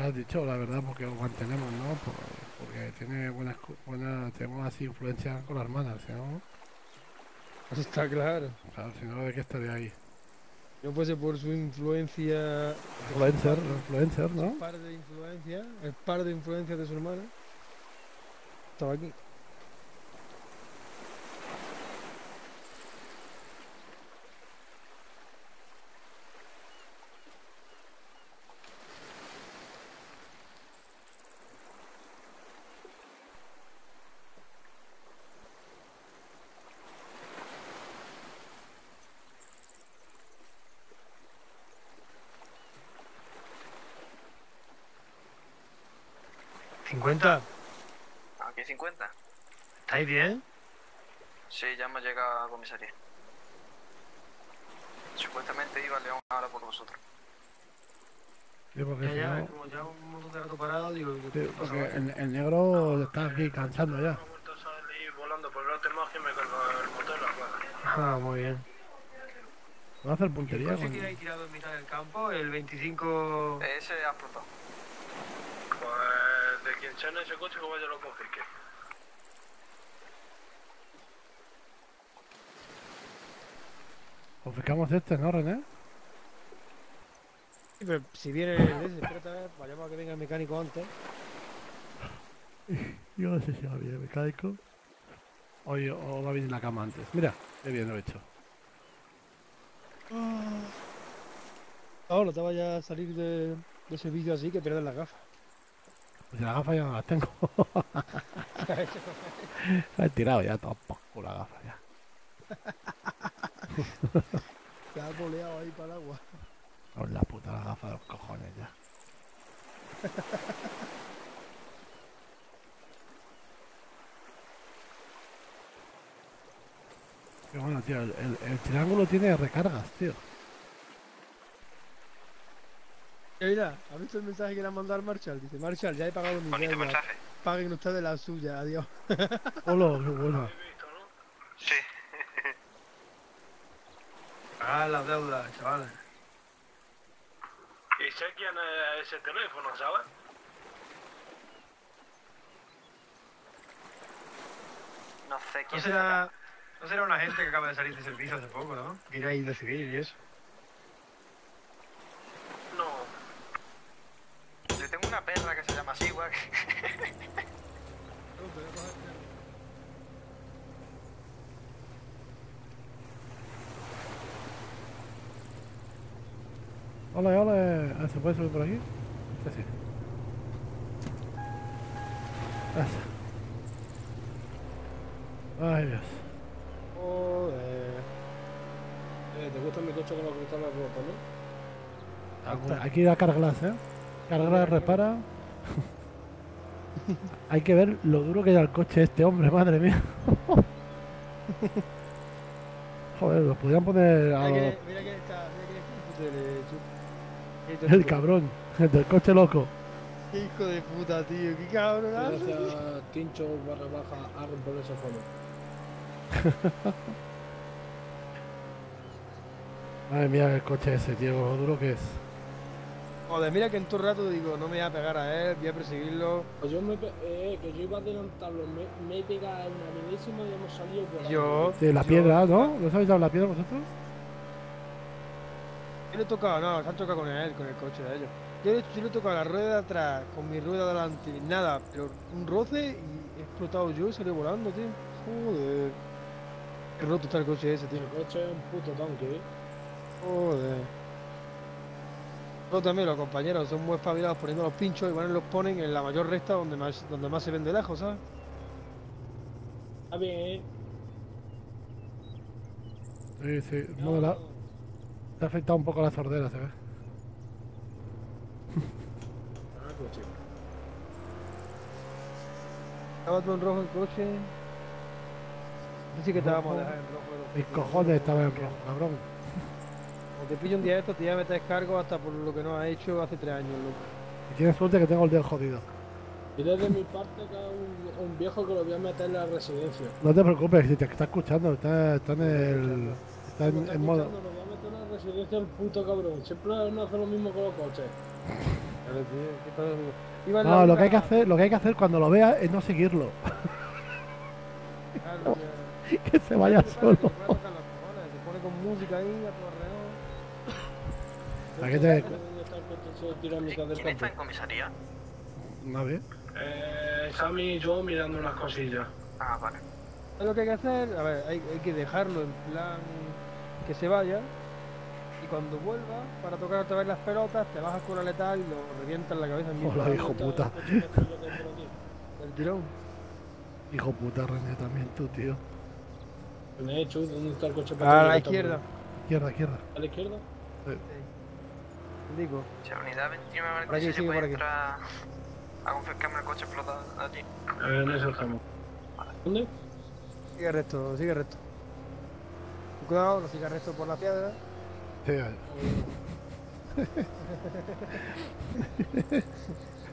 Has dicho la verdad porque lo mantenemos, ¿no? Por- porque tiene buenas, buenas, tenemos así influencia con la hermana, si no, Eso está claro. claro, si no, ¿de qué estaría ahí? No fuese por su influencia. Influencer, influencer, ¿no? Par de influencia, el par de influencias de su hermana. Estaba aquí. ¿50? Aquí 50. ¿Estáis bien? Sí, ya hemos llegado a comisaría. Supuestamente iba León ahora por vosotros. Sí, porque Ya, si ya, no- como ya un montón de rato parado, digo. ¿qué sí, porque el, el negro está aquí cansando ya. Volando por el arte más que me el motor la. Ah, muy bien. Va a hacer El puntería coche con... que hay tirado en mitad del campo, el 25... Ese ha explotado. Quien sea en ese coche que vaya lo confisque. Confiscamos este, ¿no, René? Sí, pero si viene el ese, espérate a ver, vayamos a que venga el mecánico antes. Yo no sé si va a venir el mecánico. Oye, o va a venir la cama antes. Mira, qué bien lo he hecho. Ahora te vaya a salir de, de ese vídeo así que pierdes las gafas. Pues las gafas ya no las tengo. La he tirado ya todo por las gafas ya. Te has boleado ahí para el agua. Con la puta las gafas de los cojones ya. Qué bueno, tío. El, el- el triángulo tiene recargas, tío. Eh, mira, ¿has visto el mensaje que le han mandado al Marshall? Dice, Marshall, ya he pagado mi Bonito deuda. mensaje. Paguen ustedes la suya, adiós. Hola, qué bueno. Sí. Ah, las deudas, chavales. Y sé quién es ese teléfono, ¿sabes? No sé ¿No quién será, ¿No será una gente que acaba de salir de servicio hace poco, no? Que iba a ir de civil y eso. No. Yo tengo una perra que se llama Sigua. Hola, hola. Ah, ¿Se puede subir por aquí? Sí, sí. Gracias. Ay, Dios. Joder. Eh, ¿Te gusta mi coche con los cristales rotos, no? Hay que ir a Carglass, ¿eh? Carglass repara. Hay que ver lo duro que era el coche este hombre, madre mía. Joder, los podrían poner a Mira los- que, mira que está, mira que está el de cabrón, el del coche loco. Qué hijo de puta, tío, qué cabrón. Gracias, Tincho barra baja Arn por ese follow. Madre mía, el coche ese, tío, lo duro que es. Joder, mira que en todo rato digo, no me voy a pegar a él, voy a perseguirlo. Pues yo me, eh, que yo iba a adelantarlo, me, me he pegado una milésima y hemos salido por Yo- Sí, la piedra, ¿no? ¿No sabéis dado la piedra vosotros? Yo le he tocado, no, se han chocado con él, con el coche de ellos. Yo le, yo le he tocado la rueda de atrás, con mi rueda delante, nada, pero un roce y he explotado yo y salí volando, tío. Joder. Qué roto está el coche ese, tío. El coche es un puto tanque, ¿eh? Joder. Luego también los compañeros son muy espabilados poniendo los pinchos, igual los ponen en la mayor recta donde más, donde más se vende lejos, ¿sabes? Está bien, ¿eh? Sí, sí. La... Te ha afectado un poco la sordera, se ve. Ah, coche. Estaba todo en rojo el coche. Así que te vamos a dejar en rojo. el Mis cojones estaban en rojo, cabrón. Como te pillo un día de esto, te voy a meter cargo hasta por lo que no has hecho hace tres años, loco. Y tienes suerte que tengo el dedo jodido. Y desde mi parte que es un, un viejo que lo voy a meter en la residencia. No te preocupes, si te está escuchando, está, está en el. Está en, en modo. A residencia el puto cabrón. Siempre no hace lo mismo con los coches. Iba en la No, lo que hay que hacer, lo que hay que hacer cuando lo vea es no seguirlo. Claro, que- que se vaya solo. te pone con música ahí a tu alrededor. ¿Para qué te.? ¿Quién está en comisaría? Una vez. Eh, Sammy y yo mirando unas cosillas. Ah, vale. Es lo que hay que hacer, a ver, hay, hay que dejarlo en plan que se vaya y cuando vuelva para tocar otra vez las pelotas te bajas con la letal y lo revientas en la cabeza mismo. Hola, hijo puta. El tirón. Hijo puta, René, también tú, tío. Me he hecho, ¿dónde está el coche? A pequeño la izquierda. Izquierda, izquierda. ¿A la izquierda? Sí. Digo. Si a unidad 21 me Por aquí, si sigue se puede por aquí. entrar a confiscarme el coche explotado allí. Eh, en eso estamos. ¿Dónde? Sigue recto, sigue recto. Cuidado, no siga recto por la piedra. Sí,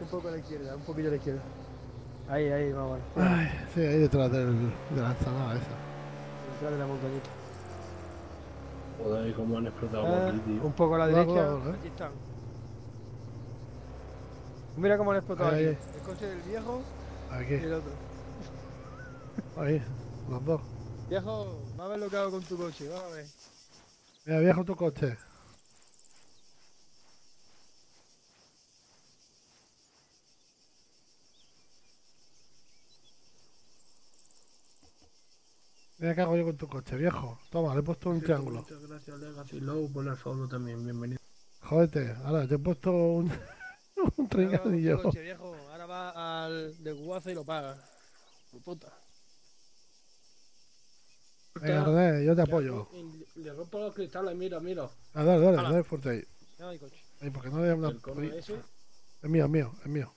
un poco a la izquierda, un poquillo a la izquierda. Ahí, ahí, vamos. Ay, sí, ahí detrás del, de la ensalada esa. Detrás de la montañita. Joder, cómo han explotado Ah, aquí, tío. un poco a la derecha. cuidado, ¿eh? Aquí están. Mira cómo han explotado Ahí, aquí. ahí. El coche del viejo Aquí. y el otro. Ahí, los dos. Viejo, va a ver lo que hago con tu coche, va a ver. Mira, viejo tu coche. Mira qué hago yo con tu coche, viejo. Toma, le he puesto un triángulo. Muchas gracias, Legacy Low, por el favor también. Bienvenido. Jódete, ahora te he puesto un, un viejo. Ahora va al desguace y lo paga. Puta. Venga, René, yo te apoyo. Le rompo los cristales, mira, mira. Ah, dale, dale, dale fuerte ahí. Hay coche. Ahí, porque no le una... El cono ese. Es mío, es mío, es mío.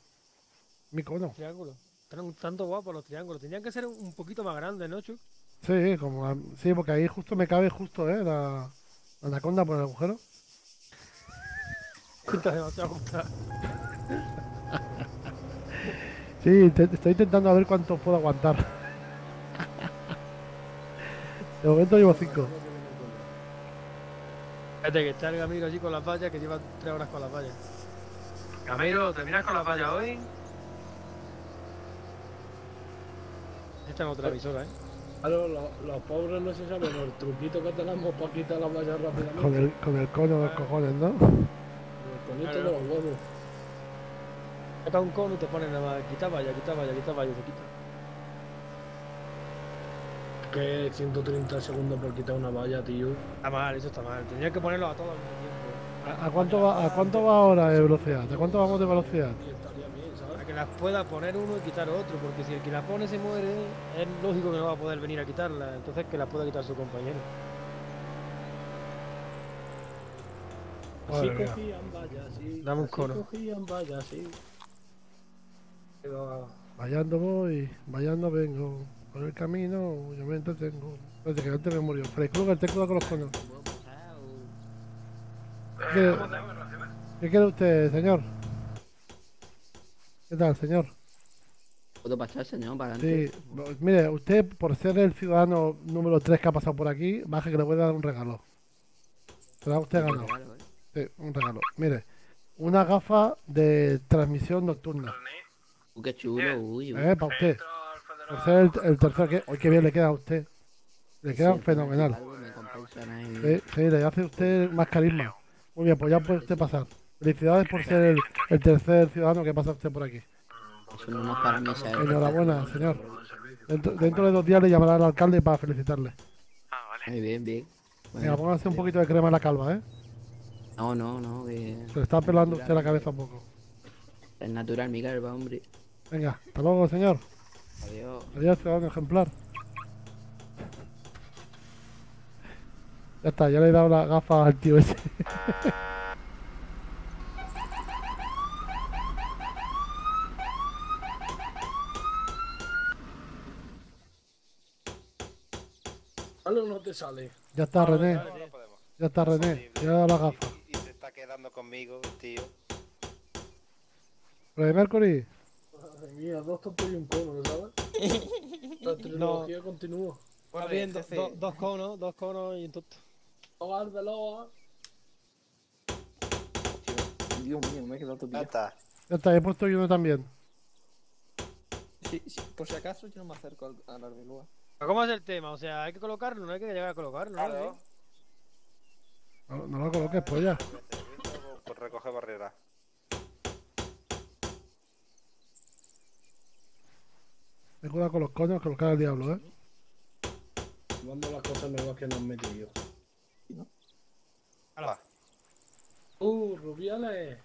Mi cono. Triángulo. Están tanto guapos los triángulos. Tenían que ser un un poquito más grandes, ¿no, Chuck? Sí, como la- sí, porque ahí justo me cabe justo, ¿eh? La, la anaconda por el agujero. Sí, te- estoy intentando a ver cuánto puedo aguantar. De momento llevo cinco. Fíjate que está el Gamiro así con las vallas, que lleva tres horas con las vallas. Gamiro, ¿terminas con la valla hoy? Esta es otra emisora, ¿eh? Claro, los, los pobres no se saben el truquito que tenemos para quitar las vallas rápidamente. Con el, con el cono de los cojones, ¿no? El conito de los huevos. Saca un cono y te ponen nada más. Quita valla, quita valla, quita valla, se quita. Que 130 segundos por quitar una valla, tío. Está mal, eso está mal. Tendría que ponerlo a todos al mismo tiempo. ¿A, a cuánto va, ¿A cuánto va ahora de velocidad? ¿A cuánto vamos de velocidad? Para que las pueda poner uno y quitar otro, porque si el que la pone se muere, es lógico que no va a poder venir a quitarla. Entonces que la pueda quitar su compañero. Así Madre cogían vallas, sí. Dame un así cono. cogían vallas, sí. Pero, Vallando voy, vallando vengo. Por el camino yo me entretengo. Espérate que antes me murió. Freddy Krueger, ten cuidado con los conos. ¿Qué quiere, ¿Qué quiere usted, señor? ¿Qué tal, señor? ¿Puedo pasar, señor? Para Sí, adelante. pues, mire, usted por ser el ciudadano número 3 que ha pasado por aquí, baje que le voy a dar un regalo. Se da usted ganado. Sí, un regalo. Mire, una gafa de transmisión nocturna. Uh, qué chulo, uy, uy. Eh, para usted. Por ser el, el tercero que. Hoy que bien le queda a usted. Le queda fenomenal. Sí, sí, le hace usted más carisma. Muy bien, pues ya puede usted pasar. Felicidades por ser el, el tercer ciudadano que pasa usted por aquí. Enhorabuena, señor. Dentro, dentro de dos días le llamará al alcalde para felicitarle. Muy bien, bien. Venga, póngase un poquito de crema en la calva, ¿eh? No, no, no, que Se le está pelando usted la cabeza un poco. es natural mi calva, hombre. Venga, hasta luego, señor. Adiós. Adiós, ciudadano ejemplar. Ya está, ya le he dado la gafa al tío ese. ¿Sale o no te sale? ya está, René. Ya está, René. Ya le he dado la gafa. Y se está quedando conmigo, tío. Freddy Mercury. Madre mía, dos tontos y un cono, ¿sabes? La trilogía continúa. Está bien, do- do- dos conos, dos conos y un tonto. Hogar de loa. Dios mío, me he quedado todo pillado. Ya está, he puesto yo uno también. Sí, sí, por si acaso yo no me acerco al, al arbeloa. ¿Cómo es el tema? O sea, hay que colocarlo, no hay que llegar a colocarlo, ¿no? No, no lo coloques, pues ya. Por recoger barrera. Ten cuidado con los coños que los caga el diablo, ¿eh? Mando las cosas nuevas que nos han metido. Hala. Uh, Rubiales.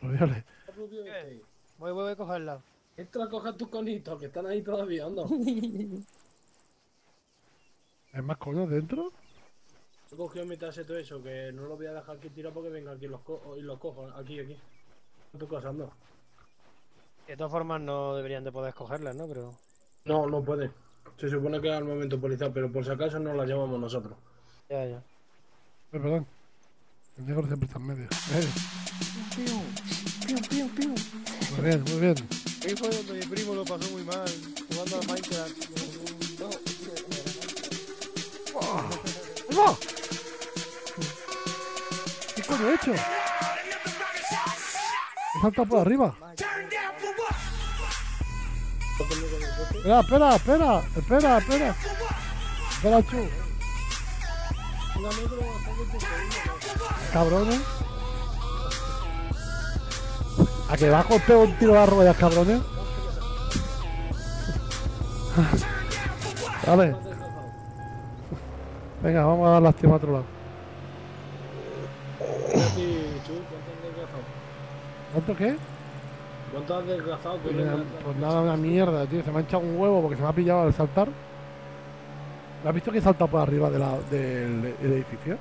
Rubiales. Rubiales. Voy, voy, voy a cogerla. Entra a coger tus conitos, que están ahí todavía, anda. ¿Hay más coños dentro? He cogido mitad de todo eso, que no lo voy a dejar aquí tirado porque venga aquí y los, co y los cojo. Aquí, aquí. En tu casa, anda. De todas formas no deberían de poder escogerlas, ¿no? Pero... No, no puede. Se supone que es armamento policial, pero por si acaso no la llamamos nosotros. Ya, ya. Eh, perdón. El negro siempre está en medio. Eh, muy bien, muy bien. Ahí fue donde mi primo lo pasó muy mal, jugando a Minecraft. ¡No! coño he hecho? He saltado por arriba. Espera, espera, espera, espera, espera. Espera, chu. Cabrones. A que bajo pego un tiro a las ruedas, cabrones. Vale. Venga, vamos a dar lástima a otro lado. ¿Cuánto qué? ¿Cuánto has desgastado? Pues, nada- pues nada, una mierda, tío. Se me ha echado un huevo porque se me ha pillado al saltar. ¿Lo has visto que he saltado por arriba de la- del, edificio?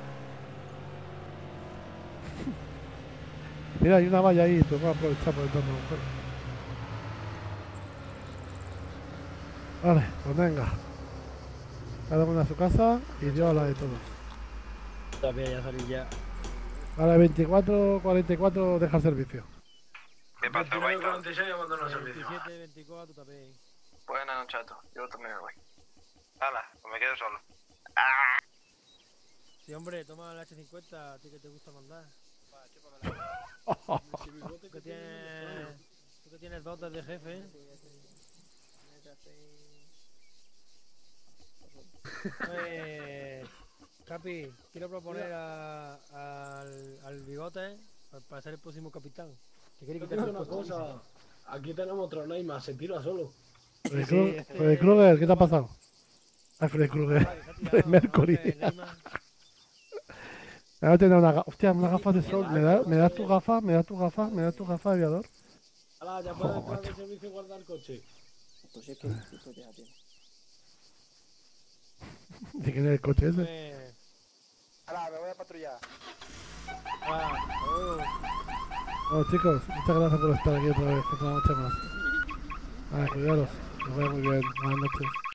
Mira, hay una valla ahí, que aprovechar por el agujero. Vale, pues venga. Cada uno a su casa y yo a la de todos. También ya salí ya. Vale, 24, 44, deja el servicio. ¿Qué pasa, 29, Baito? 46 abandono el servicio. 27, 24 también. Buenas noches a todos. Yo también me voy. Hala, pues me quedo solo. Sí, hombre, toma el H50, a ti que te gusta mandar. Tú que tienes, tú que tienes dotes de jefe, ¿eh? Pues, Capi, quiero proponer a- al, al bigote pa- para ser el próximo capitán. Quiere te digo una cosa. Aquí tenemos otro Neymar, se tira solo. Freddy Krueger, Freddy Krueger, ¿qué te ha pasado? Ay, Freddy Krueger. Freddy Mercury. Me voy a tener una ga- Hostia, unas gafas de sol. ¿Me, da- ¿Me das tu gafa? ¿Me das tu gafa? ¿Me das tu gafa de aviador? Hala, ya puedes entrar de servicio y guardar el coche. Pues es que esto ya tiene. ¿De quién es el coche ese? Hala, me voy a patrullar. ah, oh. Bueno, chicos, muchas gracias por estar aquí otra vez, otra noche más. Vale, cuidaros. Que os vaya muy bien. Buenas noches.